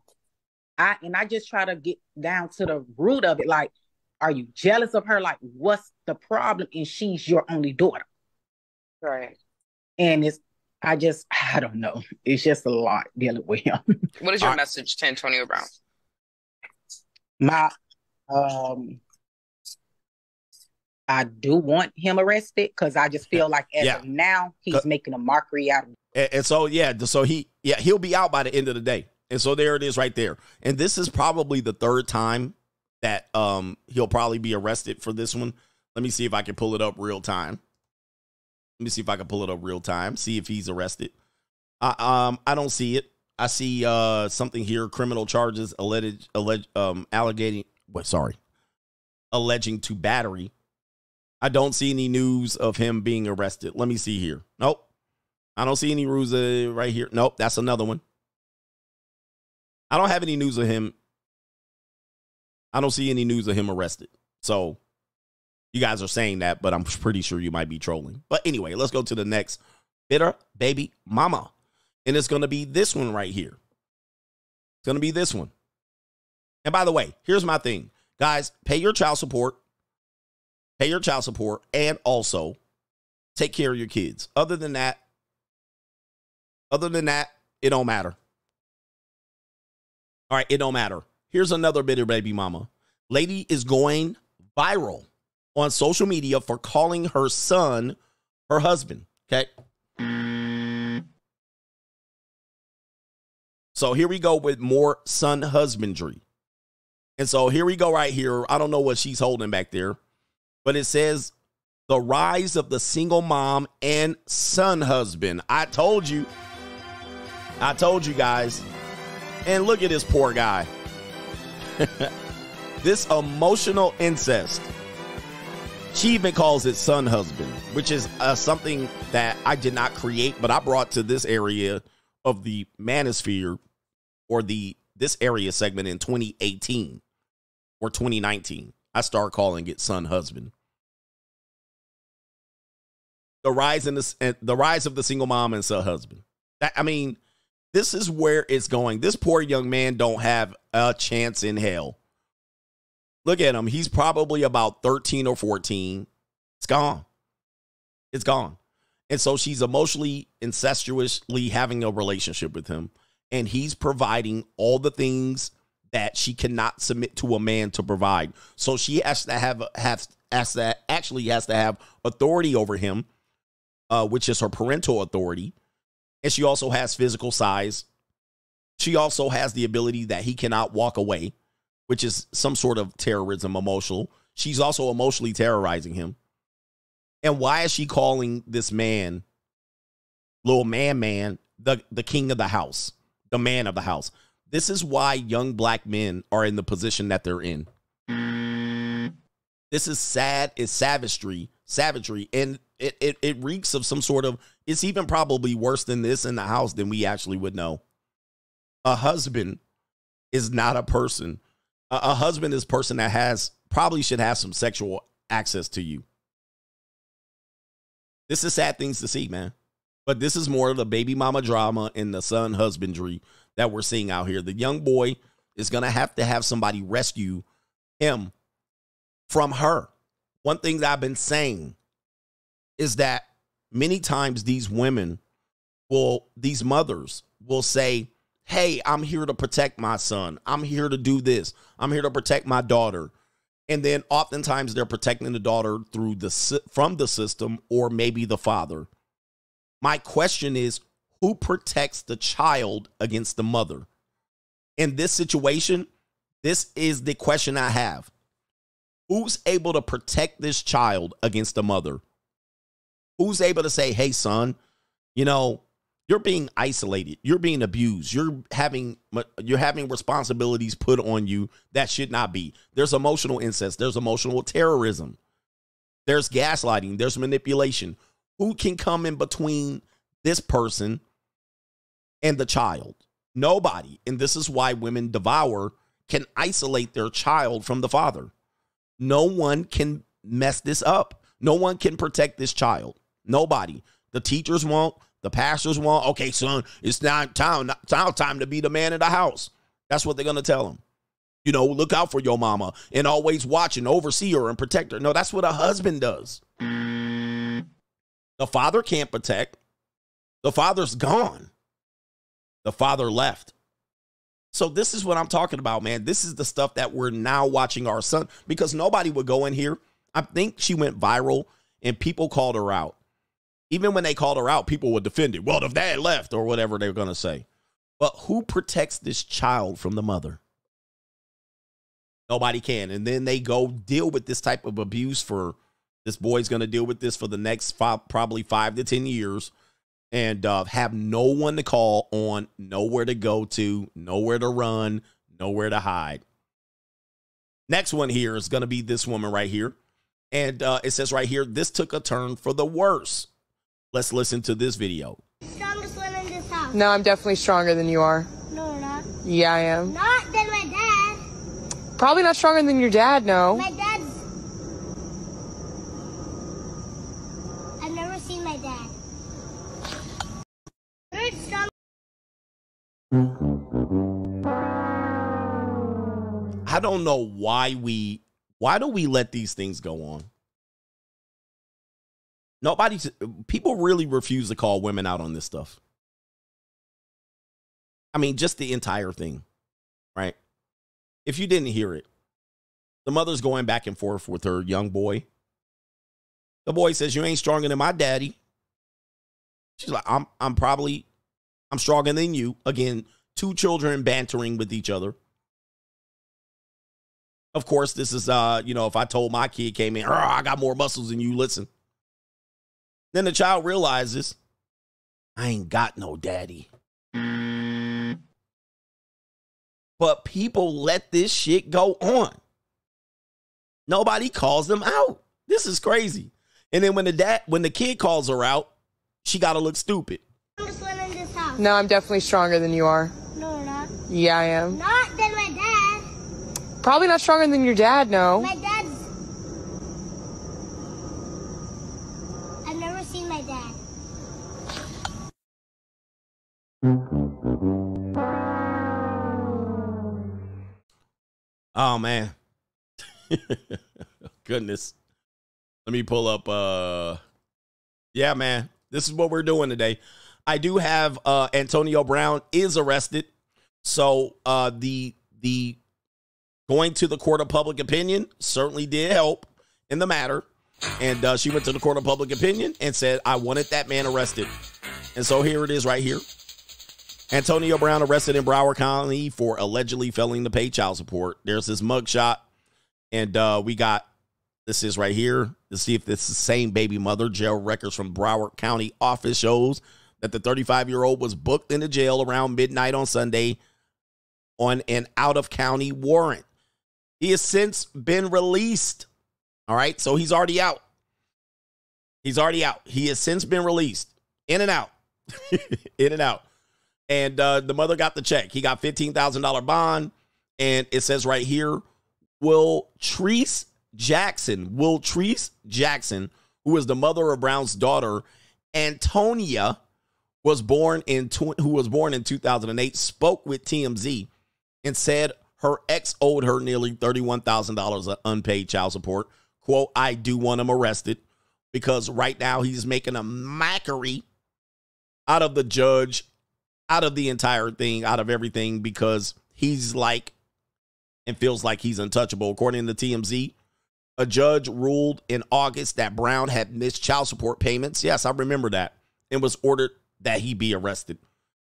I and I just try to get down to the root of it. Like, are you jealous of her? Like, what's the problem? And she's your only daughter. Right. And it's I just I don't know. It's just a lot dealing with him. What is your message to Antonio Brown? My um I do want him arrested because I just feel like as Yeah. of now he's making a mockery out of And, and so yeah, so he yeah he'll be out by the end of the day. And so there it is right there. And this is probably the third time that um he'll probably be arrested for this one. Let me see if I can pull it up real time. Let me see if I can pull it up real time. See if he's arrested. I um I don't see it. I see uh something here: criminal charges alleged alleged um allegating. What? Sorry, alleging to battery. I don't see any news of him being arrested. Let me see here. Nope. I don't see any news uh, right here. Nope, that's another one. I don't have any news of him. I don't see any news of him arrested. So you guys are saying that, but I'm pretty sure you might be trolling. But anyway, let's go to the next bitter baby mama. And it's going to be this one right here. It's going to be this one. And by the way, here's my thing. Guys, pay your child support. Pay your child support and also take care of your kids. Other than that, other than that, it don't matter. All right, it don't matter. Here's another bitter baby mama. Lady is going viral on social media for calling her son her husband. Okay. So here we go with more son husbandry. And so here we go right here. I don't know what she's holding back there, but it says the rise of the single mom and son husband. I told you. I told you guys. And look at this poor guy. this emotional incest. She even calls it son husband, which is uh, something that I did not create, but I brought to this area of the manosphere or the this area segment in 2018 or 2019. I start calling it son husband. The rise in the the rise of the single mom and son husband. That, I mean, this is where it's going. This poor young man don't have a chance in hell. Look at him. He's probably about 13 or 14. It's gone. It's gone. And so she's emotionally, incestuously having a relationship with him. And he's providing all the things that she cannot submit to a man to provide. So she has to have has has to actually has to have authority over him, uh, which is her parental authority. And she also has physical size. She also has the ability that he cannot walk away, which is some sort of terrorism emotional. She's also emotionally terrorizing him. And why is she calling this man, little man man, the, the king of the house, the man of the house? This is why young black men are in the position that they're in. This is sad, it's savagery, savagery. And it, it, it reeks of some sort of, it's even probably worse than this in the house than we actually would know. A husband is not a person. A, a husband is a person that has, probably should have some sexual access to you. This is sad things to see, man. But this is more of the baby mama drama and the son husbandry that we're seeing out here. The young boy is going to have to have somebody rescue him from her. One thing that I've been saying is that many times these women will, these mothers will say, Hey, I'm here to protect my son. I'm here to do this. I'm here to protect my daughter. And then oftentimes they're protecting the daughter through the from the system or maybe the father. My question is who protects the child against the mother? In this situation, this is the question I have. Who's able to protect this child against the mother? Who's able to say, hey, son, you know, you're being isolated. You're being abused. You're having you're having responsibilities put on you that should not be. There's emotional incest. There's emotional terrorism. There's gaslighting. There's manipulation. Who can come in between this person and the child nobody and this is why women devour can isolate their child from the father no one can mess this up no one can protect this child nobody the teachers won't the pastors won't. okay, son, it's now time, now time to be the man in the house. That's what they're going to tell him. You know, look out for your mama and always watch and oversee her and protect her. No, that's what a husband does. The father can't protect. The father's gone. The father left. So this is what I'm talking about, man. This is the stuff that we're now watching our son because nobody would go in here. I think she went viral and people called her out even when they called her out, people would defend it. Well, if dad left or whatever they were going to say. But who protects this child from the mother? Nobody can. And then they go deal with this type of abuse for this boy's going to deal with this for the next five, probably five to 10 years and uh, have no one to call on, nowhere to go to, nowhere to run, nowhere to hide. Next one here is going to be this woman right here. And uh, it says right here, this took a turn for the worse. Let's listen to this video. Strongest one in this house. No, I'm definitely stronger than you are. No, you're not. Yeah, I am. Not than my dad. Probably not stronger than your dad, no. My dad's. I've never seen my dad. You're strong. I don't know why we why do we let these things go on? Nobody, people really refuse to call women out on this stuff. I mean, just the entire thing, right? If you didn't hear it, the mother's going back and forth with her young boy. The boy says, You ain't stronger than my daddy. She's like, I'm I'm probably I'm stronger than you. Again, two children bantering with each other. Of course, this is uh, you know, if I told my kid came in, I got more muscles than you, listen. Then the child realizes, I ain't got no daddy. But people let this shit go on. Nobody calls them out. This is crazy. And then when the dad when the kid calls her out, she gotta look stupid. No, I'm definitely stronger than you are. No, you're not. Yeah, I am. Not than my dad. Probably not stronger than your dad, no. My dad's. I've never seen my dad. Oh man. Goodness. Let me pull up uh Yeah, man. This is what we're doing today. I do have uh Antonio Brown is arrested. So uh the the going to the court of public opinion certainly did help in the matter. And uh, she went to the court of public opinion and said, I wanted that man arrested. And so here it is right here. Antonio Brown arrested in Broward County for allegedly failing to pay child support. There's this mugshot. And uh, we got this is right here to see if this is the same baby mother. Jail records from Broward County office shows that the 35 year old was booked into jail around midnight on Sunday on an out of county warrant. He has since been released. All right, so he's already out. He's already out. He has since been released. In and out. in and out. And uh, the mother got the check. He got $15,000 bond. And it says right here, Will Treese Jackson, Will Treese Jackson, who is the mother of Brown's daughter, Antonia, was born in tw- who was born in 2008, spoke with TMZ and said her ex owed her nearly $31,000 of unpaid child support. Quote, I do want him arrested because right now he's making a mockery out of the judge, out of the entire thing, out of everything because he's like and feels like he's untouchable. According to TMZ, a judge ruled in August that Brown had missed child support payments. Yes, I remember that. And was ordered that he be arrested.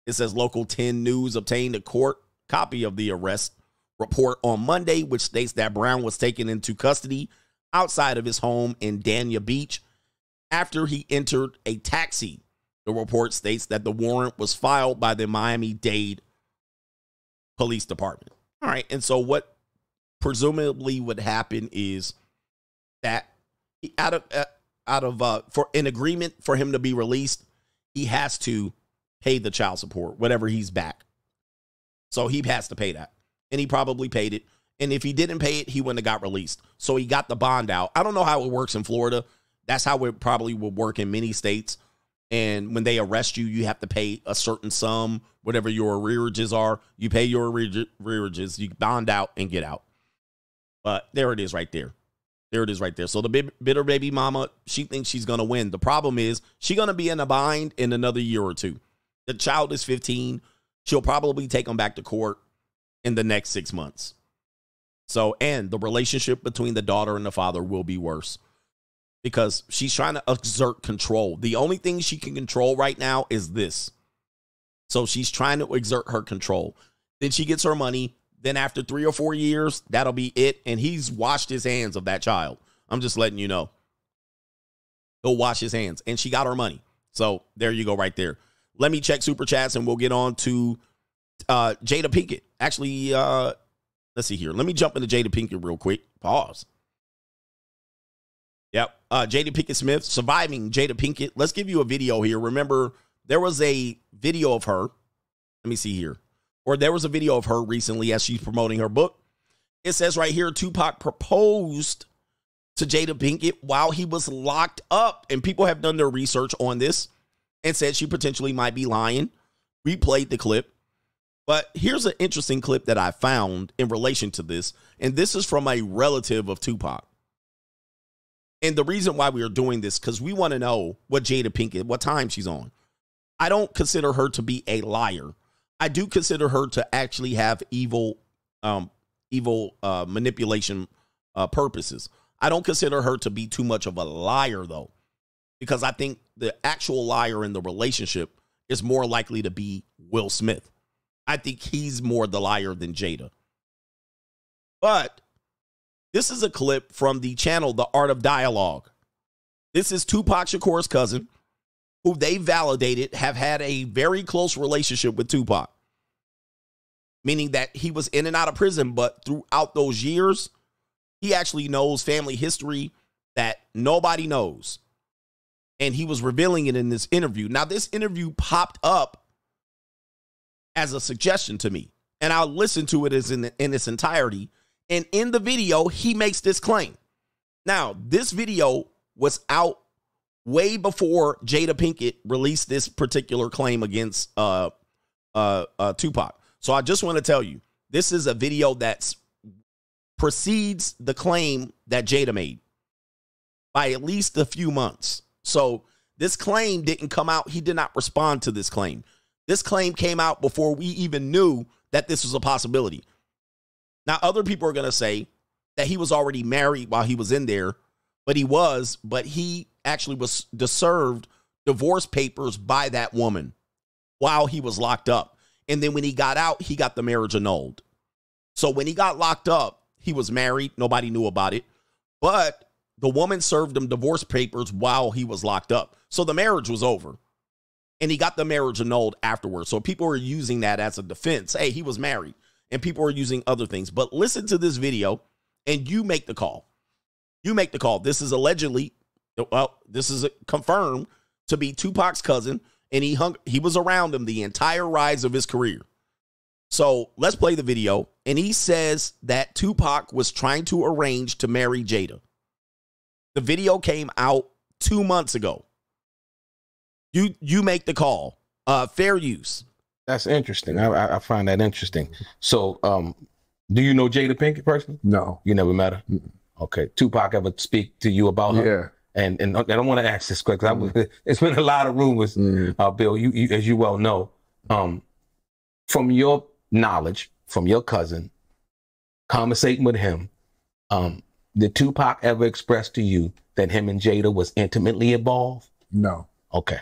It says local 10 News obtained a court copy of the arrest report on Monday, which states that Brown was taken into custody outside of his home in Dania Beach after he entered a taxi. The report states that the warrant was filed by the Miami Dade Police Department. All right. And so, what presumably would happen is that out of, uh, out of, uh, for an agreement for him to be released, he has to pay the child support, whatever he's back. So he has to pay that. And he probably paid it. And if he didn't pay it, he wouldn't have got released. So he got the bond out. I don't know how it works in Florida. That's how it probably would work in many states. And when they arrest you, you have to pay a certain sum, whatever your arrearages are. You pay your arrearages, you bond out and get out. But there it is right there. There it is right there. So the bitter baby mama, she thinks she's going to win. The problem is she's going to be in a bind in another year or two. The child is 15. She'll probably take him back to court in the next six months. So, and the relationship between the daughter and the father will be worse because she's trying to exert control. The only thing she can control right now is this. So she's trying to exert her control. Then she gets her money. Then after three or four years, that'll be it. And he's washed his hands of that child. I'm just letting you know. He'll wash his hands. And she got her money. So there you go, right there. Let me check super chats and we'll get on to uh, Jada Pinkett. Actually, uh, let's see here. Let me jump into Jada Pinkett real quick. Pause. Yep. Uh, Jada Pinkett Smith surviving Jada Pinkett. Let's give you a video here. Remember, there was a video of her. Let me see here. Or there was a video of her recently as she's promoting her book. It says right here Tupac proposed to Jada Pinkett while he was locked up. And people have done their research on this and said she potentially might be lying. We played the clip. But here's an interesting clip that I found in relation to this. And this is from a relative of Tupac. And the reason why we are doing this, because we want to know what Jada Pinkett, what time she's on. I don't consider her to be a liar. I do consider her to actually have evil, um, evil uh, manipulation uh, purposes. I don't consider her to be too much of a liar, though, because I think the actual liar in the relationship is more likely to be Will Smith. I think he's more the liar than Jada. But this is a clip from the channel The Art of Dialogue. This is Tupac Shakur's cousin, who they validated have had a very close relationship with Tupac. Meaning that he was in and out of prison, but throughout those years, he actually knows family history that nobody knows. And he was revealing it in this interview. Now, this interview popped up as a suggestion to me, and I listened to it as in, in its entirety and in the video, he makes this claim. Now, this video was out way before Jada Pinkett released this particular claim against uh, uh, uh, Tupac. So I just want to tell you, this is a video that precedes the claim that Jada made by at least a few months. So this claim didn't come out. He did not respond to this claim. This claim came out before we even knew that this was a possibility. Now, other people are going to say that he was already married while he was in there, but he was, but he actually was served divorce papers by that woman while he was locked up. And then when he got out, he got the marriage annulled. So when he got locked up, he was married. Nobody knew about it. But the woman served him divorce papers while he was locked up. So the marriage was over. And he got the marriage annulled afterwards. So people were using that as a defense. Hey, he was married and people are using other things. But listen to this video and you make the call. You make the call. This is allegedly Well, this is confirmed to be Tupac's cousin, and he hung he was around him the entire rise of his career. So let's play the video. And he says that Tupac was trying to arrange to marry Jada. The video came out two months ago. You you make the call. Uh, fair use. That's interesting. I, I, I find that interesting. So, um, do you know Jada Pinkett personally? No. You never met her. Okay. Tupac ever speak to you about her? Yeah. And and I don't want to ask this question. Mm. It's been a lot of rumors, mm. uh, Bill. You, you as you well know, um, from your knowledge, from your cousin, conversating with him, um, did Tupac ever express to you that him and Jada was intimately involved? No. Okay.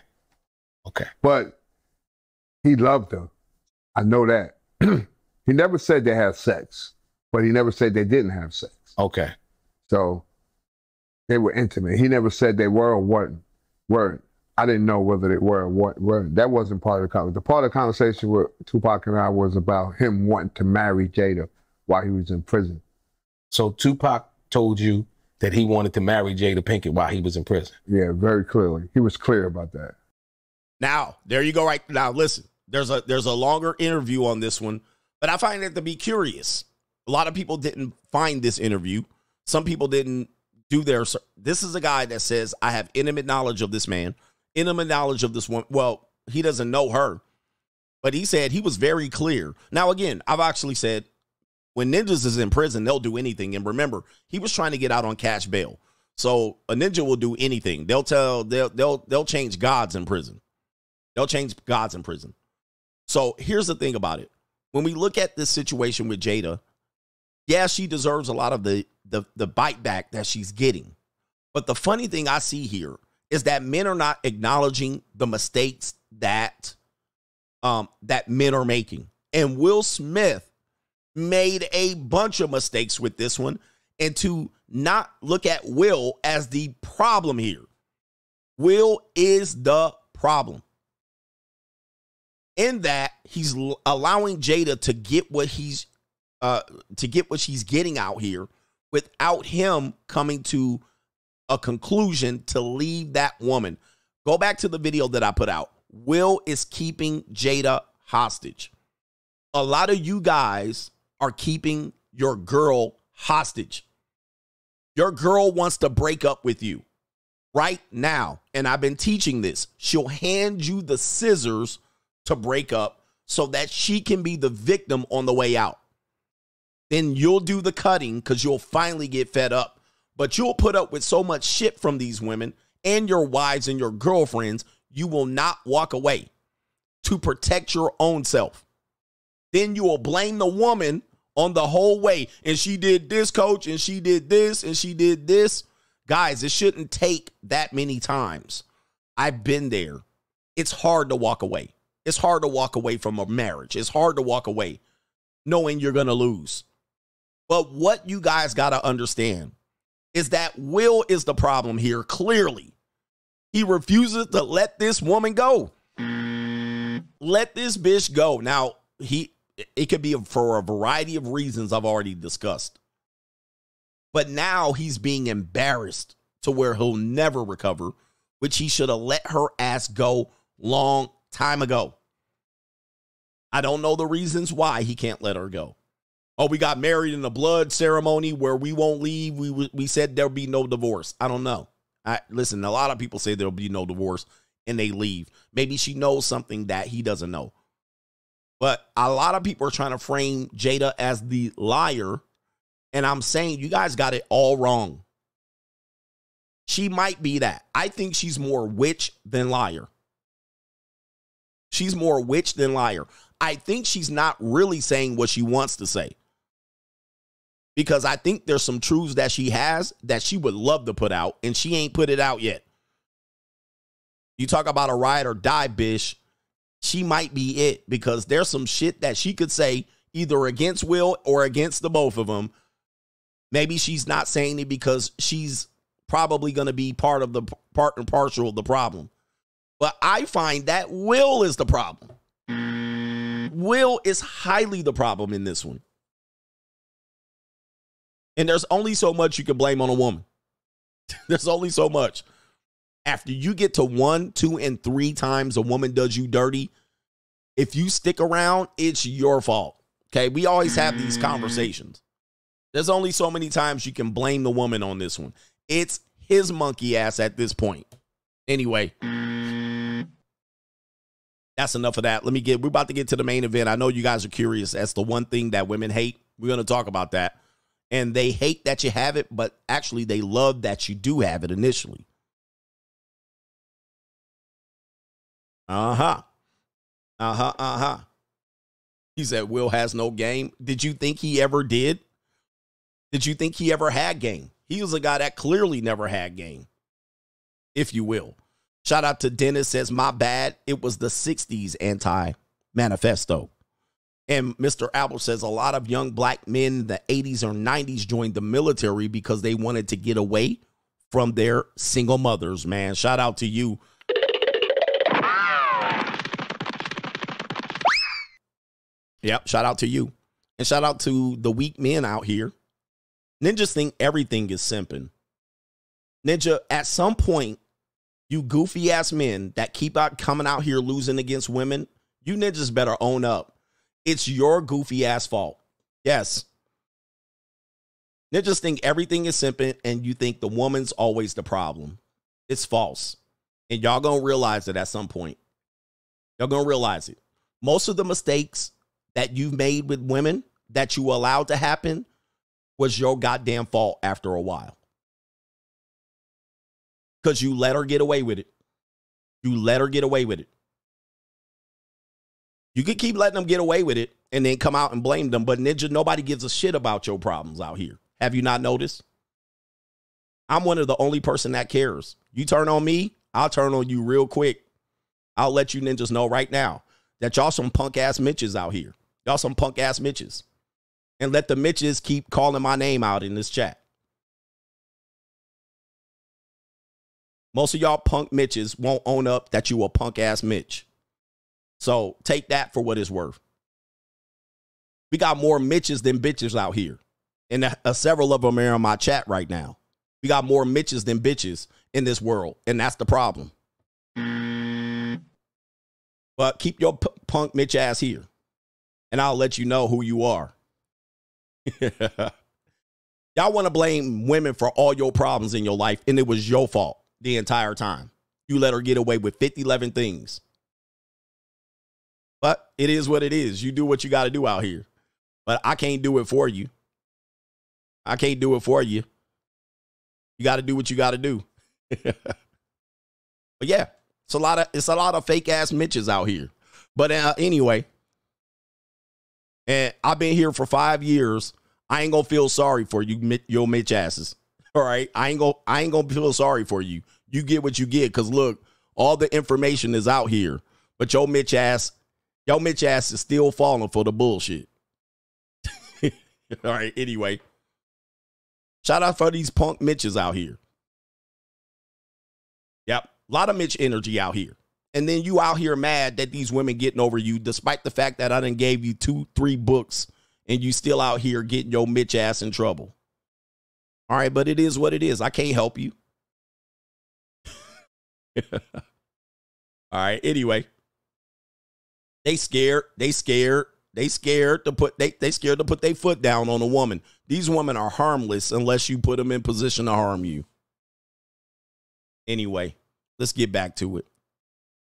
Okay. But he loved her. I know that. he never said they had sex, but he never said they didn't have sex. Okay. So they were intimate. He never said they were or weren't. weren't. I didn't know whether they were or what weren't. That wasn't part of the conversation. The part of the conversation with Tupac and I was about him wanting to marry Jada while he was in prison. So Tupac told you that he wanted to marry Jada Pinkett while he was in prison. Yeah, very clearly. He was clear about that. Now, there you go right now. Listen, there's a there's a longer interview on this one, but I find it to be curious. A lot of people didn't find this interview. Some people didn't do their this is a guy that says I have intimate knowledge of this man, intimate knowledge of this woman. Well, he doesn't know her, but he said he was very clear. Now, again, I've actually said when ninjas is in prison, they'll do anything. And remember, he was trying to get out on cash bail. So a ninja will do anything. They'll tell they'll they'll they'll change gods in prison. They'll change gods in prison. So here's the thing about it. When we look at this situation with Jada, yeah, she deserves a lot of the the the bite back that she's getting. But the funny thing I see here is that men are not acknowledging the mistakes that um that men are making. And Will Smith made a bunch of mistakes with this one and to not look at Will as the problem here. Will is the problem. In that he's allowing Jada to get what he's uh to get what she's getting out here without him coming to a conclusion to leave that woman. Go back to the video that I put out. Will is keeping Jada hostage. A lot of you guys are keeping your girl hostage. Your girl wants to break up with you right now. And I've been teaching this. She'll hand you the scissors to break up so that she can be the victim on the way out. Then you'll do the cutting because you'll finally get fed up. But you'll put up with so much shit from these women and your wives and your girlfriends, you will not walk away to protect your own self. Then you will blame the woman on the whole way. And she did this, coach, and she did this, and she did this. Guys, it shouldn't take that many times. I've been there. It's hard to walk away. It's hard to walk away from a marriage. It's hard to walk away knowing you're going to lose. But what you guys got to understand is that Will is the problem here, clearly. He refuses to let this woman go. Let this bitch go. Now, he it could be for a variety of reasons I've already discussed. But now he's being embarrassed to where he'll never recover, which he should have let her ass go long time ago. I don't know the reasons why he can't let her go. Oh, we got married in a blood ceremony where we won't leave. We we said there'll be no divorce. I don't know. I listen, a lot of people say there'll be no divorce and they leave. Maybe she knows something that he doesn't know. But a lot of people are trying to frame Jada as the liar. And I'm saying you guys got it all wrong. She might be that. I think she's more witch than liar. She's more witch than liar. I think she's not really saying what she wants to say. Because I think there's some truths that she has that she would love to put out, and she ain't put it out yet. You talk about a ride or die, bitch she might be it because there's some shit that she could say either against Will or against the both of them. Maybe she's not saying it because she's probably going to be part of the part and partial of the problem. But I find that Will is the problem. Will is highly the problem in this one. And there's only so much you can blame on a woman. there's only so much. After you get to one, two, and three times a woman does you dirty, if you stick around, it's your fault. Okay. We always have these mm. conversations. There's only so many times you can blame the woman on this one. It's his monkey ass at this point. Anyway, that's enough of that. Let me get, we're about to get to the main event. I know you guys are curious. That's the one thing that women hate. We're going to talk about that. And they hate that you have it, but actually they love that you do have it initially. Uh huh. Uh huh. Uh huh. He said Will has no game. Did you think he ever did? Did you think he ever had game? He was a guy that clearly never had game, if you will. Shout out to Dennis says, My bad. It was the 60s anti manifesto. And Mr. Apple says a lot of young black men in the 80s or 90s joined the military because they wanted to get away from their single mothers, man. Shout out to you. Yep, shout out to you. And shout out to the weak men out here. Ninjas think everything is simping. Ninja, at some point, you goofy ass men that keep out coming out here losing against women, you ninjas better own up. It's your goofy ass fault. Yes. They just think everything is simping and you think the woman's always the problem. It's false. And y'all gonna realize it at some point. Y'all gonna realize it. Most of the mistakes that you've made with women that you allowed to happen was your goddamn fault after a while. Because you let her get away with it. You let her get away with it. You could keep letting them get away with it and then come out and blame them. But Ninja, nobody gives a shit about your problems out here. Have you not noticed? I'm one of the only person that cares. You turn on me, I'll turn on you real quick. I'll let you ninjas know right now that y'all some punk ass Mitches out here. Y'all some punk ass Mitches. And let the Mitches keep calling my name out in this chat. Most of y'all punk Mitches won't own up that you a punk ass Mitch. So take that for what it's worth. We got more Mitches than bitches out here. And uh, several of them are in my chat right now. We got more Mitches than bitches in this world. And that's the problem. But keep your p- punk Mitch ass here. And I'll let you know who you are. Y'all want to blame women for all your problems in your life, and it was your fault the entire time. You let her get away with 50, 11 things. But it is what it is. You do what you got to do out here. But I can't do it for you. I can't do it for you. You got to do what you got to do. but yeah, it's a lot of it's a lot of fake ass Mitches out here. But uh, anyway, and I've been here for five years. I ain't gonna feel sorry for you, your Mitch asses. All right, I ain't gonna I ain't gonna feel sorry for you. You get what you get, cause look, all the information is out here. But your Mitch ass, your Mitch ass is still falling for the bullshit. all right. Anyway, shout out for these punk Mitches out here. Yep, a lot of Mitch energy out here and then you out here mad that these women getting over you, despite the fact that I done gave you two, three books, and you still out here getting your Mitch ass in trouble. All right, but it is what it is. I can't help you. All right. Anyway, they scared. They scared. They scared to put they they scared to put their foot down on a woman. These women are harmless unless you put them in position to harm you. Anyway, let's get back to it.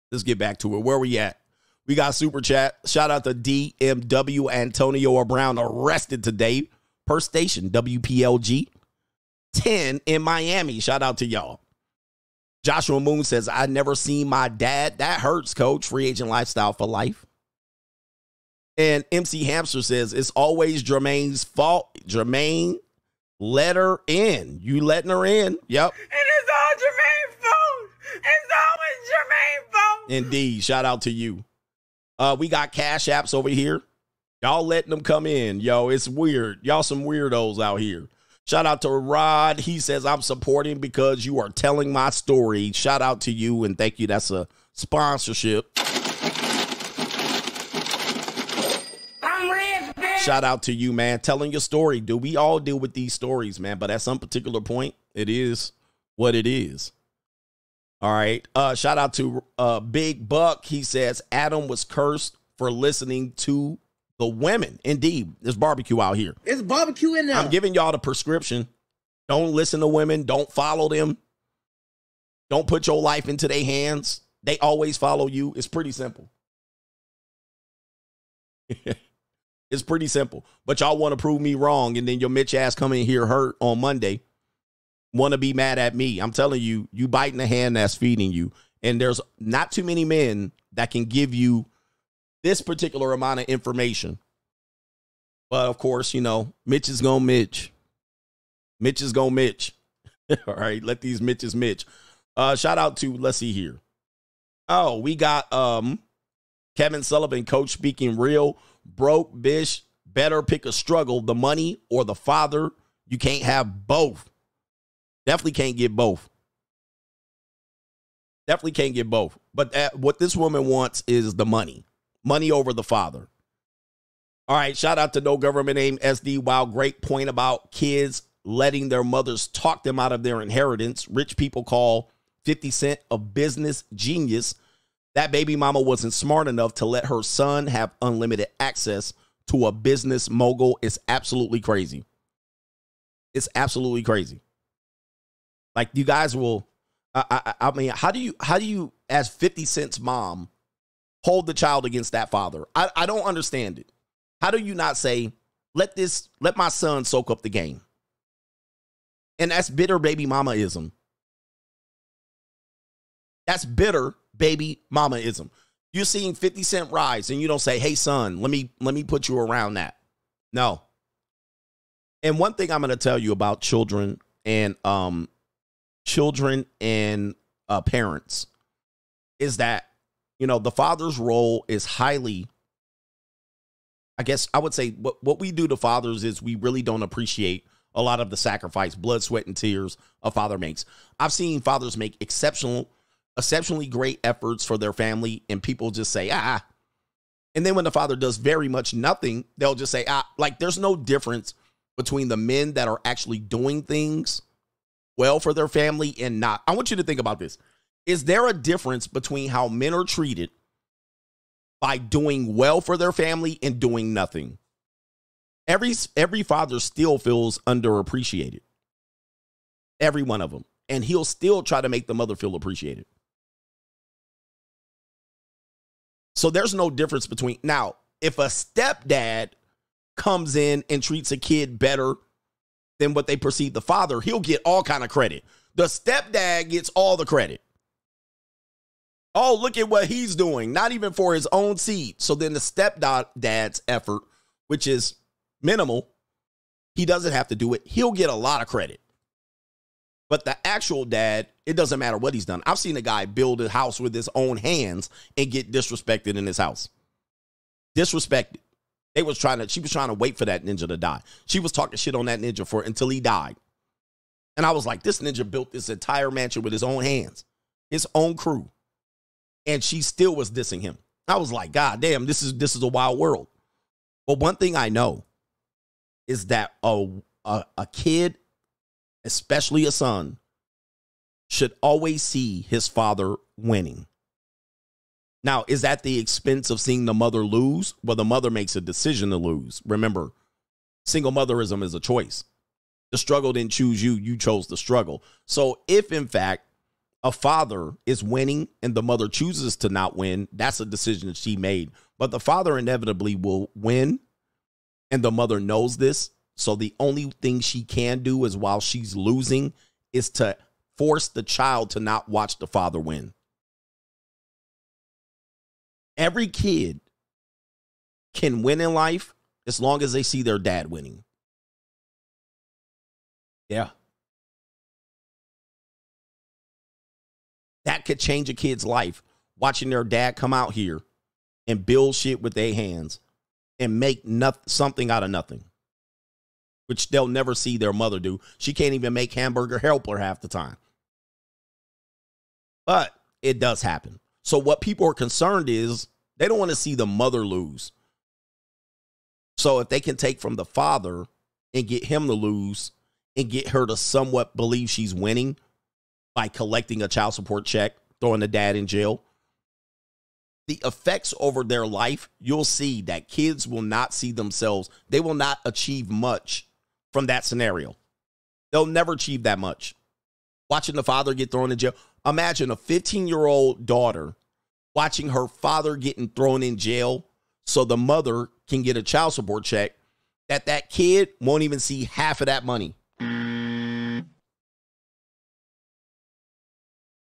Let's get back to it. Where we at? We got super chat. Shout out to DMW Antonio Brown arrested today per station WPLG 10 in Miami. Shout out to y'all. Joshua Moon says, I never seen my dad. That hurts, coach. Free agent lifestyle for life. And MC Hamster says, it's always Jermaine's fault. Jermaine, let her in. You letting her in. Yep. It is all Jermaine's fault. It's always Jermaine's fault. Indeed. Shout out to you. Uh, we got cash apps over here. Y'all letting them come in. Yo, it's weird. Y'all some weirdos out here. Shout out to Rod. He says, I'm supporting because you are telling my story. Shout out to you and thank you. That's a sponsorship. Shout out to you, man. Telling your story. Do we all deal with these stories, man? But at some particular point, it is what it is. All right. Uh, shout out to uh, Big Buck. He says Adam was cursed for listening to the women. Indeed, there's barbecue out here. It's barbecue in there. I'm giving y'all the prescription. Don't listen to women. Don't follow them. Don't put your life into their hands. They always follow you. It's pretty simple. it's pretty simple. But y'all want to prove me wrong, and then your Mitch ass come in here hurt on Monday. Want to be mad at me. I'm telling you, you biting the hand that's feeding you. And there's not too many men that can give you this particular amount of information. But of course, you know, Mitch is going to Mitch. Mitch is going to Mitch. All right, let these Mitches Mitch. Uh, shout out to, let's see here. Oh, we got um Kevin Sullivan, coach speaking real. Broke, bitch, better pick a struggle, the money or the father. You can't have both. Definitely can't get both. Definitely can't get both. But that, what this woman wants is the money. Money over the father. All right, shout out to no government name SD. Wow, great point about kids letting their mothers talk them out of their inheritance. Rich people call 50 Cent a business genius. That baby mama wasn't smart enough to let her son have unlimited access to a business mogul. It's absolutely crazy. It's absolutely crazy. Like you guys will, I, I, I mean, how do you, how do you, as 50 Cent's mom, hold the child against that father? I, I don't understand it. How do you not say, let this, let my son soak up the game? And that's bitter baby mamaism. That's bitter baby mamaism. You're seeing 50 Cent rise and you don't say, hey son, let me let me put you around that. No. And one thing I'm gonna tell you about children and um children and uh, parents is that you know the father's role is highly i guess i would say what, what we do to fathers is we really don't appreciate a lot of the sacrifice blood sweat and tears a father makes i've seen fathers make exceptional exceptionally great efforts for their family and people just say ah and then when the father does very much nothing they'll just say ah like there's no difference between the men that are actually doing things well for their family and not. I want you to think about this. Is there a difference between how men are treated by doing well for their family and doing nothing? Every every father still feels underappreciated. Every one of them. And he'll still try to make the mother feel appreciated. So there's no difference between now, if a stepdad comes in and treats a kid better than what they perceive the father, he'll get all kind of credit. The stepdad gets all the credit. Oh, look at what he's doing, not even for his own seed. So then the stepdad's effort, which is minimal, he doesn't have to do it. He'll get a lot of credit. But the actual dad, it doesn't matter what he's done. I've seen a guy build a house with his own hands and get disrespected in his house. Disrespected. They was trying to, she was trying to wait for that ninja to die. She was talking shit on that ninja for until he died. And I was like, this ninja built this entire mansion with his own hands, his own crew. And she still was dissing him. I was like, God damn, this is this is a wild world. But one thing I know is that a, a, a kid, especially a son, should always see his father winning. Now, is that the expense of seeing the mother lose? Well, the mother makes a decision to lose. Remember, single motherism is a choice. The struggle didn't choose you, you chose the struggle. So, if in fact a father is winning and the mother chooses to not win, that's a decision that she made. But the father inevitably will win, and the mother knows this. So, the only thing she can do is while she's losing is to force the child to not watch the father win. Every kid can win in life as long as they see their dad winning. Yeah. That could change a kid's life watching their dad come out here and build shit with their hands and make nothing, something out of nothing, which they'll never see their mother do. She can't even make hamburger helper half the time. But it does happen. So what people are concerned is they don't want to see the mother lose. So if they can take from the father and get him to lose and get her to somewhat believe she's winning, by collecting a child support check, throwing the dad in jail. The effects over their life, you'll see that kids will not see themselves, they will not achieve much from that scenario. They'll never achieve that much. Watching the father get thrown in jail. Imagine a 15 year old daughter watching her father getting thrown in jail so the mother can get a child support check that that kid won't even see half of that money.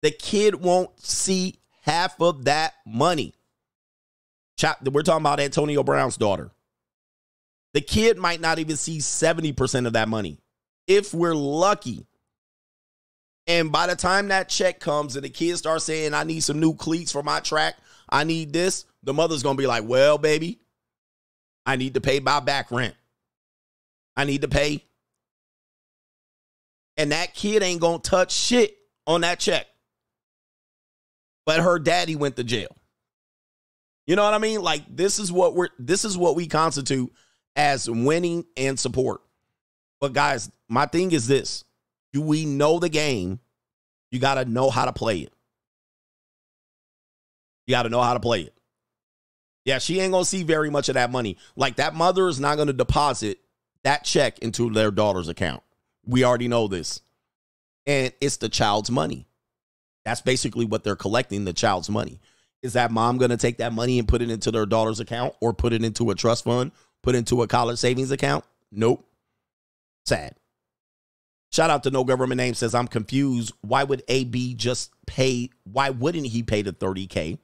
The kid won't see half of that money. We're talking about Antonio Brown's daughter. The kid might not even see 70% of that money if we're lucky. And by the time that check comes and the kid starts saying, I need some new cleats for my track, I need this, the mother's gonna be like, Well, baby, I need to pay my back rent. I need to pay. And that kid ain't gonna touch shit on that check. But her daddy went to jail. You know what I mean? Like this is what we're this is what we constitute as winning and support. But guys, my thing is this. Do we know the game? You got to know how to play it. You got to know how to play it. Yeah, she ain't going to see very much of that money. Like that mother is not going to deposit that check into their daughter's account. We already know this. And it's the child's money. That's basically what they're collecting the child's money. Is that mom going to take that money and put it into their daughter's account or put it into a trust fund, put into a college savings account? Nope. Sad. Shout out to no government name says I'm confused. Why would AB just pay? Why wouldn't he pay the 30K?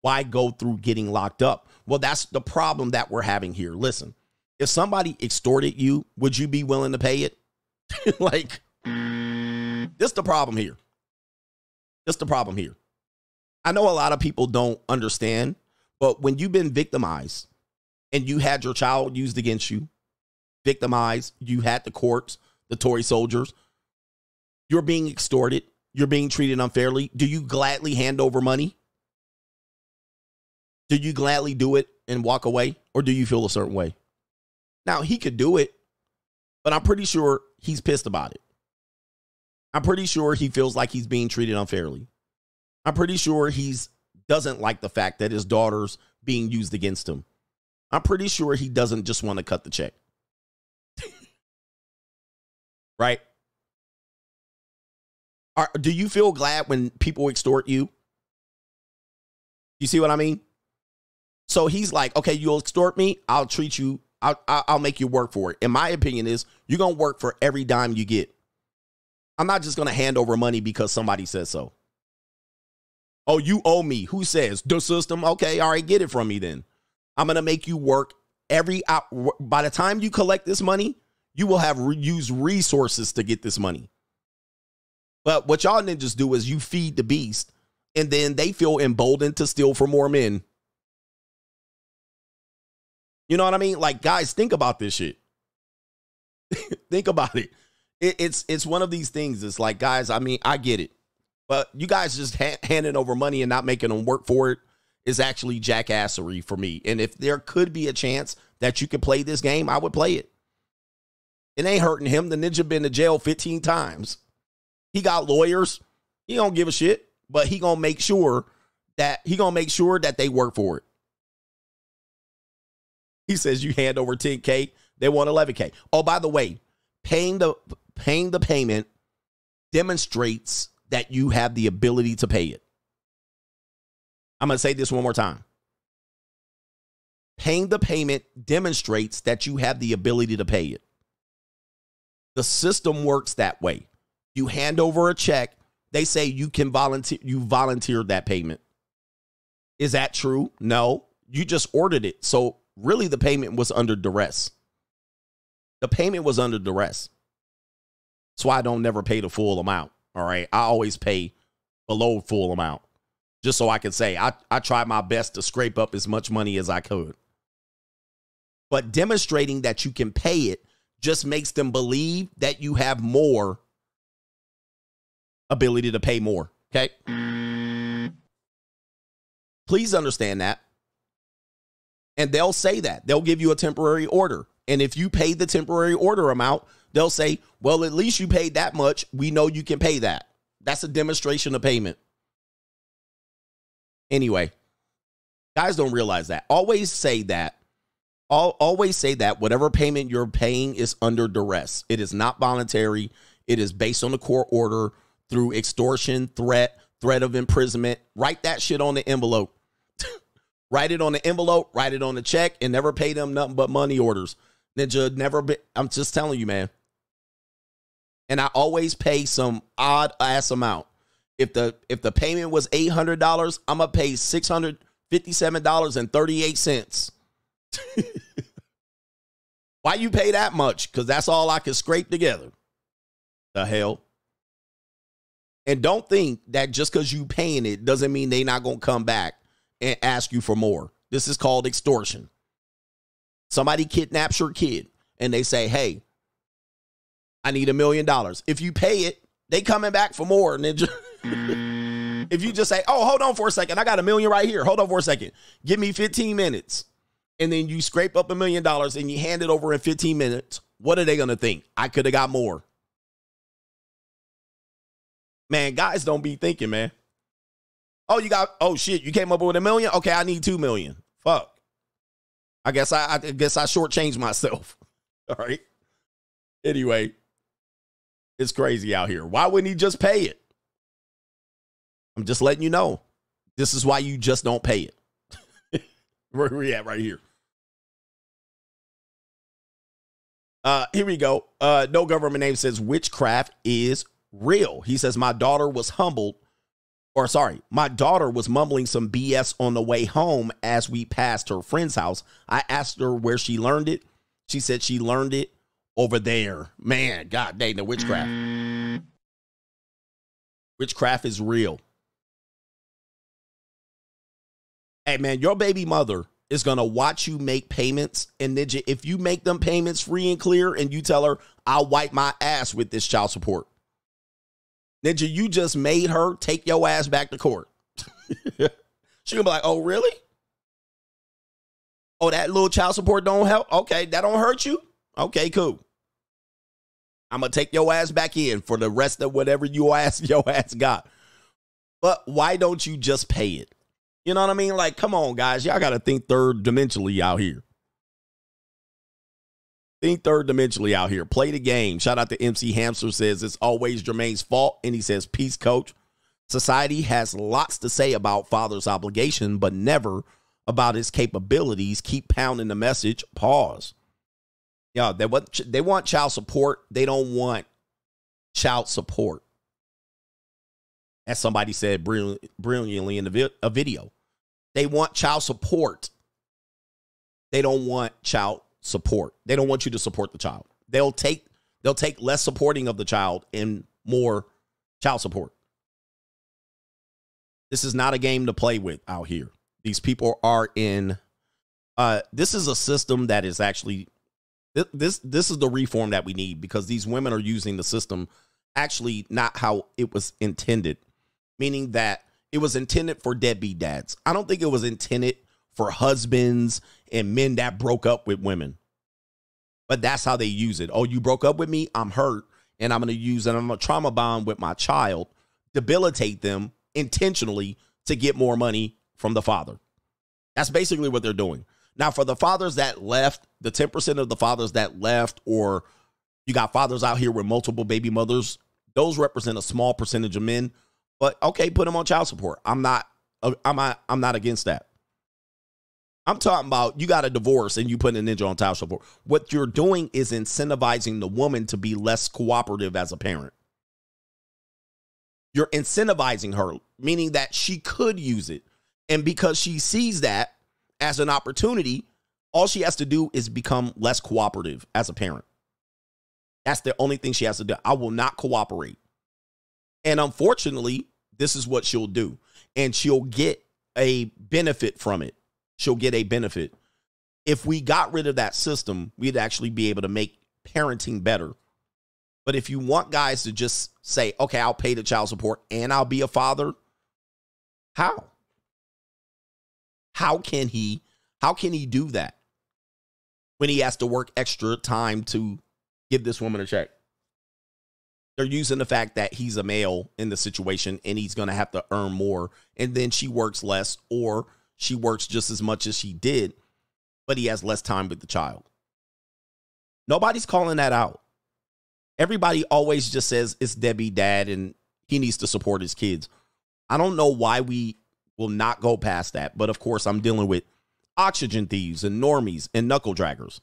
Why go through getting locked up? Well, that's the problem that we're having here. Listen, if somebody extorted you, would you be willing to pay it? like, this the problem here. This the problem here. I know a lot of people don't understand, but when you've been victimized and you had your child used against you, victimized, you had the courts, the Tory soldiers, you're being extorted, you're being treated unfairly. Do you gladly hand over money? Do you gladly do it and walk away? Or do you feel a certain way? Now, he could do it, but I'm pretty sure he's pissed about it. I'm pretty sure he feels like he's being treated unfairly. I'm pretty sure he's doesn't like the fact that his daughter's being used against him. I'm pretty sure he doesn't just want to cut the check. right? Are, do you feel glad when people extort you? You see what I mean? So he's like, okay, you'll extort me. I'll treat you. I'll, I'll make you work for it. In my opinion, is you're gonna work for every dime you get. I'm not just gonna hand over money because somebody says so. Oh, you owe me. Who says the system? Okay, all right, get it from me then. I'm gonna make you work every out. By the time you collect this money, you will have re- used resources to get this money. But what y'all ninjas do is you feed the beast, and then they feel emboldened to steal from more men. You know what I mean? Like, guys, think about this shit. think about it. it. It's it's one of these things. It's like, guys, I mean, I get it, but you guys just ha- handing over money and not making them work for it is actually jackassery for me. And if there could be a chance that you could play this game, I would play it. It ain't hurting him. The ninja been to jail 15 times. He got lawyers. He don't give a shit, but he gonna make sure that he gonna make sure that they work for it. He says you hand over 10K, they want 11K. Oh, by the way, paying the paying the payment demonstrates that you have the ability to pay it. I'm going to say this one more time. Paying the payment demonstrates that you have the ability to pay it. The system works that way. You hand over a check, they say you can volunteer you volunteered that payment. Is that true? No. You just ordered it. So really the payment was under duress. The payment was under duress. That's why I don't never pay the full amount. All right. I always pay below full amount just so I can say I, I tried my best to scrape up as much money as I could. But demonstrating that you can pay it just makes them believe that you have more ability to pay more. Okay. Please understand that. And they'll say that. They'll give you a temporary order. And if you pay the temporary order amount, they'll say, well, at least you paid that much. We know you can pay that. That's a demonstration of payment. Anyway, guys don't realize that. Always say that. Al- always say that whatever payment you're paying is under duress. It is not voluntary. It is based on the court order through extortion, threat, threat of imprisonment. Write that shit on the envelope. write it on the envelope, write it on the check, and never pay them nothing but money orders. Ninja never be I'm just telling you, man. And I always pay some odd ass amount. If the if the payment was eight hundred dollars, I'm gonna pay six hundred fifty seven dollars and thirty eight cents. Why you pay that much? Because that's all I can scrape together. The hell. And don't think that just because you paying it doesn't mean they not gonna come back and ask you for more. This is called extortion. Somebody kidnaps your kid and they say, "Hey, I need a million dollars." If you pay it, they coming back for more. And then just, if you just say, "Oh, hold on for a second, I got a million right here. Hold on for a second, give me 15 minutes," and then you scrape up a million dollars and you hand it over in 15 minutes, what are they gonna think? I could have got more. Man, guys don't be thinking, man. Oh, you got oh shit, you came up with a million? Okay, I need two million. Fuck. I guess I, I guess I shortchanged myself. All right. Anyway, it's crazy out here. Why wouldn't he just pay it? I'm just letting you know. This is why you just don't pay it. Where we at right here? Uh, here we go. Uh, no government name says witchcraft is real. He says my daughter was humbled, or sorry, my daughter was mumbling some BS on the way home as we passed her friend's house. I asked her where she learned it. She said she learned it over there. Man, God dang the witchcraft. Witchcraft is real. Hey man, your baby mother is gonna watch you make payments, and then if you make them payments free and clear, and you tell her, "I'll wipe my ass with this child support," Ninja, you just made her take your ass back to court. she gonna be like, "Oh, really? Oh, that little child support don't help. Okay, that don't hurt you. Okay, cool. I'm gonna take your ass back in for the rest of whatever you ass your ass got. But why don't you just pay it? You know what I mean? Like, come on, guys, y'all gotta think third dimensionally out here. Think third dimensionally out here. Play the game. Shout out to MC Hamster says it's always Jermaine's fault. And he says, Peace, coach. Society has lots to say about father's obligation, but never about his capabilities. Keep pounding the message. Pause. Yeah, they want they want child support. They don't want child support. As somebody said brilliant, brilliantly in a video, they want child support. They don't want child support. They don't want you to support the child. They'll take they'll take less supporting of the child and more child support. This is not a game to play with out here. These people are in uh this is a system that is actually this, this is the reform that we need because these women are using the system actually not how it was intended. Meaning that it was intended for deadbeat dads. I don't think it was intended for husbands and men that broke up with women. But that's how they use it. Oh, you broke up with me? I'm hurt. And I'm going to use and I'm to trauma bond with my child, debilitate them intentionally to get more money from the father. That's basically what they're doing. Now, for the fathers that left, the 10% of the fathers that left, or you got fathers out here with multiple baby mothers, those represent a small percentage of men. But okay, put them on child support. I'm not, uh, I'm not, I'm not against that. I'm talking about you got a divorce and you put a ninja on child support. What you're doing is incentivizing the woman to be less cooperative as a parent. You're incentivizing her, meaning that she could use it. And because she sees that as an opportunity, all she has to do is become less cooperative as a parent. That's the only thing she has to do. I will not cooperate. And unfortunately, this is what she'll do. And she'll get a benefit from it she'll get a benefit. If we got rid of that system, we'd actually be able to make parenting better. But if you want guys to just say, okay, I'll pay the child support and I'll be a father, how? How can he how can he do that when he has to work extra time to give this woman a check? They're using the fact that he's a male in the situation and he's going to have to earn more. And then she works less or she works just as much as she did, but he has less time with the child. Nobody's calling that out. Everybody always just says it's Debbie dad and he needs to support his kids. I don't know why we will not go past that, but of course, I'm dealing with oxygen thieves and normies and knuckle draggers.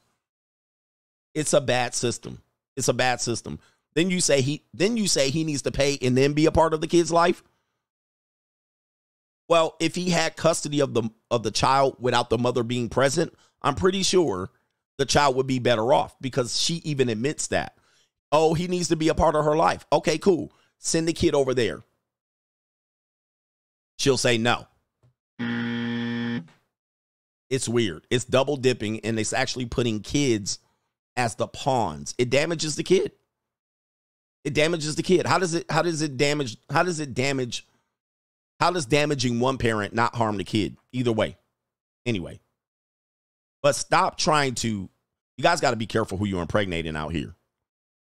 It's a bad system. It's a bad system. Then you say he then you say he needs to pay and then be a part of the kid's life. Well, if he had custody of the of the child without the mother being present, I'm pretty sure the child would be better off because she even admits that. Oh, he needs to be a part of her life. Okay, cool. Send the kid over there. She'll say no. It's weird. It's double dipping and it's actually putting kids as the pawns. It damages the kid. It damages the kid. How does it how does it damage how does it damage how does damaging one parent not harm the kid? Either way. Anyway. But stop trying to you guys got to be careful who you're impregnating out here.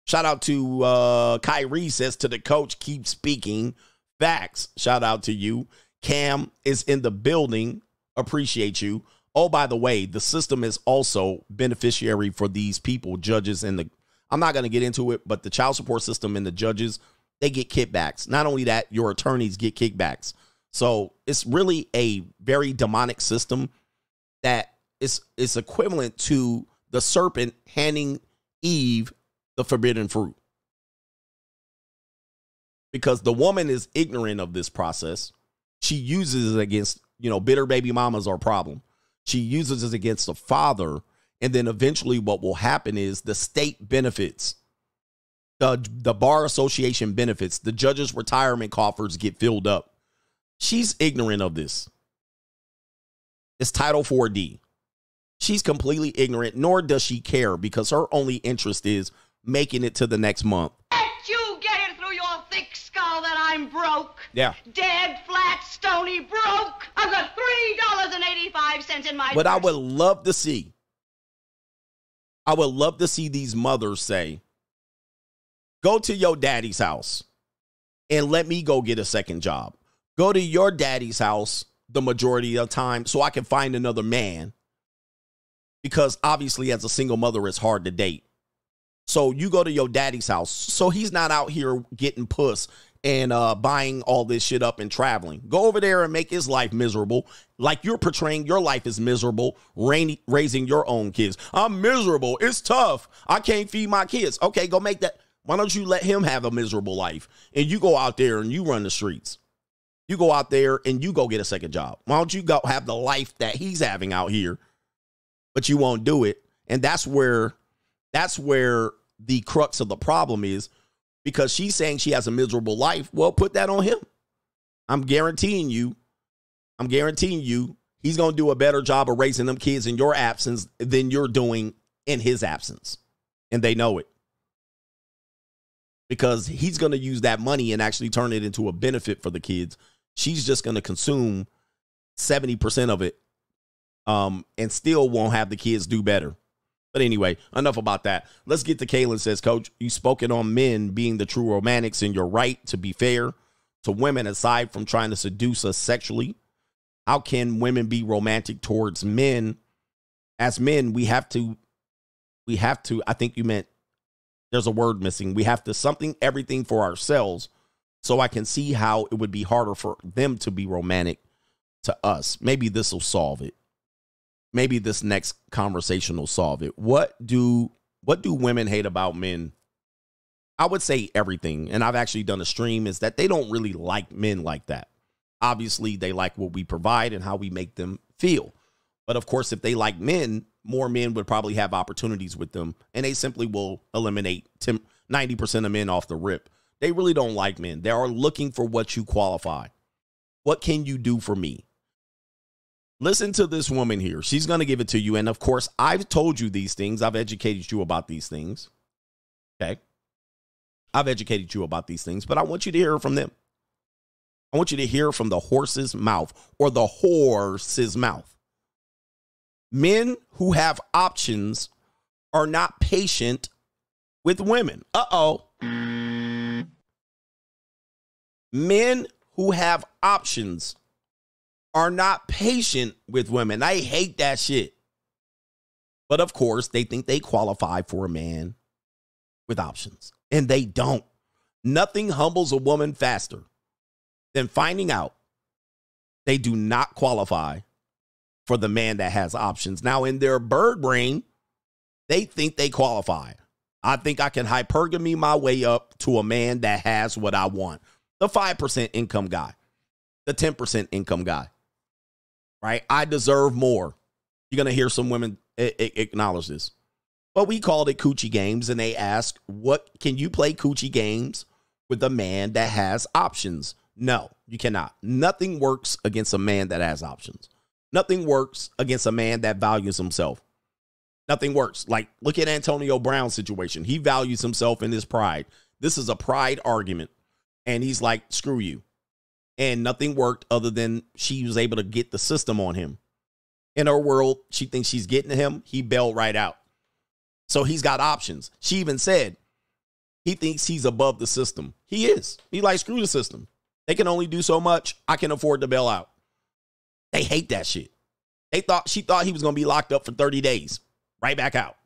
Shout out to uh Kyrie says to the coach, keep speaking facts. Shout out to you. Cam is in the building. Appreciate you. Oh, by the way, the system is also beneficiary for these people, judges and the I'm not going to get into it, but the child support system and the judges, they get kickbacks. Not only that, your attorneys get kickbacks. So it's really a very demonic system that is is equivalent to the serpent handing Eve the forbidden fruit. Because the woman is ignorant of this process. She uses it against, you know, bitter baby mamas are a problem. She uses it against the father and then eventually what will happen is the state benefits. The, the bar association benefits. The judges' retirement coffers get filled up. She's ignorant of this. It's Title 4D. She's completely ignorant, nor does she care because her only interest is making it to the next month. Let you get it through your thick skull that I'm broke. Yeah. Dead, flat, stony broke. I've got $3.85 in my But I would love to see I would love to see these mothers say, go to your daddy's house and let me go get a second job. Go to your daddy's house the majority of the time so I can find another man. Because obviously, as a single mother, it's hard to date. So you go to your daddy's house. So he's not out here getting puss and uh, buying all this shit up and traveling. Go over there and make his life miserable, like you're portraying your life is miserable, rain, raising your own kids. I'm miserable. It's tough. I can't feed my kids. Okay, go make that. Why don't you let him have a miserable life and you go out there and you run the streets? You go out there and you go get a second job. Why don't you go have the life that he's having out here? But you won't do it. And that's where that's where the crux of the problem is because she's saying she has a miserable life. Well, put that on him. I'm guaranteeing you, I'm guaranteeing you, he's going to do a better job of raising them kids in your absence than you're doing in his absence. And they know it. Because he's going to use that money and actually turn it into a benefit for the kids. She's just going to consume 70% of it um, and still won't have the kids do better. But anyway, enough about that. Let's get to Kaylin says, Coach, you spoken on men being the true romantics, and you're right to be fair to women aside from trying to seduce us sexually. How can women be romantic towards men? As men, we have to, we have to, I think you meant there's a word missing. We have to something everything for ourselves. So I can see how it would be harder for them to be romantic to us. Maybe this will solve it maybe this next conversation will solve it. What do what do women hate about men? I would say everything. And I've actually done a stream is that they don't really like men like that. Obviously, they like what we provide and how we make them feel. But of course, if they like men, more men would probably have opportunities with them and they simply will eliminate 90% of men off the rip. They really don't like men. They are looking for what you qualify. What can you do for me? Listen to this woman here. She's going to give it to you. And of course, I've told you these things. I've educated you about these things. Okay. I've educated you about these things, but I want you to hear from them. I want you to hear from the horse's mouth or the horse's mouth. Men who have options are not patient with women. Uh oh. Men who have options are not patient with women. I hate that shit. But of course, they think they qualify for a man with options, and they don't. Nothing humbles a woman faster than finding out they do not qualify for the man that has options. Now, in their bird brain, they think they qualify. I think I can hypergamy my way up to a man that has what I want the 5% income guy, the 10% income guy, right? I deserve more. You're going to hear some women acknowledge this. But we called it coochie games, and they asked, What can you play coochie games with a man that has options? No, you cannot. Nothing works against a man that has options. Nothing works against a man that values himself. Nothing works. Like, look at Antonio Brown's situation. He values himself in his pride. This is a pride argument and he's like, screw you. And nothing worked other than she was able to get the system on him. In her world, she thinks she's getting to him. He bailed right out. So he's got options. She even said he thinks he's above the system. He is. He like, screw the system. They can only do so much. I can afford to bail out. They hate that shit. They thought she thought he was going to be locked up for 30 days, right back out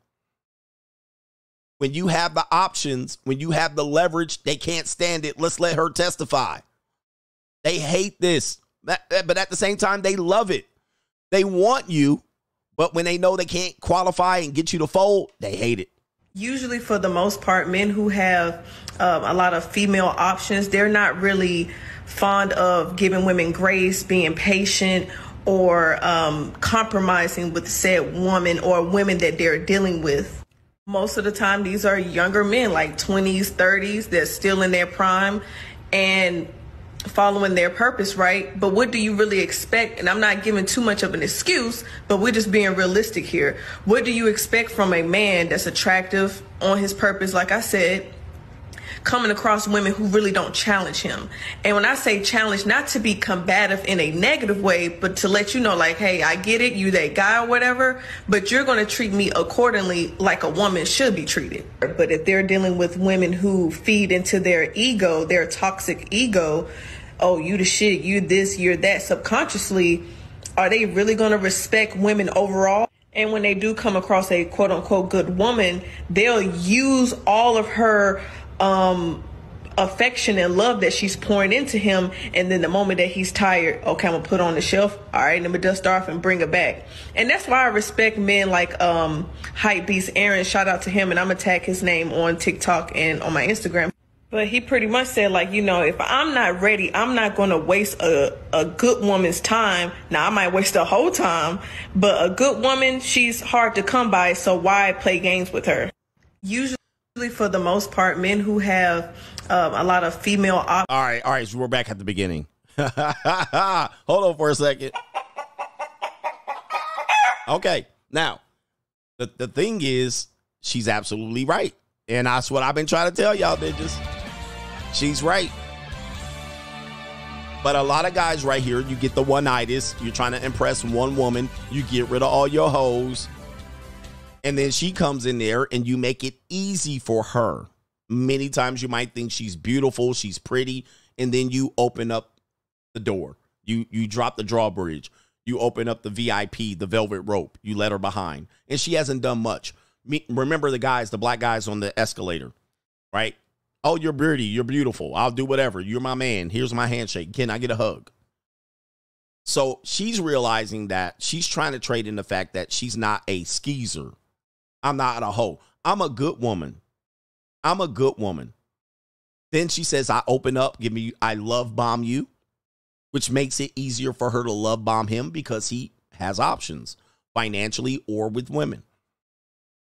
when you have the options, when you have the leverage, they can't stand it. Let's let her testify. They hate this, but at the same time, they love it. They want you, but when they know they can't qualify and get you to fold, they hate it. Usually, for the most part, men who have um, a lot of female options, they're not really fond of giving women grace, being patient, or um, compromising with said woman or women that they're dealing with. Most of the time, these are younger men, like 20s, 30s, that's still in their prime and following their purpose, right? But what do you really expect? And I'm not giving too much of an excuse, but we're just being realistic here. What do you expect from a man that's attractive on his purpose, like I said, coming across women who really don't challenge him. And when I say challenge, not to be combative in a negative way, but to let you know, like, hey, I get it, you that guy or whatever, but you're going to treat me accordingly like a woman should be treated. But if they're dealing with women who feed into their ego, their toxic ego, oh, you the shit, you this, you're that, subconsciously, are they really going to respect women overall? And when they do come across a quote unquote good woman, they'll use all of her um affection and love that she's pouring into him. And then the moment that he's tired okay i'm gonna put on the shelf. All right let me dust off and bring it back. And that's why i respect men like um hype beast aaron. Shout out to him. And i'm gonna tag his name on tiktok and on my instagram but he pretty much said like you know if i'm not ready i'm not gonna waste a, a good woman's time now i might waste the whole time but a good woman she's hard to come by so why play games with her usually for the most part, men who have um, a lot of female. Op- all right, all right. So we're back at the beginning. Hold on for a second. Okay, now the the thing is, she's absolutely right, and that's what I've been trying to tell y'all, bitches. She's right. But a lot of guys right here, you get the one itis. You're trying to impress one woman. You get rid of all your hoes and then she comes in there and you make it easy for her. Many times you might think she's beautiful, she's pretty, and then you open up the door. You you drop the drawbridge. You open up the VIP, the velvet rope. You let her behind. And she hasn't done much. Me, remember the guys, the black guys on the escalator, right? Oh, you're pretty. You're beautiful. I'll do whatever. You're my man. Here's my handshake. Can I get a hug? So she's realizing that she's trying to trade in the fact that she's not a skeezer. I'm not a hoe. I'm a good woman. I'm a good woman. Then she says, I open up, give me, I love bomb you, which makes it easier for her to love bomb him because he has options financially or with women.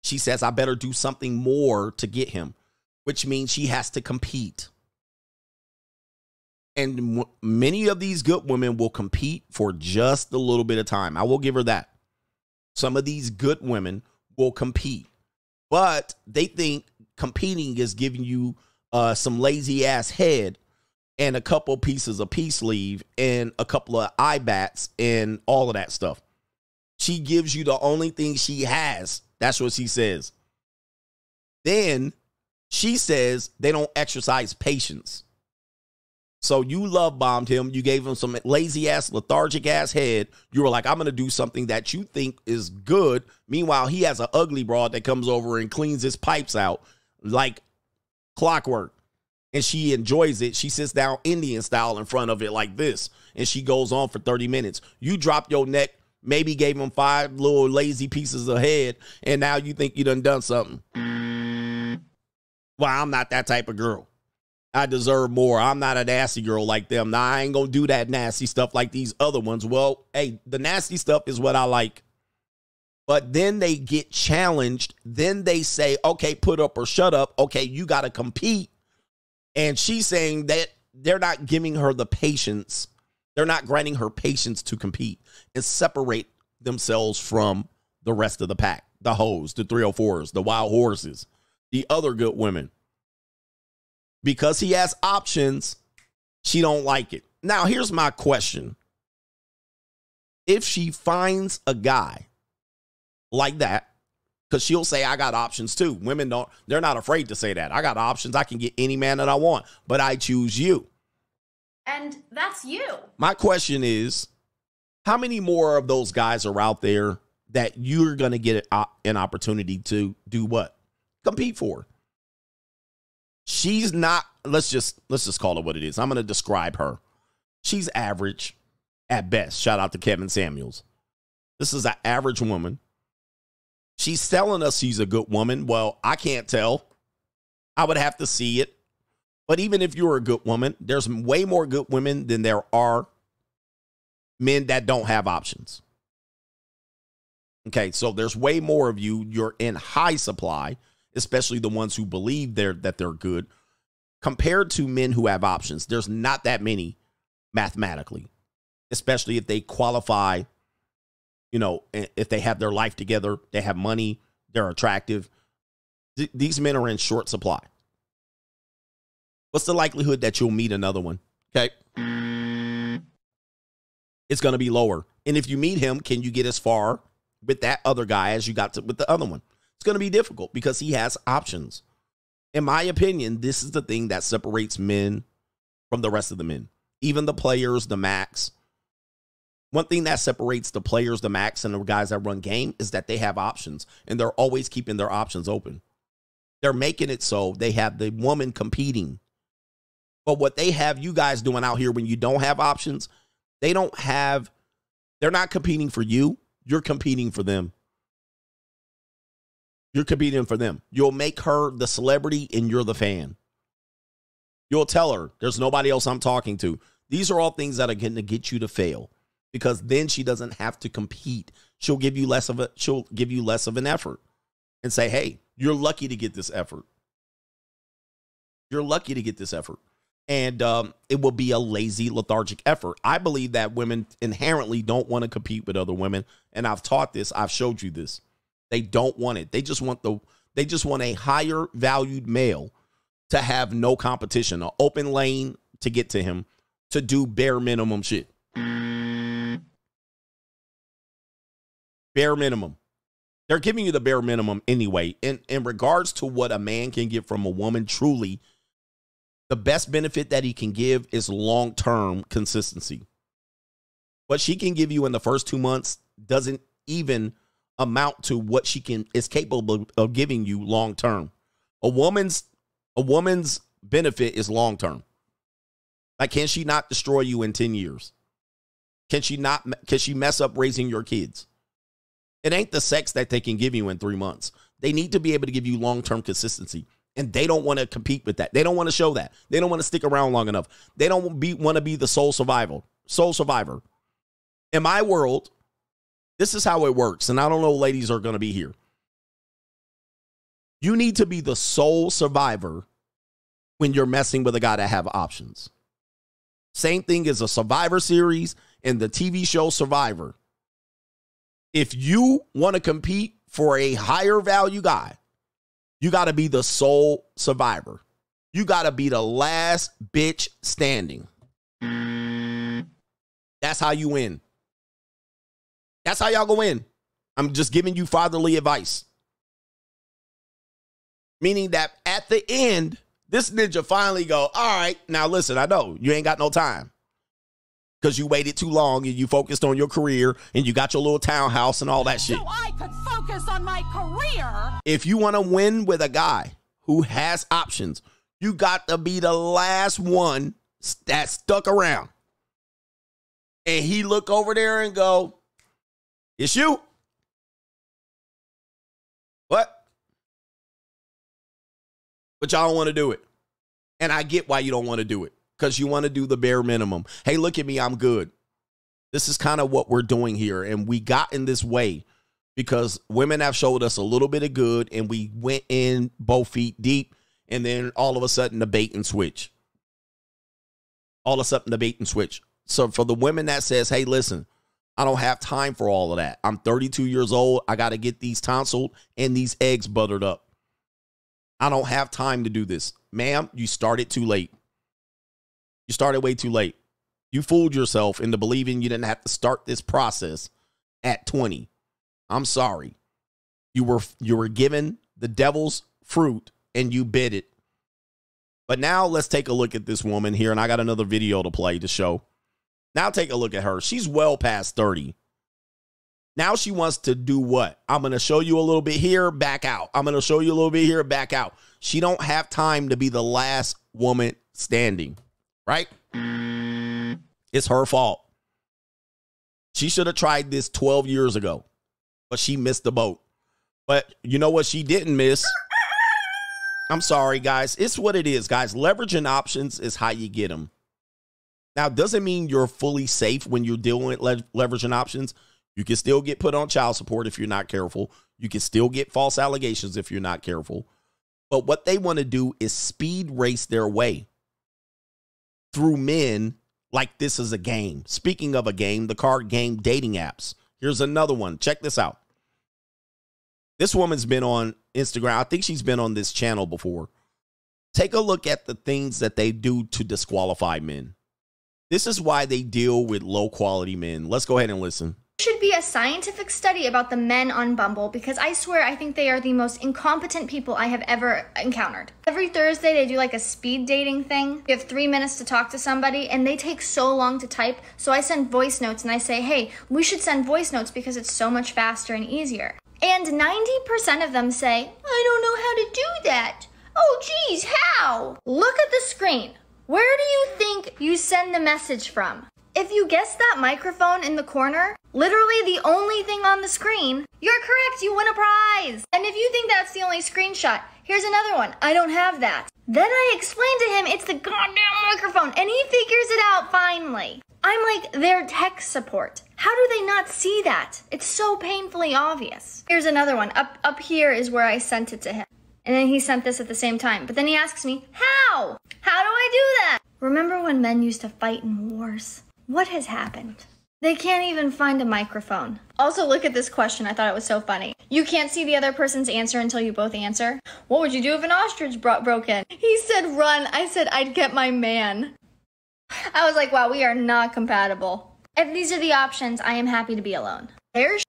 She says, I better do something more to get him, which means she has to compete. And many of these good women will compete for just a little bit of time. I will give her that. Some of these good women will compete. But they think competing is giving you uh, some lazy ass head and a couple pieces of peace leave and a couple of eye bats and all of that stuff. She gives you the only thing she has. That's what she says. Then she says they don't exercise patience. So you love bombed him. You gave him some lazy ass, lethargic ass head. You were like, I'm gonna do something that you think is good. Meanwhile, he has an ugly broad that comes over and cleans his pipes out like clockwork. And she enjoys it. She sits down Indian style in front of it like this. And she goes on for 30 minutes. You drop your neck, maybe gave him five little lazy pieces of head, and now you think you done done something. Well, I'm not that type of girl. I deserve more. I'm not a nasty girl like them. Now I ain't gonna do that nasty stuff like these other ones. Well, hey, the nasty stuff is what I like. But then they get challenged. Then they say, okay, put up or shut up. Okay, you got to compete. And she's saying that they're not giving her the patience. They're not granting her patience to compete and separate themselves from the rest of the pack the hoes, the 304s, the wild horses, the other good women because he has options, she don't like it. Now, here's my question. If she finds a guy like that, because she'll say, I got options too. Women don't, they're not afraid to say that. I got options. I can get any man that I want, but I choose you. And that's you. My question is, how many more of those guys are out there that you're going to get an opportunity to do what? Compete for. She's not let's just let's just call it what it is. I'm going to describe her. She's average at best. Shout out to kevin samuels. This is an average woman. She's telling us she's a good woman. Well i can't tell. I would have to see it. But even if you're a good woman there's way more good women than there are men that don't have options. Okay so there's way more of you. You're in high supply especially the ones who believe they're that they're good, compared to men who have options. There's not that many mathematically, especially if they qualify, you know, if they have their life together, they have money, they're attractive. Th- these men are in short supply. What's the likelihood that you'll meet another one? Okay. It's going to be lower. And if you meet him, can you get as far with that other guy as you got to, with the other one? It's going to be difficult because he has options. In my opinion, this is the thing that separates men from the rest of the men, even the players, the macks. One thing that separates the players, the macks, and the guys that run game is that they have options and they're always keeping their options open. They're making it so they have the woman competing. But what they have you guys doing out here when you don't have options, they don't have, they're not competing for you, you're competing for them. You're competing for them. You'll make her the celebrity and you're the fan. You'll tell her there's nobody else I'm talking to. These are all things that are going to get you to fail because then she doesn't have to compete. She'll give you less of a she'll give you less of an effort and say, "Hey, you're lucky to get this effort. You're lucky to get this effort." And um, it will be a lazy, lethargic effort. I believe that women inherently don't want to compete with other women, and I've taught this. I've showed you this. They don't want it. They just want the they just want a higher valued male to have no competition, an open lane to get to him to do bare minimum shit. Bare minimum. They're giving you the bare minimum anyway. In in regards to what a man can get from a woman, truly, the best benefit that he can give is long-term consistency. What she can give you in the first two months doesn't even amount to what she can is capable of giving you long term. A woman's a woman's benefit is long term. Like, can she not destroy you in 10 years? Can she not can she mess up raising your kids? It ain't the sex that they can give you in three months. They need to be able to give you long-term consistency. And they don't want to compete with that. They don't want to show that. They don't want to stick around long enough. They don't be, want to be the sole survival, sole survivor. In my world, this is how it works. And I don't know, ladies are going to be here. You need to be the sole survivor when you're messing with a guy that have options. Same thing as a Survivor series and the TV show Survivor. If you want to compete for a higher value guy, you got to be the sole survivor. You got to be the last bitch standing. That's how you win. That's how y'all go in. I'm just giving you fatherly advice. Meaning that at the end, This ninja finally go, all right, now listen, I know you ain't got no time because you waited too long and you focused on your career and you got your little townhouse and all that shit. So I could focus on my career. If you want to win with a guy who has options, you got to be the last one that stuck around. And he look over there and go, "It's you." What? But y'all don't want to do it. And I get why you don't want to do it because you want to do the bare minimum. Hey, look at me, I'm good. This is kind of what we're doing here. And we got in this way because women have showed us a little bit of good and we went in both feet deep. And then all of a sudden, the bait and switch. All of a sudden, the bait and switch. So for the women that says, hey, listen, I don't have time for all of that. I'm 32 years old. I got to get these tonsiled and these eggs buttered up. I don't have time to do this. Ma'am, you started too late. You started way too late. You fooled yourself into believing you didn't have to start this process at 20. I'm sorry. You were you were given the devil's fruit and you bit it. But now let's take a look at this woman here and I got another video to play to show. Now take a look at her. She's well past 30. Now she wants to do what? I'm going to show you a little bit here, back out. I'm going to show you a little bit here, back out. She don't have time to be the last woman standing, right? It's her fault. She should have tried this 12 years ago, but she missed the boat. But you know what she didn't miss? I'm sorry, guys. It's what it is, guys. Leveraging options is how you get them. Now, doesn't mean you're fully safe when you're dealing with le- leveraging options. You can still get put on child support if you're not careful. You can still get false allegations if you're not careful. But what they want to do is speed race their way through men like this is a game. Speaking of a game, the card game dating apps. Here's another one. Check this out. This woman's been on Instagram. I think she's been on this channel before. Take a look at the things that they do to disqualify men. This is why they deal with low quality men. Let's go ahead and listen should be a scientific study about the men on Bumble because I swear I think they are the most incompetent people I have ever encountered. Every Thursday they do like a speed dating thing. You have three minutes to talk to somebody and they take so long to type. So I send voice notes and I say, hey, we should send voice notes because it's so much faster and easier. And 90% of them say, I don't know how to do that. Oh, geez, how? Look at the screen. Where do you think you send the message from? If you guess that microphone in the corner, literally the only thing on the screen, you're correct, you win a prize. And if you think that's the only screenshot, here's another one. I don't have that. Then I explain to him it's the goddamn microphone, and he figures it out finally. I'm like their tech support. How do they not see that? It's so painfully obvious. Here's another one. Up up here is where I sent it to him. And then he sent this at the same time. But then he asks me, How? How do I do that? Remember when men used to fight in wars? What has happened? They can't even find a microphone. Also, look at this question. I thought it was so funny. You can't see the other person's answer until you both answer. What would you do if an ostrich bro- broke in? He said run. I said I'd get my man. I was like, wow, we are not compatible. If these are the options, I am happy to be alone. There's.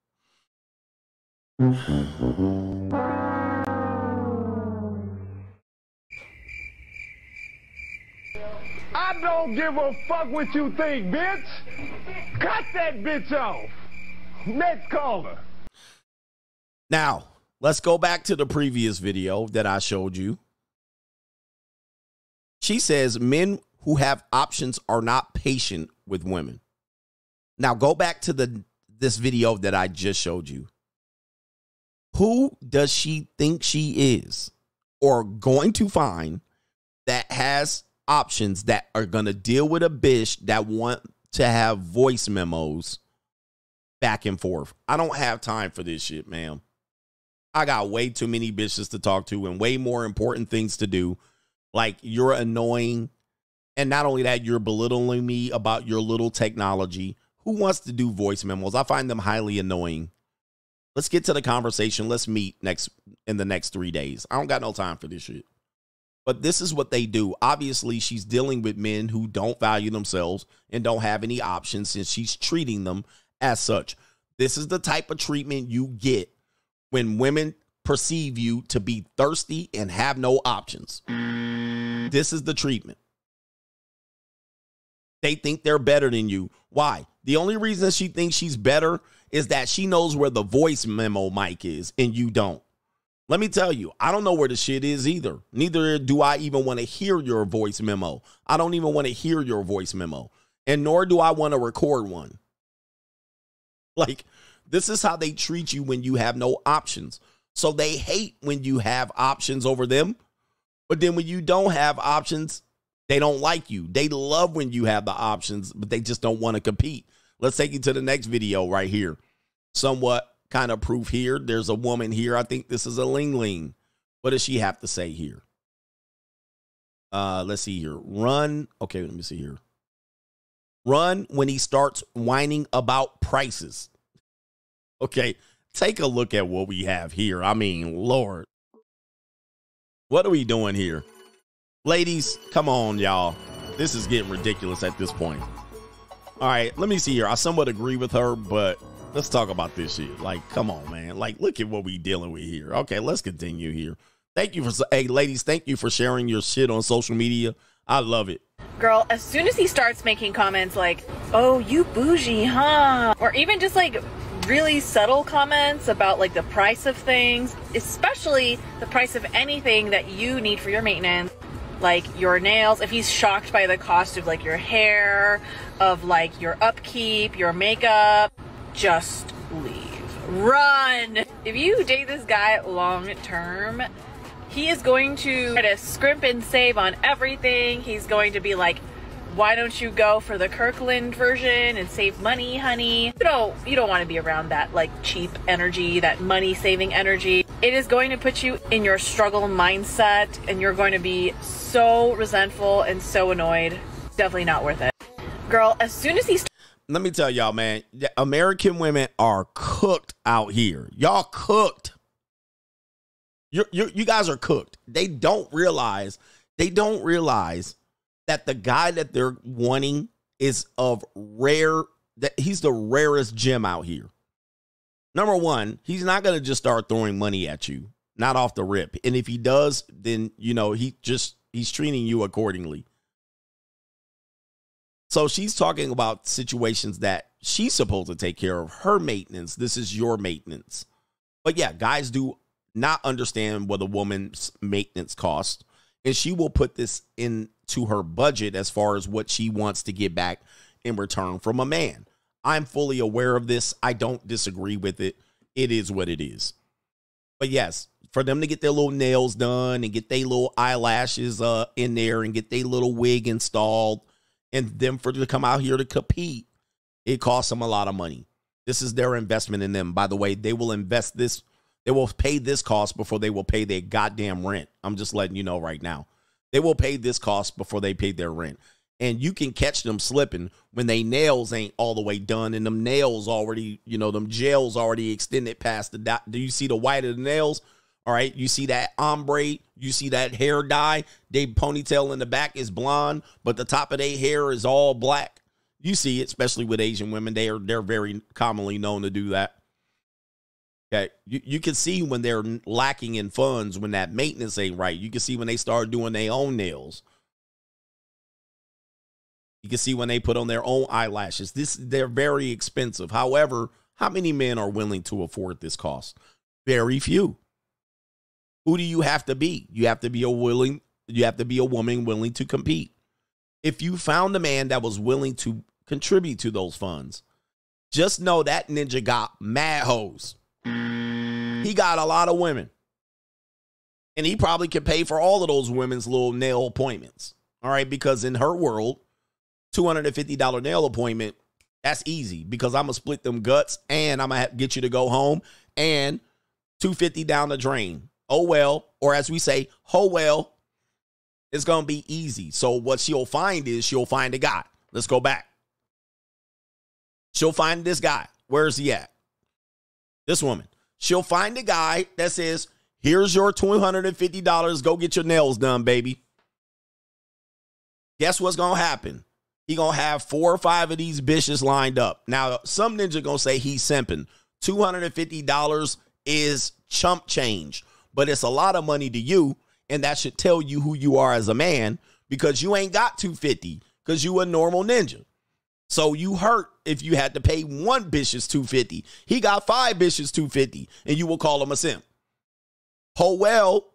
I don't give a fuck what you think, bitch. Cut that bitch off. Next caller. Now, let's go back to the previous video that I showed you. She says men who have options are not patient with women. Now go back to the this video that I just showed you. Who does she think she is or going to find that has options that are going to deal with a bitch that want to have voice memos back and forth. I don't have time for this shit, ma'am. I got way too many bitches to talk to and way more important things to do. Like you're annoying. And not only that, you're belittling me about your little technology. Who wants to do voice memos? I find them highly annoying. Let's get to the conversation. Let's meet next in the next three days. I don't got no time for this shit. But this is what they do. Obviously, she's dealing with men who don't value themselves and don't have any options, and she's treating them as such. This is the type of treatment you get when women perceive you to be thirsty and have no options. This is the treatment. They think they're better than you. Why? The only reason she thinks she's better is that she knows where the voice memo mic is and you don't. Let me tell you, I don't know where the shit is either. Neither do I even want to hear your voice memo. I don't even want to hear your voice memo. And nor do I want to record one. Like, this is how they treat you when you have no options. So they hate when you have options over them. But then when you don't have options, they don't like you. They love when you have the options, but they just don't want to compete. Let's take you to the next video right here. Somewhat kind of proof here. There's a woman here. I think this is a Ling Ling. What does she have to say here? Uh, let's see here. Run. Okay, let me see here. Run when he starts whining about prices. Okay, take a look at what we have here. I mean, Lord. What are we doing here? Ladies, come on, y'all. This is getting ridiculous at this point. All right, let me see here. I somewhat agree with her, but let's talk about this shit. Like, come on, man. Like, look at what we dealing with here. Okay, let's continue here. Thank you for hey ladies, thank you for sharing your shit on social media. I love it. Girl, as soon as he starts making comments like, "Oh, you bougie, huh?" or even just like really subtle comments about like the price of things, especially the price of anything that you need for your maintenance, like your nails, if he's shocked by the cost of like your hair, of like your upkeep, your makeup, just leave. Run! If you date this guy long term, he is going to try to scrimp and save on everything. He's going to be like, why don't you go for the Kirkland version and save money, honey? You don't you don't want to be around that like cheap energy, that money saving energy. It is going to put you in your struggle mindset and you're going to be so resentful and so annoyed. Definitely not worth it. Girl, as soon as he's Let me tell y'all, man, American women are cooked out here. Y'all cooked. You you you guys are cooked. They don't realize they don't realize that the guy that they're wanting is of rare that he's the rarest gem out here. Number one, he's not gonna just start throwing money at you, not off the rip. And if he does, then you know he just he's treating you accordingly. So she's talking about situations that she's supposed to take care of her maintenance. This is your maintenance. But yeah, guys do not understand what a woman's maintenance costs. And she will put this into her budget as far as what she wants to get back in return from a man. I'm fully aware of this. I don't disagree with it. It is what it is. But yes, for them to get their little nails done and get their little eyelashes uh, in there and get their little wig installed and them for to come out here to compete, it costs them a lot of money. This is their investment in them. By the way, they will invest this they will pay this cost before they will pay their goddamn rent. I'm just letting you know right now. They will pay this cost before they pay their rent. And you can catch them slipping when they nails ain't all the way done and them nails already, you know, them gels already extended past the dot. Do you see the white of the nails? All right. You see that ombre, you see that hair dye. They ponytail in the back is blonde, but the top of their hair is all black. You see it, especially with Asian women. They are they're very commonly known to do that. Okay, you, you can see when they're lacking in funds when that maintenance ain't right. You can see when they start doing their own nails. You can see when they put on their own eyelashes. This they're very expensive. However, how many men are willing to afford this cost? Very few. Who do you have to be? You have to be a willing you have to be a woman willing to compete. If you found a man that was willing to contribute to those funds, just know that ninja got mad hoes. He got a lot of women. And he probably could pay for all of those women's little nail appointments. All right. Because in her world, $250 nail appointment, that's easy because I'm going to split them guts and I'm going to get you to go home and 250 down the drain. Oh, well. Or as we say, oh, well. It's going to be easy. So what she'll find is she'll find a guy. Let's go back. She'll find this guy. Where's he at? This woman. She'll find a guy that says, Here's your $250. Go get your nails done, baby. Guess what's going to happen? He going to have four or five of these bitches lined up. Now, some ninja going to say he's simping. $250 is chump change, but it's a lot of money to you. And that should tell you who you are as a man because you ain't got 250 because you a normal ninja. So you hurt if you had to pay one bitch's 250. He got five bitches 250 and you will call him a simp. Oh well,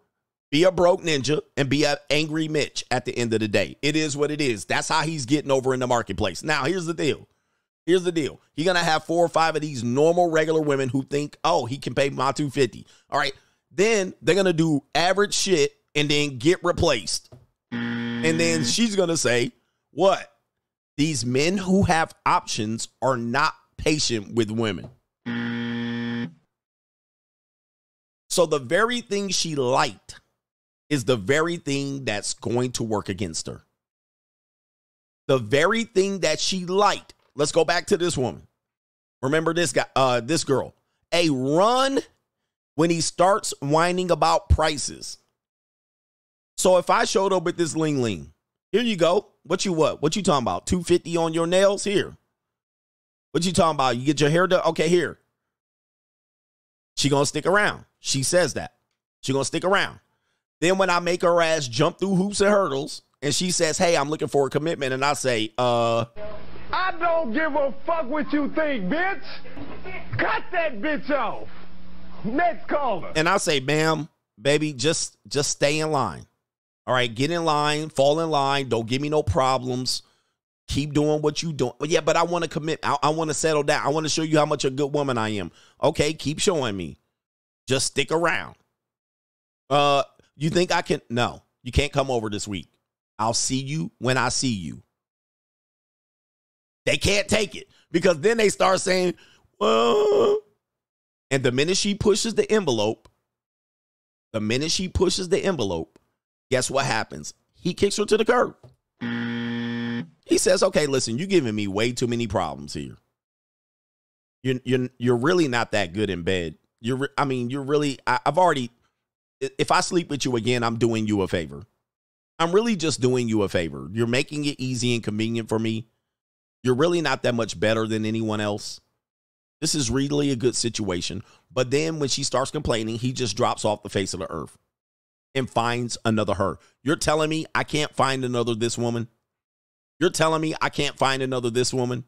be a broke ninja and be an angry Mitch at the end of the day. It is what it is. That's how he's getting over in the marketplace. Now, here's the deal. Here's the deal. He's gonna have four or five of these normal regular women who think, oh, he can pay my 250. All right. Then they're gonna do average shit and then get replaced. And then she's gonna say, What? These men who have options are not patient with women. So the very thing she liked is the very thing that's going to work against her. The very thing that she liked. Let's go back to this woman. Remember this guy, uh, this girl. A run when he starts whining about prices. So if I showed up with this ling ling, here you go. What you what? What you talking about? 250 on your nails? Here. What you talking about? You get your hair done? Okay, here. She gonna stick around. She says that. She gonna stick around. Then when I make her ass jump through hoops and hurdles, and she says, "Hey, I'm looking for a commitment," and I say, "Uh." I don't give a fuck what you think, bitch. Cut that bitch off. Next caller. And I say, ma'am, baby, just just stay in line. All right, get in line, fall in line. Don't give me no problems. Keep doing what you doing. Yeah, but I want to commit. I, I want to settle down. I want to show you how much a good woman I am. Okay, keep showing me. Just stick around. Uh, you think I can? No, you can't come over this week. I'll see you when I see you. They can't take it because then they start saying, well, and the minute she pushes the envelope, the minute she pushes the envelope, guess what happens? He kicks her to the curb. He says, "Okay, listen, you're giving me way too many problems here. You're you're you're really not that good in bed. You're I mean, you're really I, I've already if I sleep with you again, I'm doing you a favor. I'm really just doing you a favor. You're making it easy and convenient for me. You're really not that much better than anyone else. This is really a good situation. But then when she starts complaining, he just drops off the face of the earth and finds another her. You're telling me I can't find another this woman? You're telling me I can't find another this woman?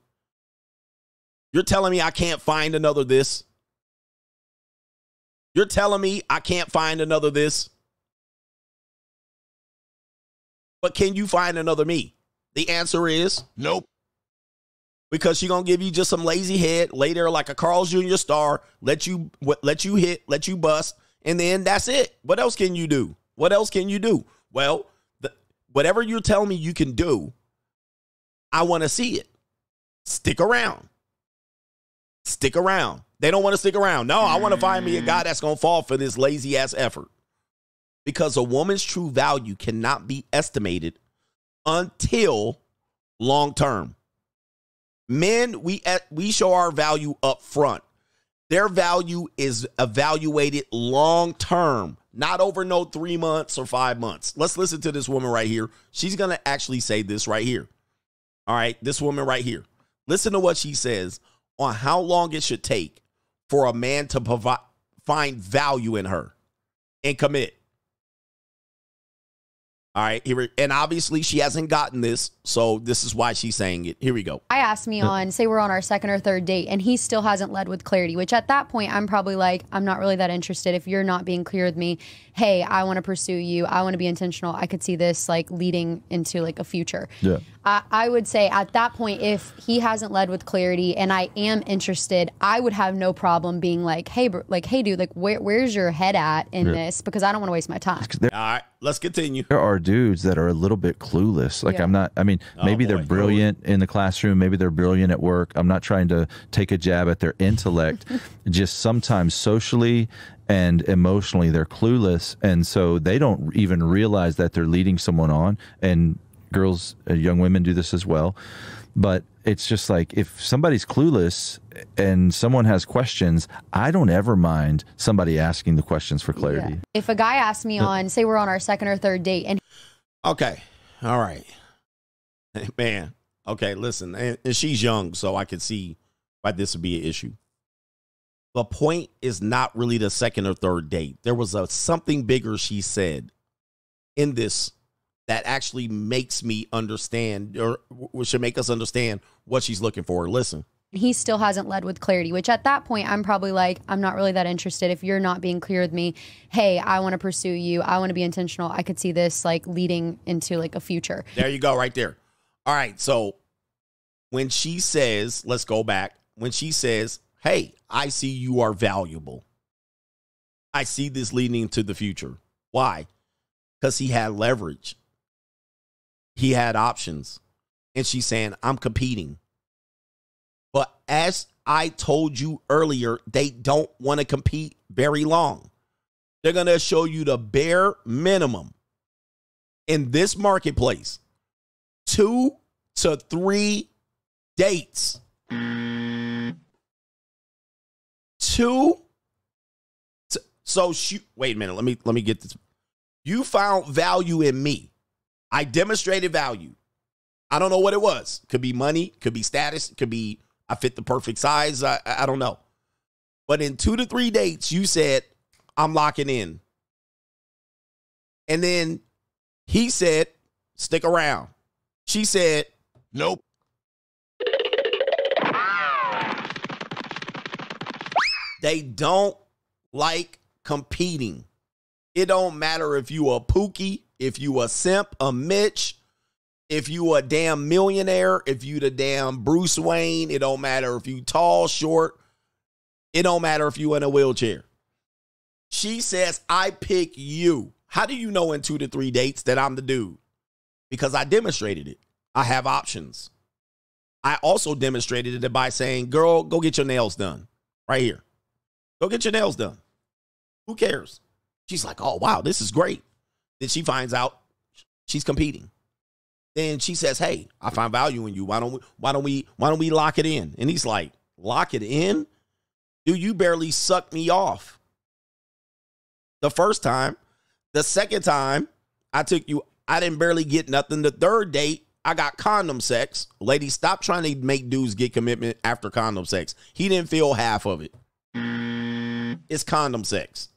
You're telling me I can't find another this? You're telling me I can't find another this? But can you find another me? The answer is nope. Because she gonna give you just some lazy head, lay there like a Carl's Jr. star, let you let you hit, let you bust, and then that's it. What else can you do? What else can you do? Well, the, whatever you're telling me you can do, I want to see it. Stick around. Stick around. They don't want to stick around. No, I want to find me a guy that's to fall for this lazy ass effort. Because a woman's true value cannot be estimated until long term. Men, we uh, we show our value up front. Their value is evaluated long term, not over no 3 months or 5 months. Let's listen to this woman right here. She's going to actually say this right here. All right, this woman right here. Listen to what she says on how long it should take for a man to provide find value in her and commit. All right, here and obviously she hasn't gotten this, so this is why she's saying it. Here we go. I asked me on, say we're on our second or third date, and he still hasn't led with clarity, which at that point I'm probably like, I'm not really that interested. If you're not being clear with me, hey, I want to pursue you, I want to be intentional. I could see this like leading into like a future. Yeah. I, I would say at that point, if he hasn't led with clarity and I am interested, I would have no problem being like, hey, bro, like, hey, dude, like, where, where's your head at in Yeah. this? Because I don't want to waste my time. All right, let's continue. There are dudes that are a little bit clueless. Like Yeah. I'm not. I mean, Oh, maybe they're brilliant in the classroom. Maybe they're brilliant at work. I'm not trying to take a jab at their intellect. Just sometimes socially and emotionally, they're clueless, and so they don't even realize that they're leading someone on. And girls, uh, young women do this as well. But it's just like if somebody's clueless and someone has questions, I don't ever mind somebody asking the questions for clarity. If a guy asks me on, say we're on our second or third date, and Okay. All right. Man. Okay, listen. And, and she's young, so I could see why this would be an issue. The point is not really the second or third date. There was a something bigger she said in this that actually makes me understand or should make us understand what she's looking for. Listen. he still hasn't led with clarity, which at that point, I'm probably like, I'm not really that interested. If you're not being clear with me, hey, I want to pursue you. I want to be intentional. I could see this like leading into like a future. There you go, right there. All right. So when she says, let's go back, when she says, hey, I see you are valuable, I see this leading into the future. Why? Because he had leverage, he had options. And she's saying, I'm competing. But as I told you earlier, they don't want to compete very long. They're going to show you the bare minimum in this marketplace two to three dates. Two. so shoot. Wait a minute. Let me let me get this. You found value in me. I demonstrated value. I don't know what it was. Could be money. Could be status. Could be I fit the perfect size. I I don't know. But in two to three dates, you said I'm locking in. And then he said, stick around. She said, nope. They don't like competing. It don't matter if you a Pookie, if you a simp, a Mitch, if you a damn millionaire, if you the damn Bruce Wayne. It don't matter if you tall, short. It don't matter if you in a wheelchair. She says, I pick you. How do you know in two to three dates that I'm the dude? Because I demonstrated it. I have options. I also demonstrated it by saying, girl, go get your nails done right here. Go get your nails done. Who cares? She's like, oh, wow, this is great. Then she finds out she's competing. Then she says, hey, I find value in you. Why don't we, why don't we, why don't we lock it in? And he's like, lock it in? Do you barely suck me off. The first time. The second time, I took you, I didn't barely get nothing. The third date, I got condom sex. Lady, stop trying to make dudes get commitment after condom sex. He didn't feel half of it. It's condom sex.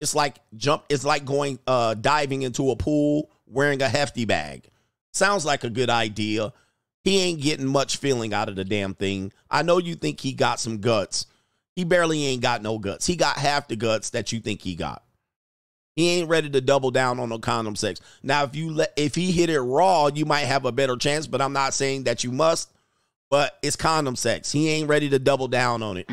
It's like jump, it's like going uh diving into a pool wearing a hefty bag. Sounds like a good idea. He ain't getting much feeling out of the damn thing. I know you think he got some guts. He barely ain't got no guts. He got half the guts that you think he got. He ain't ready to double down on no condom sex. Now, if you let if he hit it raw, you might have a better chance, but I'm not saying that you must. But it's condom sex. He ain't ready to double down on it.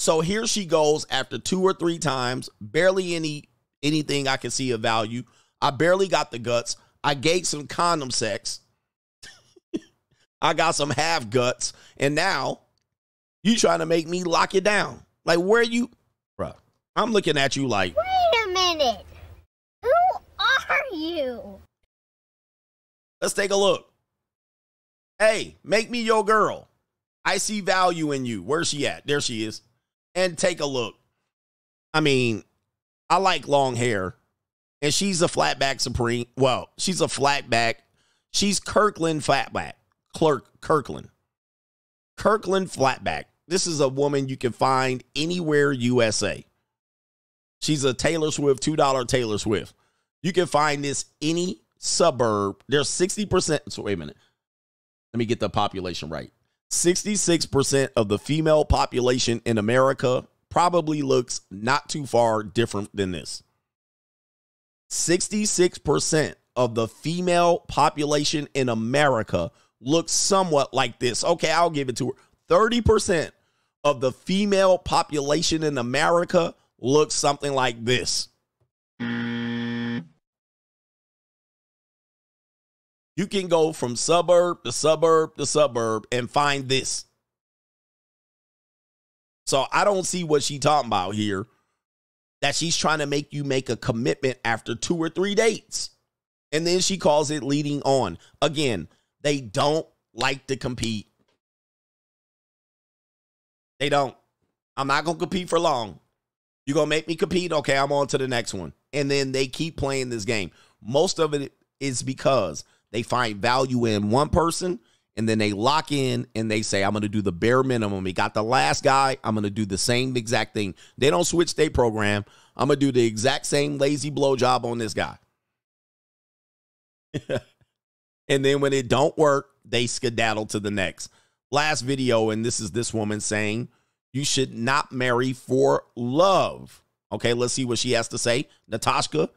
So here she goes after two or three times, barely any anything I can see of value. I barely got the guts. I gave some condom sex. I got some half guts, and now you trying to make me lock it down. Like where you, bruh? I'm looking at you like Wait a minute. Who are you? Let's take a look. Hey, make me your girl. I see value in you. Where's she at? There she is. And take a look. I mean, I like long hair. And she's a flatback supreme. Well, she's a flatback. She's Kirkland flatback. Clerk Kirkland. Kirkland flatback. This is a woman you can find anywhere USA. She's a Taylor Swift, $2 Taylor Swift. You can find this any suburb. There's 60%. So wait a minute. Let me get the population right. 66% of the female population in America probably looks not too far different than this. 66% of the female population in America looks somewhat like this. Okay, I'll give it to her. 30% of the female population in America looks something like this. You can go from suburb to suburb to suburb and find this. So I don't see what she talking about here. That she's trying to make you make a commitment after two or three dates. And then she calls it leading on. Again, they don't like to compete. They don't. I'm not going to compete for long. You're going to make me compete? Okay, I'm on to the next one. And then they keep playing this game. Most of it is because they find value in one person and then they lock in and they say, I'm going to do the bare minimum. We got the last guy. I'm going to do the same exact thing. They don't switch their program. I'm going to do the exact same lazy blowjob on this guy. and then when it don't work, they skedaddle to the next. Last video, and this is this woman saying, you should not marry for love. Okay, let's see what she has to say. Natasha,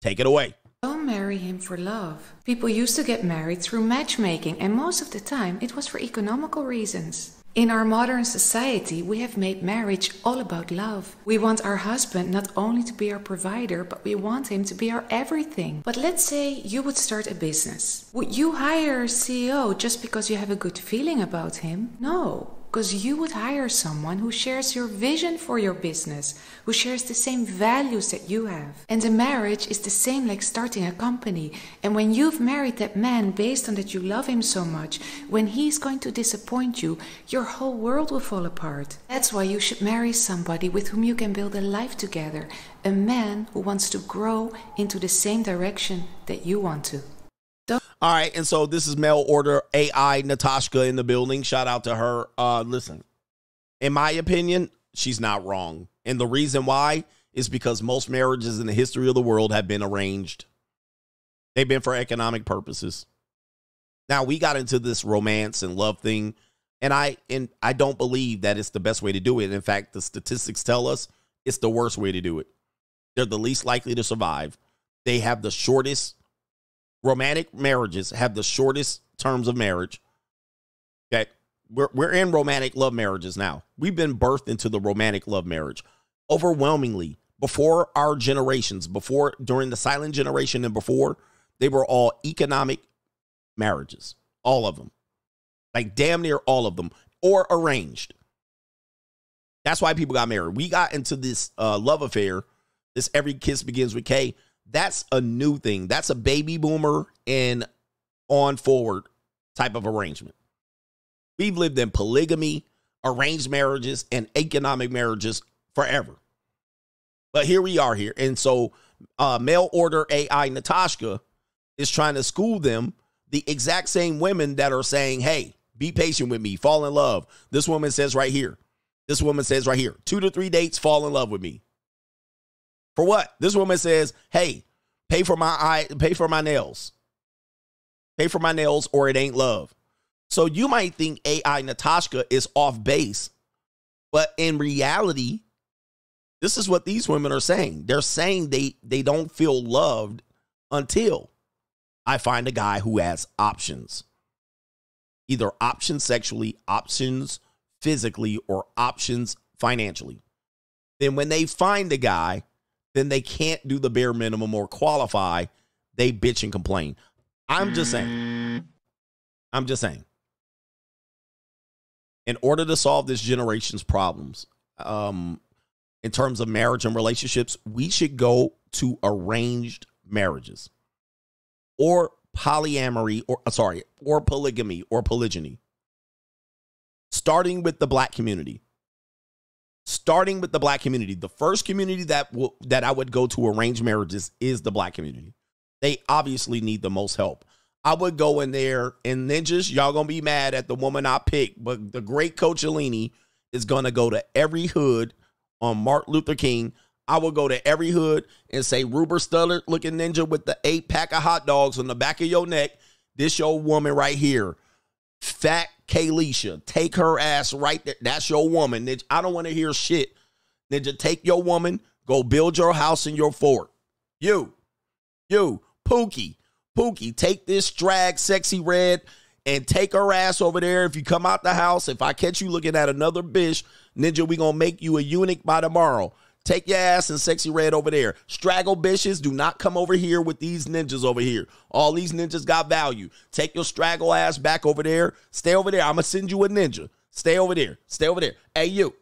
take it away. Don't marry him for love. People used to get married through matchmaking, and most of the time it was for economical reasons. In our modern society, we have made marriage all about love. We want our husband not only to be our provider, but we want him to be our everything. But let's say you would start a business. Would you hire a CEO just because you have a good feeling about him? No because you would hire someone who shares your vision for your business, who shares the same values that you have. And a marriage is the same like starting a company. And when you've married that man based on that you love him so much, when he's going to disappoint you, your whole world will fall apart. That's why you should marry somebody with whom you can build a life together, a man who wants to grow into the same direction that you want to. All right, and so this is mail order AI Natasha in the building. Shout out to her. Uh listen. In my opinion, she's not wrong. And the reason why is because most marriages in the history of the world have been arranged. They've been for economic purposes. Now, we got into this romance and love thing, and I and I don't believe that it's the best way to do it. In fact, the statistics tell us it's the worst way to do it. They're the least likely to survive. They have the shortest romantic marriages have the shortest terms of marriage. Okay. We're, we're in romantic love marriages now. We've been birthed into the romantic love marriage. Overwhelmingly, before our generations, before during the silent generation and before, they were all economic marriages. All of them. Like damn near all of them, or arranged. That's why people got married. We got into this uh, love affair, this every kiss begins with Kay that's a new thing. That's a baby boomer and on forward type of arrangement. We've lived in polygamy, arranged marriages, and economic marriages forever. But here we are here. And so uh, mail order AI Natasha is trying to school them, the exact same women that are saying, hey, be patient with me, fall in love. This woman says right here, this woman says right here, two to three dates, fall in love with me. For what? This woman says, "Hey, pay for my eye, pay for my nails. Pay for my nails or it ain't love." So you might think AI Natasha is off base, but in reality, this is what these women are saying. They're saying they they don't feel loved until I find a guy who has options. Either options sexually, options physically, or options financially. Then when they find a guy then they can't do the bare minimum or qualify. They bitch and complain. I'm just saying. I'm just saying. In order to solve this generation's problems, um, in terms of marriage and relationships, we should go to arranged marriages or polyamory or uh, sorry, or polygamy or polygyny. Starting with the black community starting with the black community. The first community that will, that I would go to arrange marriages is the black community. They obviously need the most help. I would go in there and ninjas, y'all gonna be mad at the woman I picked, but the great Coach Alini is gonna go to every hood on Martin Luther King. I would go to every hood and say, Ruben Studdard looking ninja with the eight pack of hot dogs on the back of your neck. This your woman right here. Fat Kalisha. Take her ass right there. That's your woman. Ninja. I don't want to hear shit. Ninja, take your woman, go build your house in your fort. You, you, Pookie, Pookie, take this drag sexy red and take her ass over there. If you come out the house, if I catch you looking at another bitch, Ninja, we gonna make you a eunuch by tomorrow. Take your ass and sexy red over there. Straggle bitches, do not come over here with these ninjas over here. All these ninjas got value. Take your straggle ass back over there. Stay over there. I'm gonna send you a ninja. Stay over there. Stay over there. Hey, you.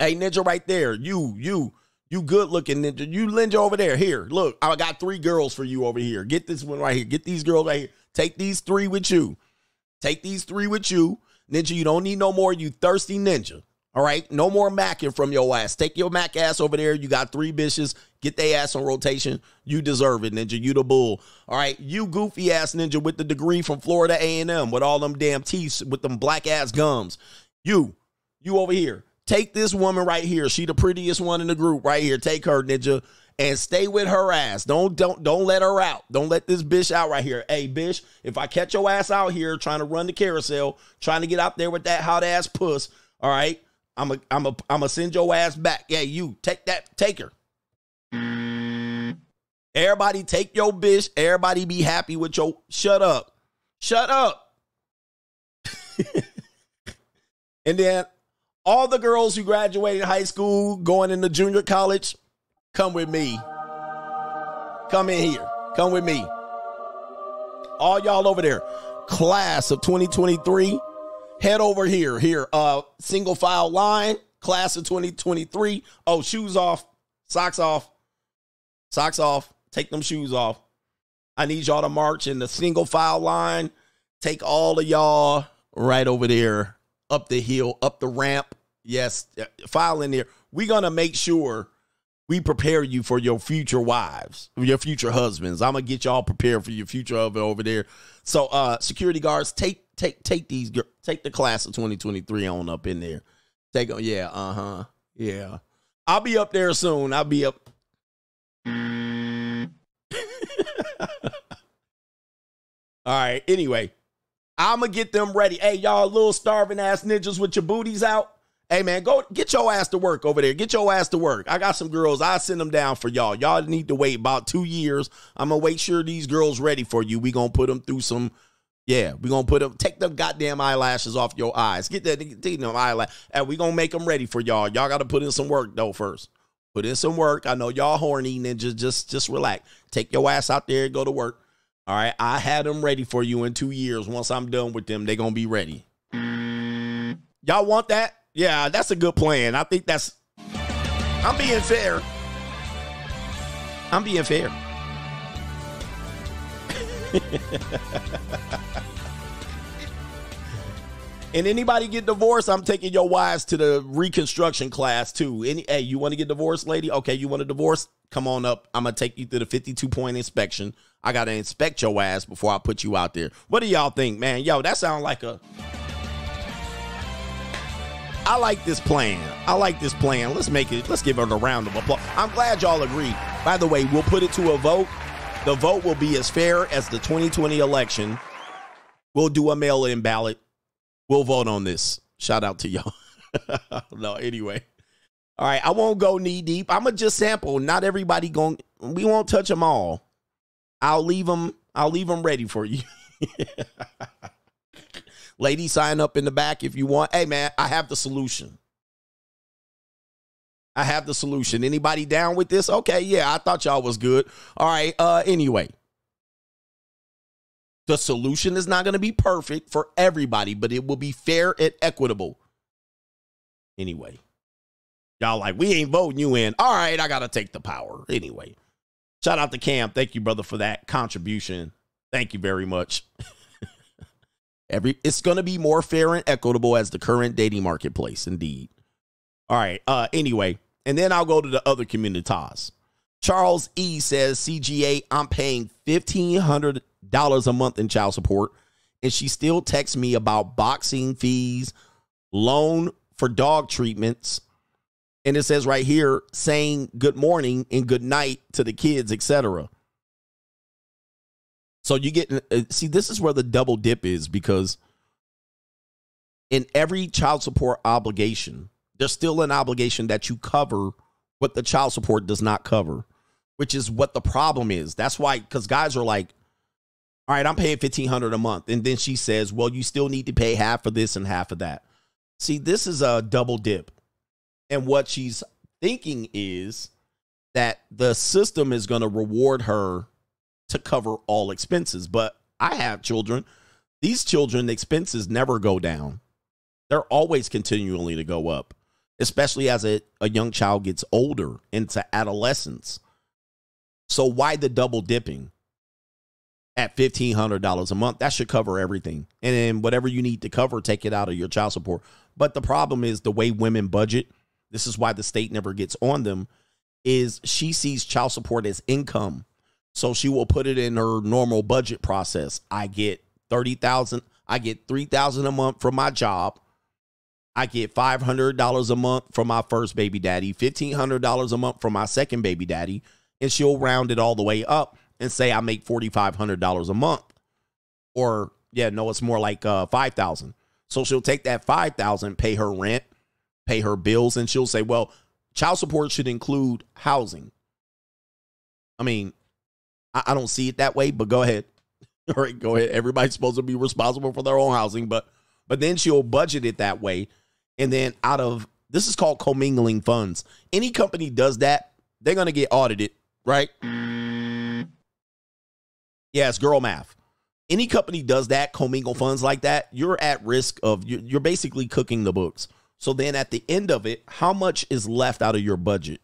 Hey, ninja right there. You, you, you good looking ninja. You ninja over there. Here, look. I got three girls for you over here. Get this one right here. Get these girls right here. Take these three with you. Take these three with you. Ninja, you don't need no more, you thirsty ninja. All right. No more macking from your ass. Take your mac ass over there. You got three bitches. Get their ass on rotation. You deserve it, ninja. You the bull. All right. You goofy ass ninja with the degree from Florida A&M with all them damn teeth with them black ass gums. You, you over here. Take this woman right here. She the prettiest one in the group right here. Take her, ninja, and stay with her ass. Don't don't don't let her out. Don't let this bitch out right here. Hey, bitch, if I catch your ass out here trying to run the carousel, trying to get out there with that hot ass puss, all right, I'm a I'm a I'm a send your ass back. Yeah, you take that, take her. Everybody take your bitch. Everybody be happy with your shut up. Shut up. and then all the girls who graduated high school, going into junior college, come with me. Come in here. Come with me. All y'all over there, class of 2023, head over here. Here, uh, single file line, class of 2023. Oh, shoes off, socks off, socks off. Take them shoes off. I need y'all to march in the single file line. Take all of y'all right over there up the hill, up the ramp. Yes, file in there. We're to make sure we prepare you for your future wives, your future husbands. I'm to get y'all prepared for your future over there. So, uh, security guards, take take take these take the class of 2023 on up in there. Take them. Yeah, uh-huh. Yeah. I'll be up there soon. I'll be up. All right. Anyway, I'm gonna get them ready. Hey, y'all, little starving ass ninjas with your booties out. Hey man, go get your ass to work over there. Get your ass to work. I got some girls. I send them down for y'all. Y'all need to wait about two years. I'm gonna wait sure these girls ready for you. We gonna put them through some. Yeah, we gonna put them. Take them goddamn eyelashes off your eyes. Get that. Take them eyelash. And we gonna make them ready for y'all. Y'all got to put in some work though first. Put in some work. I know y'all horny ninjas. Just just relax. Take your ass out there. And go to work. All right. I had them ready for you in two years. Once I'm done with them, they gonna be ready. Y'all want that? Yeah, that's a good plan. I think that's. I'm being fair. I'm being fair. and anybody get divorced, I'm taking your wives to the reconstruction class too. Any hey, you want to get divorced, lady? Okay, you want a divorce? Come on up. I'm gonna take you through the 52 point inspection. I gotta inspect your ass before I put you out there. What do y'all think, man? Yo, that sounds like a I like this plan. I like this plan. Let's make it, let's give it a round of applause. I'm glad y'all agree. By the way, we'll put it to a vote. The vote will be as fair as the 2020 election. We'll do a mail in ballot. We'll vote on this. Shout out to y'all. no, anyway. All right, I won't go knee deep. I'm gonna just sample. Not everybody going. We won't touch them all. I'll leave them. I'll leave them ready for you. Lady, sign up in the back if you want. Hey, man, I have the solution. I have the solution. Anybody down with this? Okay, yeah, I thought y'all was good. All right, uh anyway. The solution is not going to be perfect for everybody, but it will be fair and equitable. Anyway. Y'all like, we ain't voting you in. All right, I got to take the power. Anyway. Shout out to Cam. Thank you, brother, for that contribution. Thank you very much. Every it's going to be more fair and equitable as the current dating marketplace, indeed. All right. Uh. Anyway, and then I'll go to the other communities. Charles E says, CGA, I'm paying fifteen hundred dollars a month in child support, and she still texts me about boxing fees, loan for dog treatments, and it says right here saying good morning and good night to the kids, etc. So you get uh, see this is where the double dip is because in every child support obligation, there's still an obligation that you cover what the child support does not cover, which is what the problem is. That's why cuz guys are like all right, I'm paying 1500 a month and then she says, "Well, you still need to pay half of this and half of that." See, this is a double dip. And what she's thinking is that the system is going to reward her to cover all expenses. But I have children. These children expenses never go down. They're always continually to go up, especially as a, a young child gets older into adolescence. So why the double dipping? at $1,500 a month. That should cover everything. And then whatever you need to cover, take it out of your child support. But the problem is the way women budget, this is why the state never gets on them, is she sees child support as income. So she will put it in her normal budget process. I get 30,000, I get 3,000 a month from my job. I get $500 a month from my first baby daddy, $1,500 a month from my second baby daddy, and she'll round it all the way up and say I make $4,500 a month. Or, yeah, no, it's more like uh, 5000 So she'll take that 5000 pay her rent, pay her bills, and she'll say, well, child support should include housing. I mean, I, I don't see it that way, but go ahead. All right, go ahead. Everybody's supposed to be responsible for their own housing, but but then she'll budget it that way. And then out of this is called commingling funds. Any company does that, they're gonna get audited, right? Yeah, girl math. Any company does that, commingle funds like that, you're at risk of you're basically cooking the books. So then at the end of it, how much is left out of your budget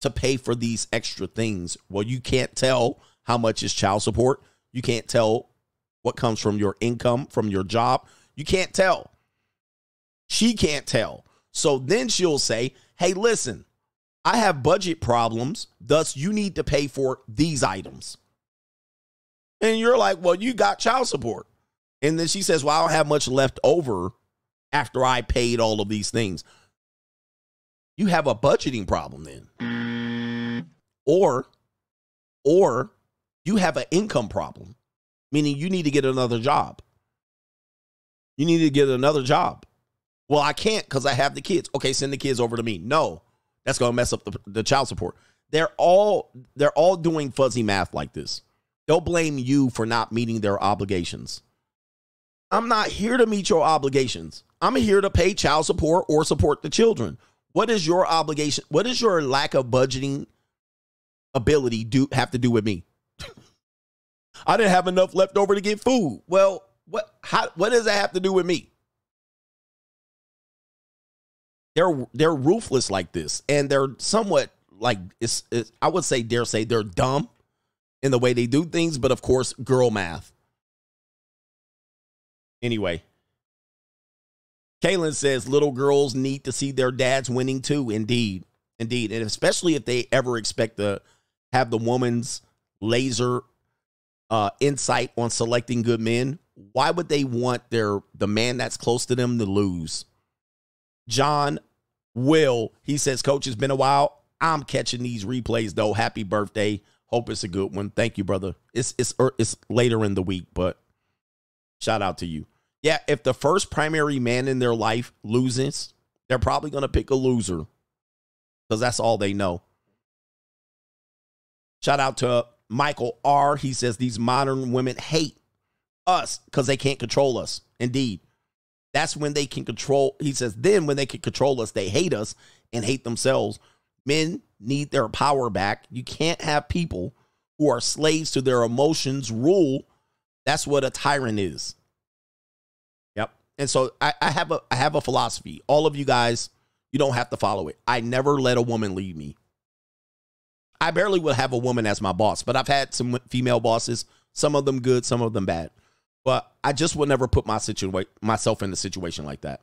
to pay for these extra things? Well, you can't tell how much is child support. You can't tell what comes from your income, from your job. You can't tell. She can't tell. So then she'll say, hey, listen, I have budget problems. Thus, you need to pay for these items. And you're like, well, you got child support. And then she says, well, I don't have much left over after I paid all of these things. You have a budgeting problem then. Or, or you have an income problem, meaning you need to get another job. You need to get another job. Well, I can't because I have the kids. Okay, send the kids over to me. No, that's going to mess up the, the child support. They're all they're all doing fuzzy math like this. They'll blame you for not meeting their obligations. I'm not here to meet your obligations. I'm here to pay child support or support the children. What is your obligation? What does your lack of budgeting ability do have to do with me? I didn't have enough left over to get food. Well, what how what does that have to do with me? They're they're ruthless like this, and they're somewhat like it's, it's I would say dare say they're dumb in the way they do things, but of course, girl math. Anyway, Kaylin says little girls need to see their dads winning too. Indeed. Indeed. And especially if they ever expect to have the woman's laser uh, insight on selecting good men, why would they want their the man that's close to them to lose? John Will, he says, Coach, it's been a while. I'm catching these replays though. Happy birthday. Hope it's a good one. Thank you, brother. It's it's er, it's later in the week, but shout out to you. Yeah, if the first primary man in their life loses, they're probably going to pick a loser because that's all they know. Shout out to Michael R. He says these modern women hate us because they can't control us. Indeed. That's when they can control. He says, then when they can control us, they hate us and hate themselves. Men need their power back. You can't have people who are slaves to their emotions rule. That's what a tyrant is. Yep. And so I, I have a I have a philosophy. All of you guys, you don't have to follow it. I never let a woman lead me. I barely would have a woman as my boss, but I've had some female bosses, some of them good, some of them bad. But I just would never put my situa- myself in a situation like that.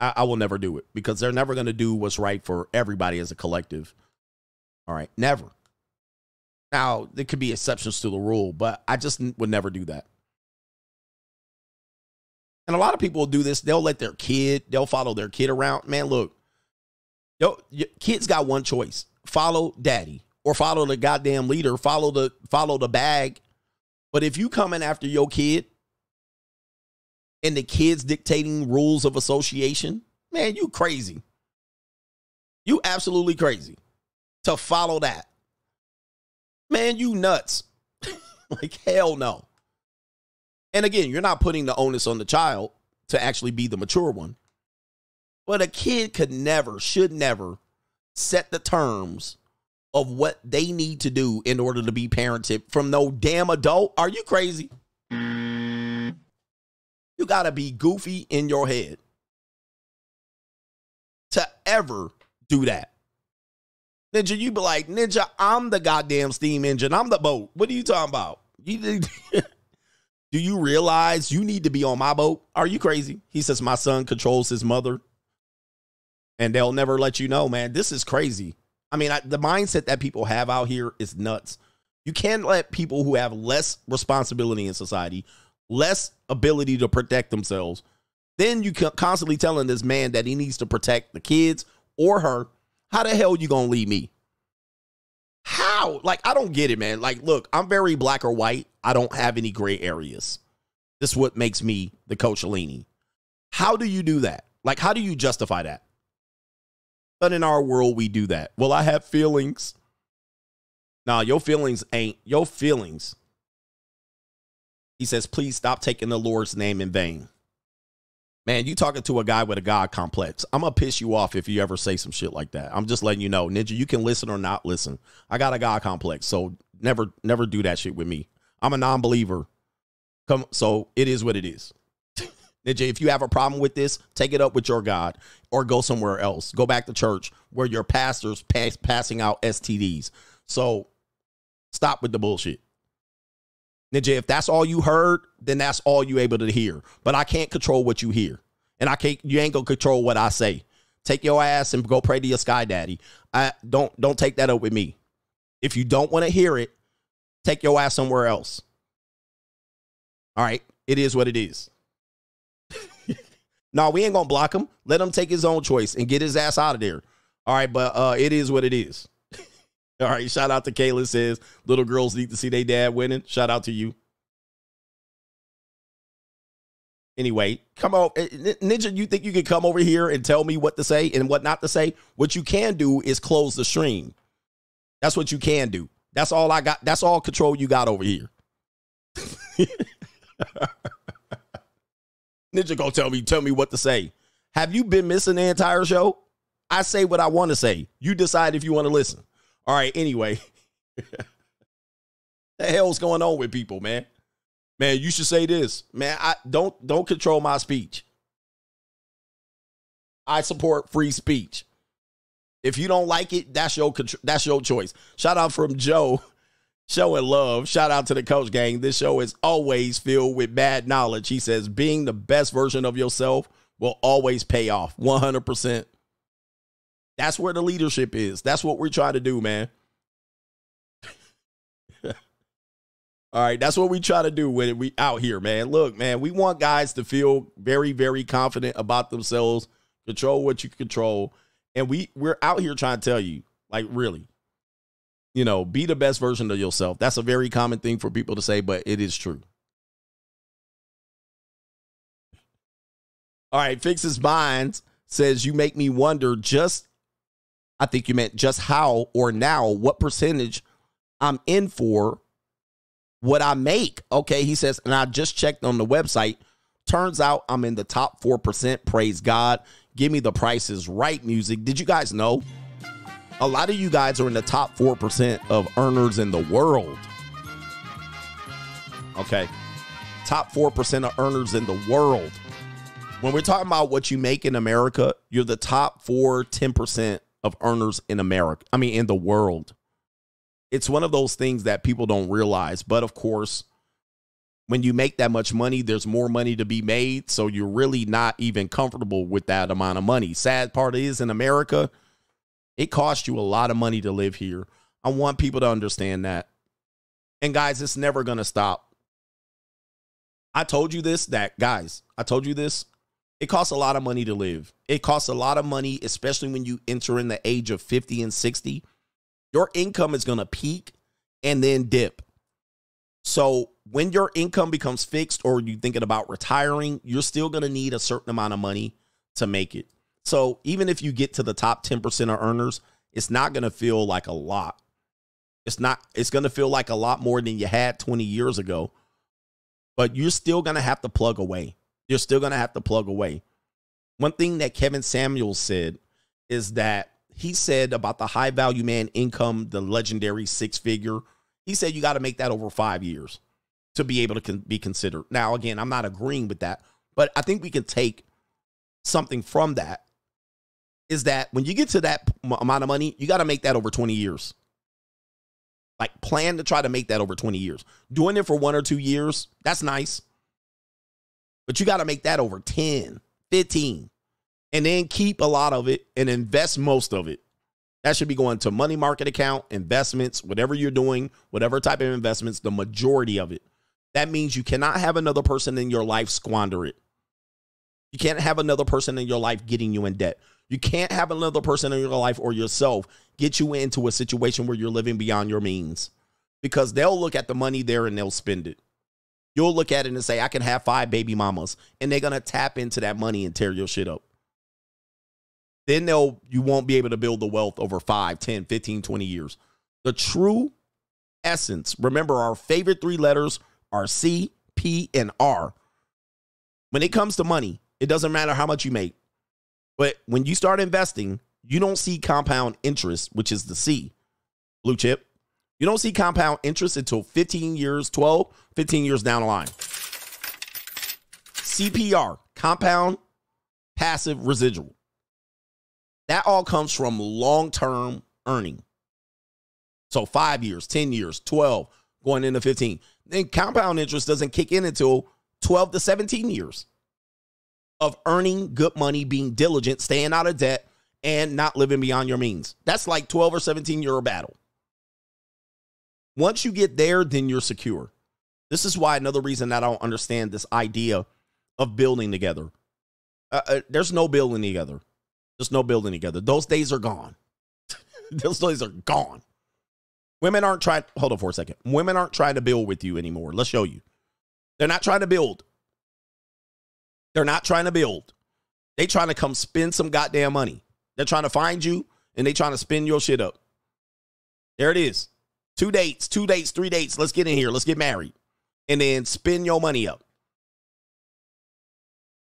I, I will never do it because they're never going to do what's right for everybody as a collective. All right, never. Now there could be exceptions to the rule, but I just would never do that. And a lot of people will do this. They'll let their kid, they'll follow their kid around. Man, look, yo, kids got one choice: follow daddy or follow the goddamn leader, follow the follow the bag. But if you coming after your kid and the kids dictating rules of association, man, you crazy. You absolutely crazy to follow that. Man, you nuts. like hell no. And again, you're not putting the onus on the child to actually be the mature one. But a kid could never, should never set the terms of what they need to do in order to be parented from no damn adult. Are you crazy? You got to be goofy in your head to ever do that. Ninja, you be like, Ninja, I'm the goddamn steam engine. I'm the boat. What are you talking about? You, do you realize you need to be on my boat? Are you crazy? He says, My son controls his mother and they'll never let you know, man. This is crazy. I mean, I, the mindset that people have out here is nuts. You can't let people who have less responsibility in society, less ability to protect themselves, then you constantly telling this man that he needs to protect the kids or her. How the hell you gonna leave me? How? Like, I don't get it, man. Like, look, I'm very black or white. I don't have any gray areas. This is what makes me the Coach Alini. How do you do that? Like, how do you justify that? But in our world, we do that. Well, I have feelings. Nah, your feelings ain't your feelings. He says, please stop taking the Lord's name in vain. Man, you talking to a guy with a God complex. I'm gonna piss you off if you ever say some shit like that. I'm just letting you know, Ninja, you can listen or not listen. I got a God complex, so never, never do that shit with me. I'm a non-believer. Come, so it is what it is. Ninja, if you have a problem with this, take it up with your God or go somewhere else. Go back to church where your pastor's pass, passing out STDs. So stop with the bullshit. Ninja, if that's all you heard, then that's all you able to hear. But I can't control what you hear. And I can't you ain't gonna control what I say. Take your ass and go pray to your sky daddy. I don't don't take that up with me. If you don't want to hear it, take your ass somewhere else. All right. It is what it is. No, we ain't gonna block him. Let him take his own choice and get his ass out of there. All right, but uh, it is what it is. All right, shout out to Kayla says little girls need to see their dad winning. Shout out to you. Anyway, come on, eh, Ninja. You think you can come over here and tell me what to say and what not to say? What you can do is close the stream. That's what you can do. That's all I got. That's all control you got over here. Ninja gonna tell me, tell me what to say. Have you been missing the entire show? I say what I want to say. You decide if you want to listen. All right, anyway. the hell's going on with people, man? Man, you should say this. Man, I don't don't control my speech. I support free speech. If you don't like it, that's your that's your choice. Shout out from Joe showing love. Shout out to the coach gang. This show is always filled with bad knowledge. He says being the best version of yourself will always pay off 100%. That's where the leadership is. That's what we're trying to do, man. All right, that's what we try to do when we out here, man. Look, man, we want guys to feel very, very confident about themselves, control what you control, and we we're out here trying to tell you, like, really, you know, be the best version of yourself. That's a very common thing for people to say, but it is true. All right, Fixes Minds says you make me wonder just I think you meant just how or now what percentage I'm in for what I make. Okay, he says, and I just checked on the website. Turns out I'm in the top 4%. Praise God. Give me the prices right music. Did you guys know? A lot of you guys are in the top 4% of earners in the world. Okay. Top 4% of earners in the world. When we're talking about what you make in America, you're the top 4 10% of earners in America. I mean, in the world. It's one of those things that people don't realize. But of course, when you make that much money, there's more money to be made. So you're really not even comfortable with that amount of money. Sad part is in America, it costs you a lot of money to live here. I want people to understand that. And guys, it's never going to stop. I told you this, that guys, I told you this it costs a lot of money to live. It costs a lot of money, especially when you enter in the age of 50 and 60. Your income is going to peak and then dip. So when your income becomes fixed or you're thinking about retiring, you're still going to need a certain amount of money to make it. So even if you get to the top 10% of earners, it's not going to feel like a lot. It's not, it's going to feel like a lot more than you had 20 years ago, but you're still going to have to plug away you're still going to have to plug away. One thing that Kevin Samuels said is that he said about the high value man income, the legendary six figure, he said you got to make that over five years to be able to con- be considered. Now, again, I'm not agreeing with that, but I think we can take something from that is that when you get to that amount of money, you got to make that over 20 years. Like plan to try to make that over 20 years. Doing it for one or two years, that's nice. But you got to make that over 10, 15, and then keep a lot of it and invest most of it. That should be going to money market account, investments, whatever you're doing, whatever type of investments, the majority of it. That means you cannot have another person in your life squander it. You can't have another person in your life getting you in debt. You can't have another person in your life or yourself get you into a situation where you're living beyond your means because they'll look at the money there and they'll spend it. You'll look at it and say, I can have five baby mamas, and they're going to tap into that money and tear your shit up. Then they'll you won't be able to build the wealth over 5, 10, 15, 20 years. The true essence, remember our favorite three letters are C, P, and R. When it comes to money, it doesn't matter how much you make. But when you start investing, you don't see compound interest, which is the C, blue chip. You don't see compound interest until 15 years, 12, 15 years down the line. CPR, compound passive residual. That all comes from long term earning. So five years, 10 years, 12, going into 15. Then compound interest doesn't kick in until 12 to 17 years of earning good money, being diligent, staying out of debt, and not living beyond your means. That's like 12 or 17 year battle. Once you get there, then you're secure. This is why another reason I don't understand this idea of building together. Uh, uh, there's no building together. There's no building together. Those days are gone. Those days are gone. Women aren't trying. Hold on for a second. Women aren't trying to build with you anymore. Let's show you. They're not trying to build. They're not trying to build. They trying to come spend some goddamn money. They're trying to find you and they trying to spin your shit up. There it is. Two dates, two dates, three dates. Let's get in here. Let's get married. And then spin your money up.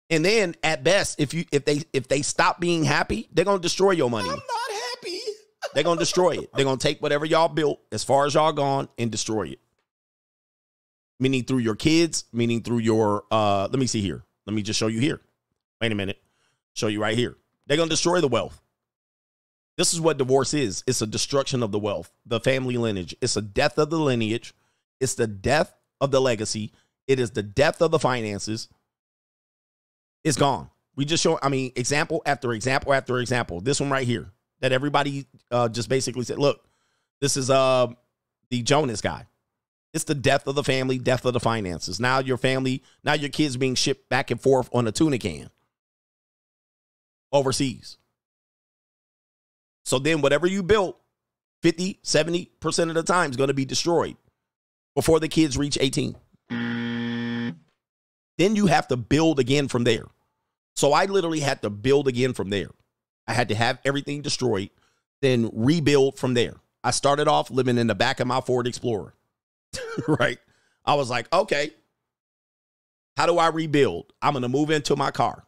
And then at best, if you if they if they stop being happy, they're gonna destroy your money. I'm not happy. they're gonna destroy it. They're gonna take whatever y'all built as far as y'all gone and destroy it. Meaning through your kids, meaning through your uh let me see here. Let me just show you here. Wait a minute. Show you right here. They're gonna destroy the wealth. This is what divorce is. It's a destruction of the wealth, the family lineage. It's a death of the lineage. It's the death of the legacy. It is the death of the finances. It's gone. We just show, I mean, example after example after example. This one right here that everybody uh, just basically said, look, this is uh, the Jonas guy. It's the death of the family, death of the finances. Now your family, now your kids being shipped back and forth on a tuna can overseas. So then whatever you built, 50, 70% of the time is going to be destroyed before the kids reach 18. Then you have to build again from there. So I literally had to build again from there. I had to have everything destroyed, then rebuild from there. I started off living in the back of my Ford Explorer, right? I was like, okay, how do I rebuild? I'm going to move into my car,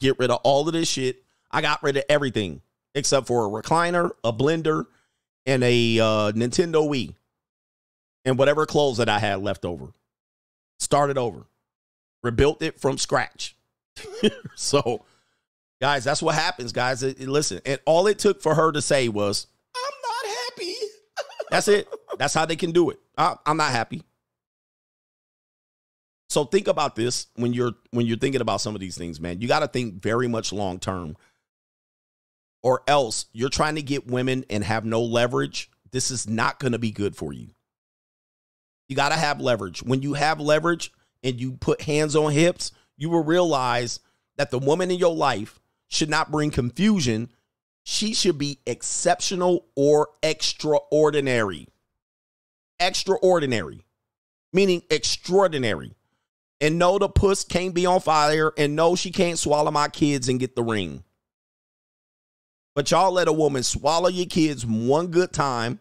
get rid of all of this shit. I got rid of everything except for a recliner, a blender, and a uh, Nintendo Wii, and whatever clothes that I had left over. Started over, rebuilt it from scratch. so, guys, that's what happens, guys. It, it- listen, and all it took for her to say was, "I'm not happy." That's it. That's how they can do it. I, I'm not happy. So think about this when you're when you're thinking about some of these things, man. You got to think very much long term, or else you're trying to get women and have no leverage. This is not going to be good for you. You got to have leverage. When you have leverage and you put hands on hips, you will realize that the woman in your life should not bring confusion. She should be exceptional or extraordinary. Extraordinary, meaning extraordinary. And no, the puss can't be on fire. And no, she can't swallow my kids and get the ring. But y'all let a woman swallow your kids one good time,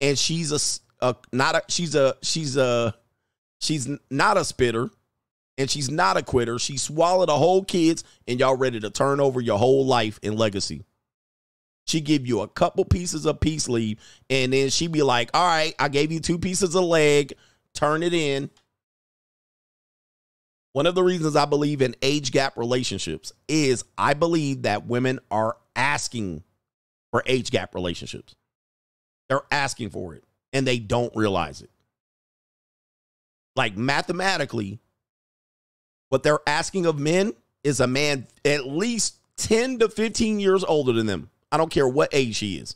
and she's a not a she's a she's a she's not a spitter, and she's not a quitter. She swallowed the whole kids, and y'all ready to turn over your whole life and legacy. She give you a couple pieces of peace leave, and then she be like, "All right, I gave you two pieces of leg. Turn it in." One of the reasons I believe in age gap relationships is I believe that women are asking for age gap relationships. They're asking for it. and they don't realize it. Like mathematically, what they're asking of men is a man at least 10 to 15 years older than them. I don't care what age she is.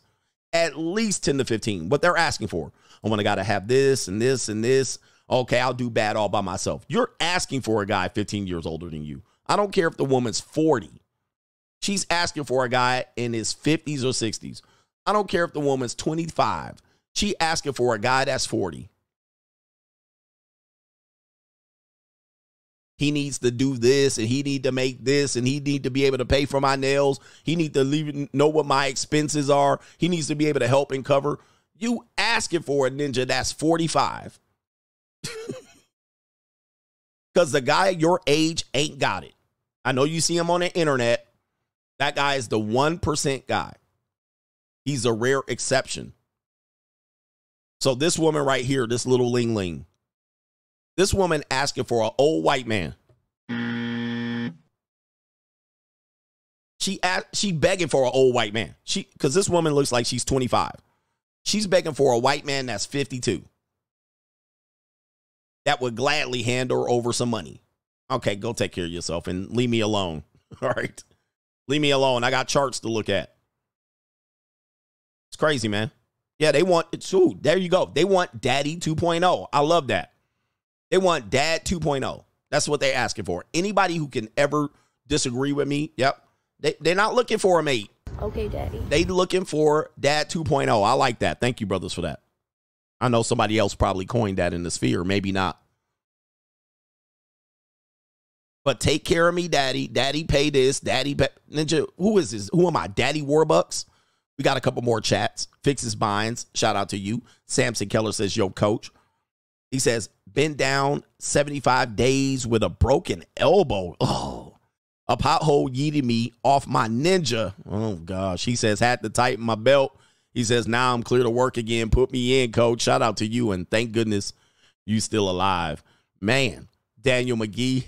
At least 10 to 15. What they're asking for. I want to gotta have this and this and this. Okay, I'll do bad all by myself. You're asking for a guy 15 years older than you. I don't care if the woman's 40. She's asking for a guy in his 50s or 60s. I don't care if the woman's 25. She asking for a guy that's 40. He needs to do this and he need to make this and he need to be able to pay for my nails. He need to leave know what my expenses are. He needs to be able to help and cover. You asking for a ninja that's 45. Cuz the guy your age ain't got it. I know you see him on the internet. That guy is the 1% guy. He's a rare exception. So this woman right here, this little ling ling, this woman asking for an old white man. She asked, she begging for an old white man. She because this woman looks like she's 25. She's begging for a white man that's 52. That would gladly hand her over some money. Okay, go take care of yourself and leave me alone. All right. Leave me alone. I got charts to look at. It's crazy, man. Yeah, they want it's ooh, there you go. They want daddy 2.0. I love that. They want dad 2.0. That's what they're asking for. Anybody who can ever disagree with me, yep. They, they're not looking for a mate. Okay, daddy. They looking for dad 2.0. I like that. Thank you, brothers, for that. I know somebody else probably coined that in the sphere. Maybe not. But take care of me, daddy. Daddy pay this. Daddy pay. Ninja, who is this? Who am I? Daddy Warbucks? We got a couple more chats. Fixes binds. Shout out to you. Samson Keller says, Yo, coach. He says, been down 75 days with a broken elbow. Oh, a pothole yeeted me off my ninja. Oh, gosh. He says, had to tighten my belt. He says, now I'm clear to work again. Put me in, coach. Shout out to you. And thank goodness you still alive. Man, Daniel McGee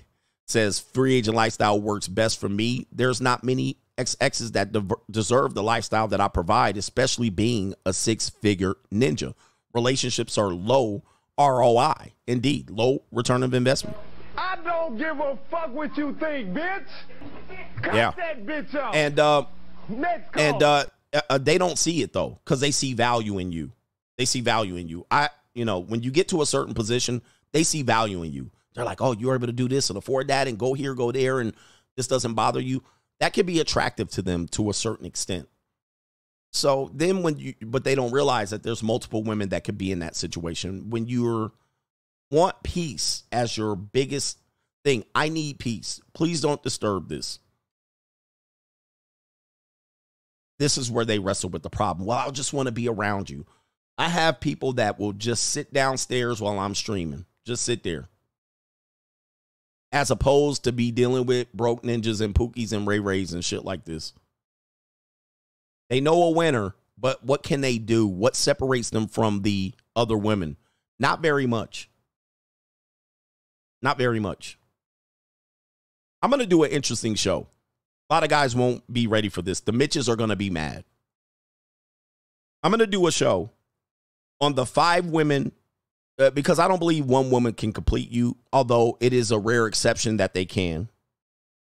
says, free agent lifestyle works best for me. There's not many XXs that de- deserve the lifestyle that I provide, especially being a six figure ninja. Relationships are low ROI. Indeed, low return of investment. I don't give a fuck what you think, bitch. Cut Yeah. that bitch off. And uh and uh, uh they don't see it though cuz they see value in you. They see value in you. I you know, when you get to a certain position, they see value in you. They're like, "Oh, you're able to do this and afford that and go here, go there and this doesn't bother you." That can be attractive to them to a certain extent. So then when you but they don't realize that there's multiple women that could be in that situation. When you're want peace as your biggest thing, I need peace. Please don't disturb this. This is where they wrestle with the problem. Well, I just want to be around you. I have people that will just sit downstairs while I'm streaming. Just sit there. As opposed to be dealing with broke ninjas and pookies and ray rays and shit like this. They know a winner, but what can they do? What separates them from the other women? Not very much. Not very much. I'm going to do an interesting show. A lot of guys won't be ready for this. The Mitches are going to be mad. I'm going to do a show on the five women uh, because I don't believe one woman can complete you, although it is a rare exception that they can.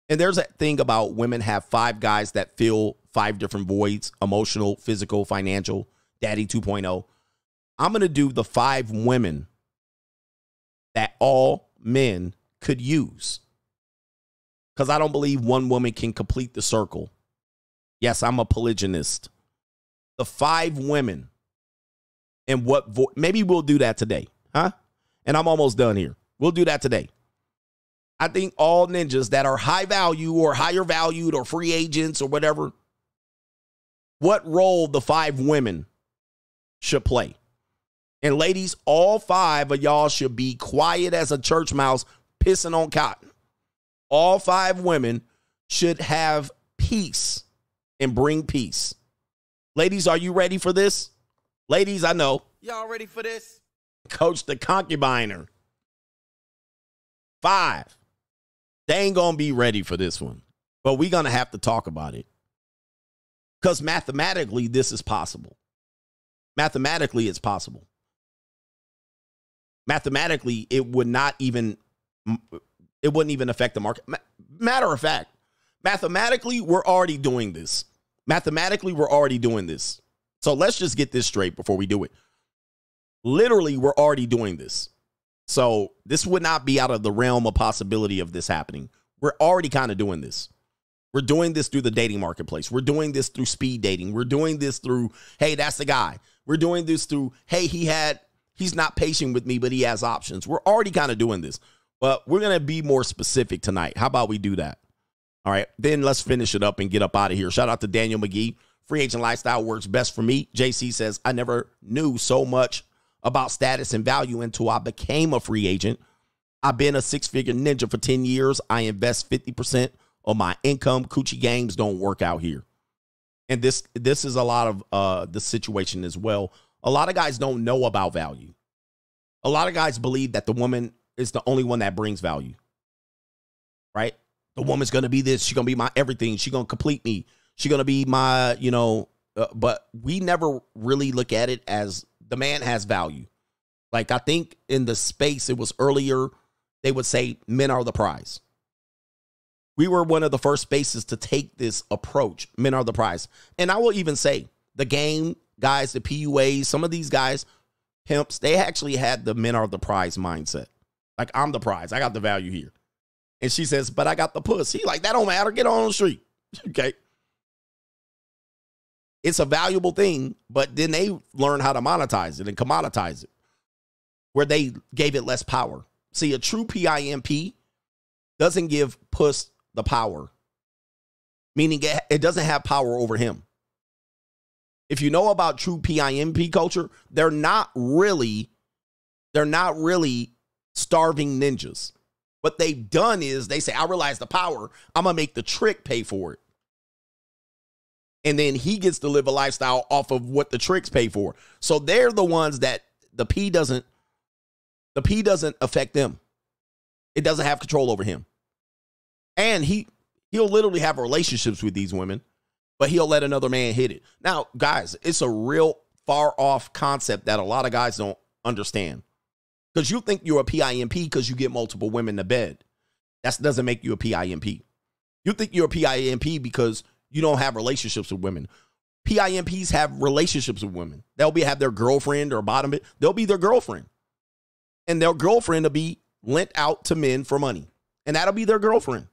And there's that thing about women have five guys that fill five different voids emotional, physical, financial, daddy 2.0. I'm going to do the five women that all men could use. Because I don't believe one woman can complete the circle. Yes, I'm a polygynist. The five women and what vo- maybe we'll do that today, huh? And I'm almost done here. We'll do that today. I think all ninjas that are high value or higher valued or free agents or whatever, what role the five women should play. And ladies, all five of y'all should be quiet as a church mouse pissing on cotton. All five women should have peace and bring peace. Ladies, are you ready for this? Ladies, I know. Y'all ready for this? Coach the concubiner. Five. They ain't gonna be ready for this one. But we're gonna have to talk about it. Because mathematically, this is possible. Mathematically, it's possible. Mathematically, it would not even it wouldn't even affect the market. Matter of fact, mathematically, we're already doing this. Mathematically, we're already doing this. So let's just get this straight before we do it. Literally, we're already doing this. So this would not be out of the realm of possibility of this happening. We're already kind of doing this. We're doing this through the dating marketplace. We're doing this through speed dating. We're doing this through, hey, that's the guy. We're doing this through, hey, he had, he's not patient with me, but he has options. We're already kind of doing this, but we're going to be more specific tonight. How about we do that? All right. Then let's finish it up and get up out of here. Shout out to Daniel McGee. Free agent lifestyle works best for me. JC says, I never knew so much about status and value until I became a free agent. I've been a six figure ninja for 10 years. I invest 50% of my income. Coochie games don't work out here. And this this is a lot of uh the situation as well. A lot of guys don't know about value. A lot of guys believe that the woman is the only one that brings value. Right? The woman's to be this, she's to be my everything, she's to complete me. She's to be my, you know, uh, but we never really look at it as the man has value. Like I think in the space it was earlier they would say men are the prize we were one of the first spaces to take this approach. Men are the prize. And I will even say the game guys, the PUAs, some of these guys, pimps, they actually had the men are the prize mindset. Like, I'm the prize. I got the value here. And she says, but I got the pussy. He like, that don't matter. Get on the street. okay. It's a valuable thing, but then they learn how to monetize it and commoditize it, where they gave it less power. See, a true PIMP doesn't give puss the power, meaning it, it doesn't have power over him. If you know about true PIMP culture, they're not really, they're not really starving ninjas. What they've done is they say, I realize the power, I'm gonna make the trick pay for it. And then he gets to live a lifestyle off of what the tricks pay for. So they're the ones that the P doesn't, the P doesn't affect them. It doesn't have control over him. And he he'll literally have relationships with these women, but he'll let another man hit it. Now, guys, it's a real far off concept that a lot of guys don't understand. Because you think you're a PIMP because you get multiple women to bed. That doesn't make you a PIMP. You think you're a PIMP because you don't have relationships with women. PIMPs have relationships with women. They'll be have their girlfriend or bottom. They'll be their girlfriend. And their girlfriend will be lent out to men for money. And that'll be their girlfriend.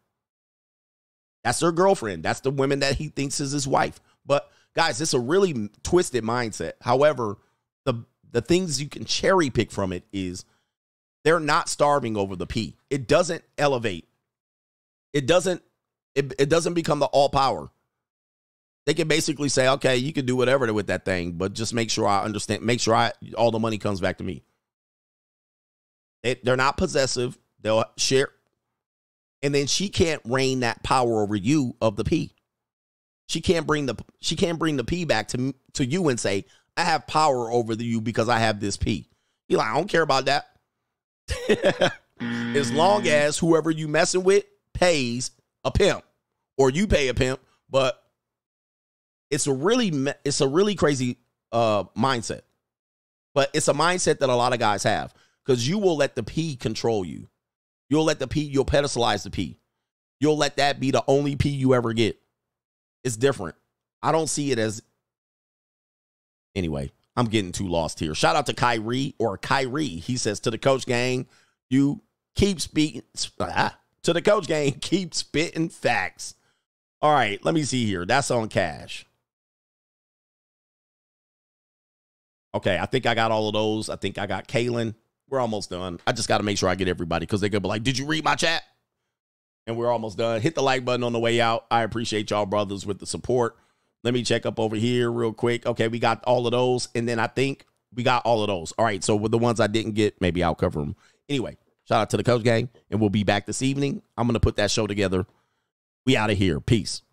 That's their girlfriend. That's the woman that he thinks is his wife. But guys, it's a really twisted mindset. However, the the things you can cherry pick from it is they're not starving over the P. It doesn't elevate. It doesn't it, it doesn't become the all power. They can basically say, okay, you can do whatever with that thing, but just make sure I understand, make sure I all the money comes back to me. It, they're not possessive. They'll share and then she can't reign that power over you of the P. She can't bring the she can't bring the P back to to you and say I have power over you because I have this P. You're like I don't care about that. as long as whoever you messing with pays a pimp or you pay a pimp, but it's a really it's a really crazy uh mindset. But it's a mindset that a lot of guys have because you will let the P control you. You'll let the P, you'll pedestalize the P. You'll let that be the only P you ever get. It's different. I don't see it as. Anyway, I'm getting too lost here. Shout out to Kyrie or Kyrie. He says to the coach gang, you keep speaking. Ah, to the coach gang, keep spitting facts. All right, let me see here. That's on cash. Okay, I think I got all of those. I think I got Kalen. We're almost done. I just got to make sure I get everybody because going to be like, Did you read my chat? And we're almost done. Hit the like button on the way out. I appreciate y'all, brothers, with the support. Let me check up over here real quick. Okay, we got all of those. And then I think we got all of those. All right, so with the ones I didn't get, maybe I'll cover them. Anyway, shout out to the coach gang, and we'll be back this evening. I'm going to put that show together. We out of here. Peace.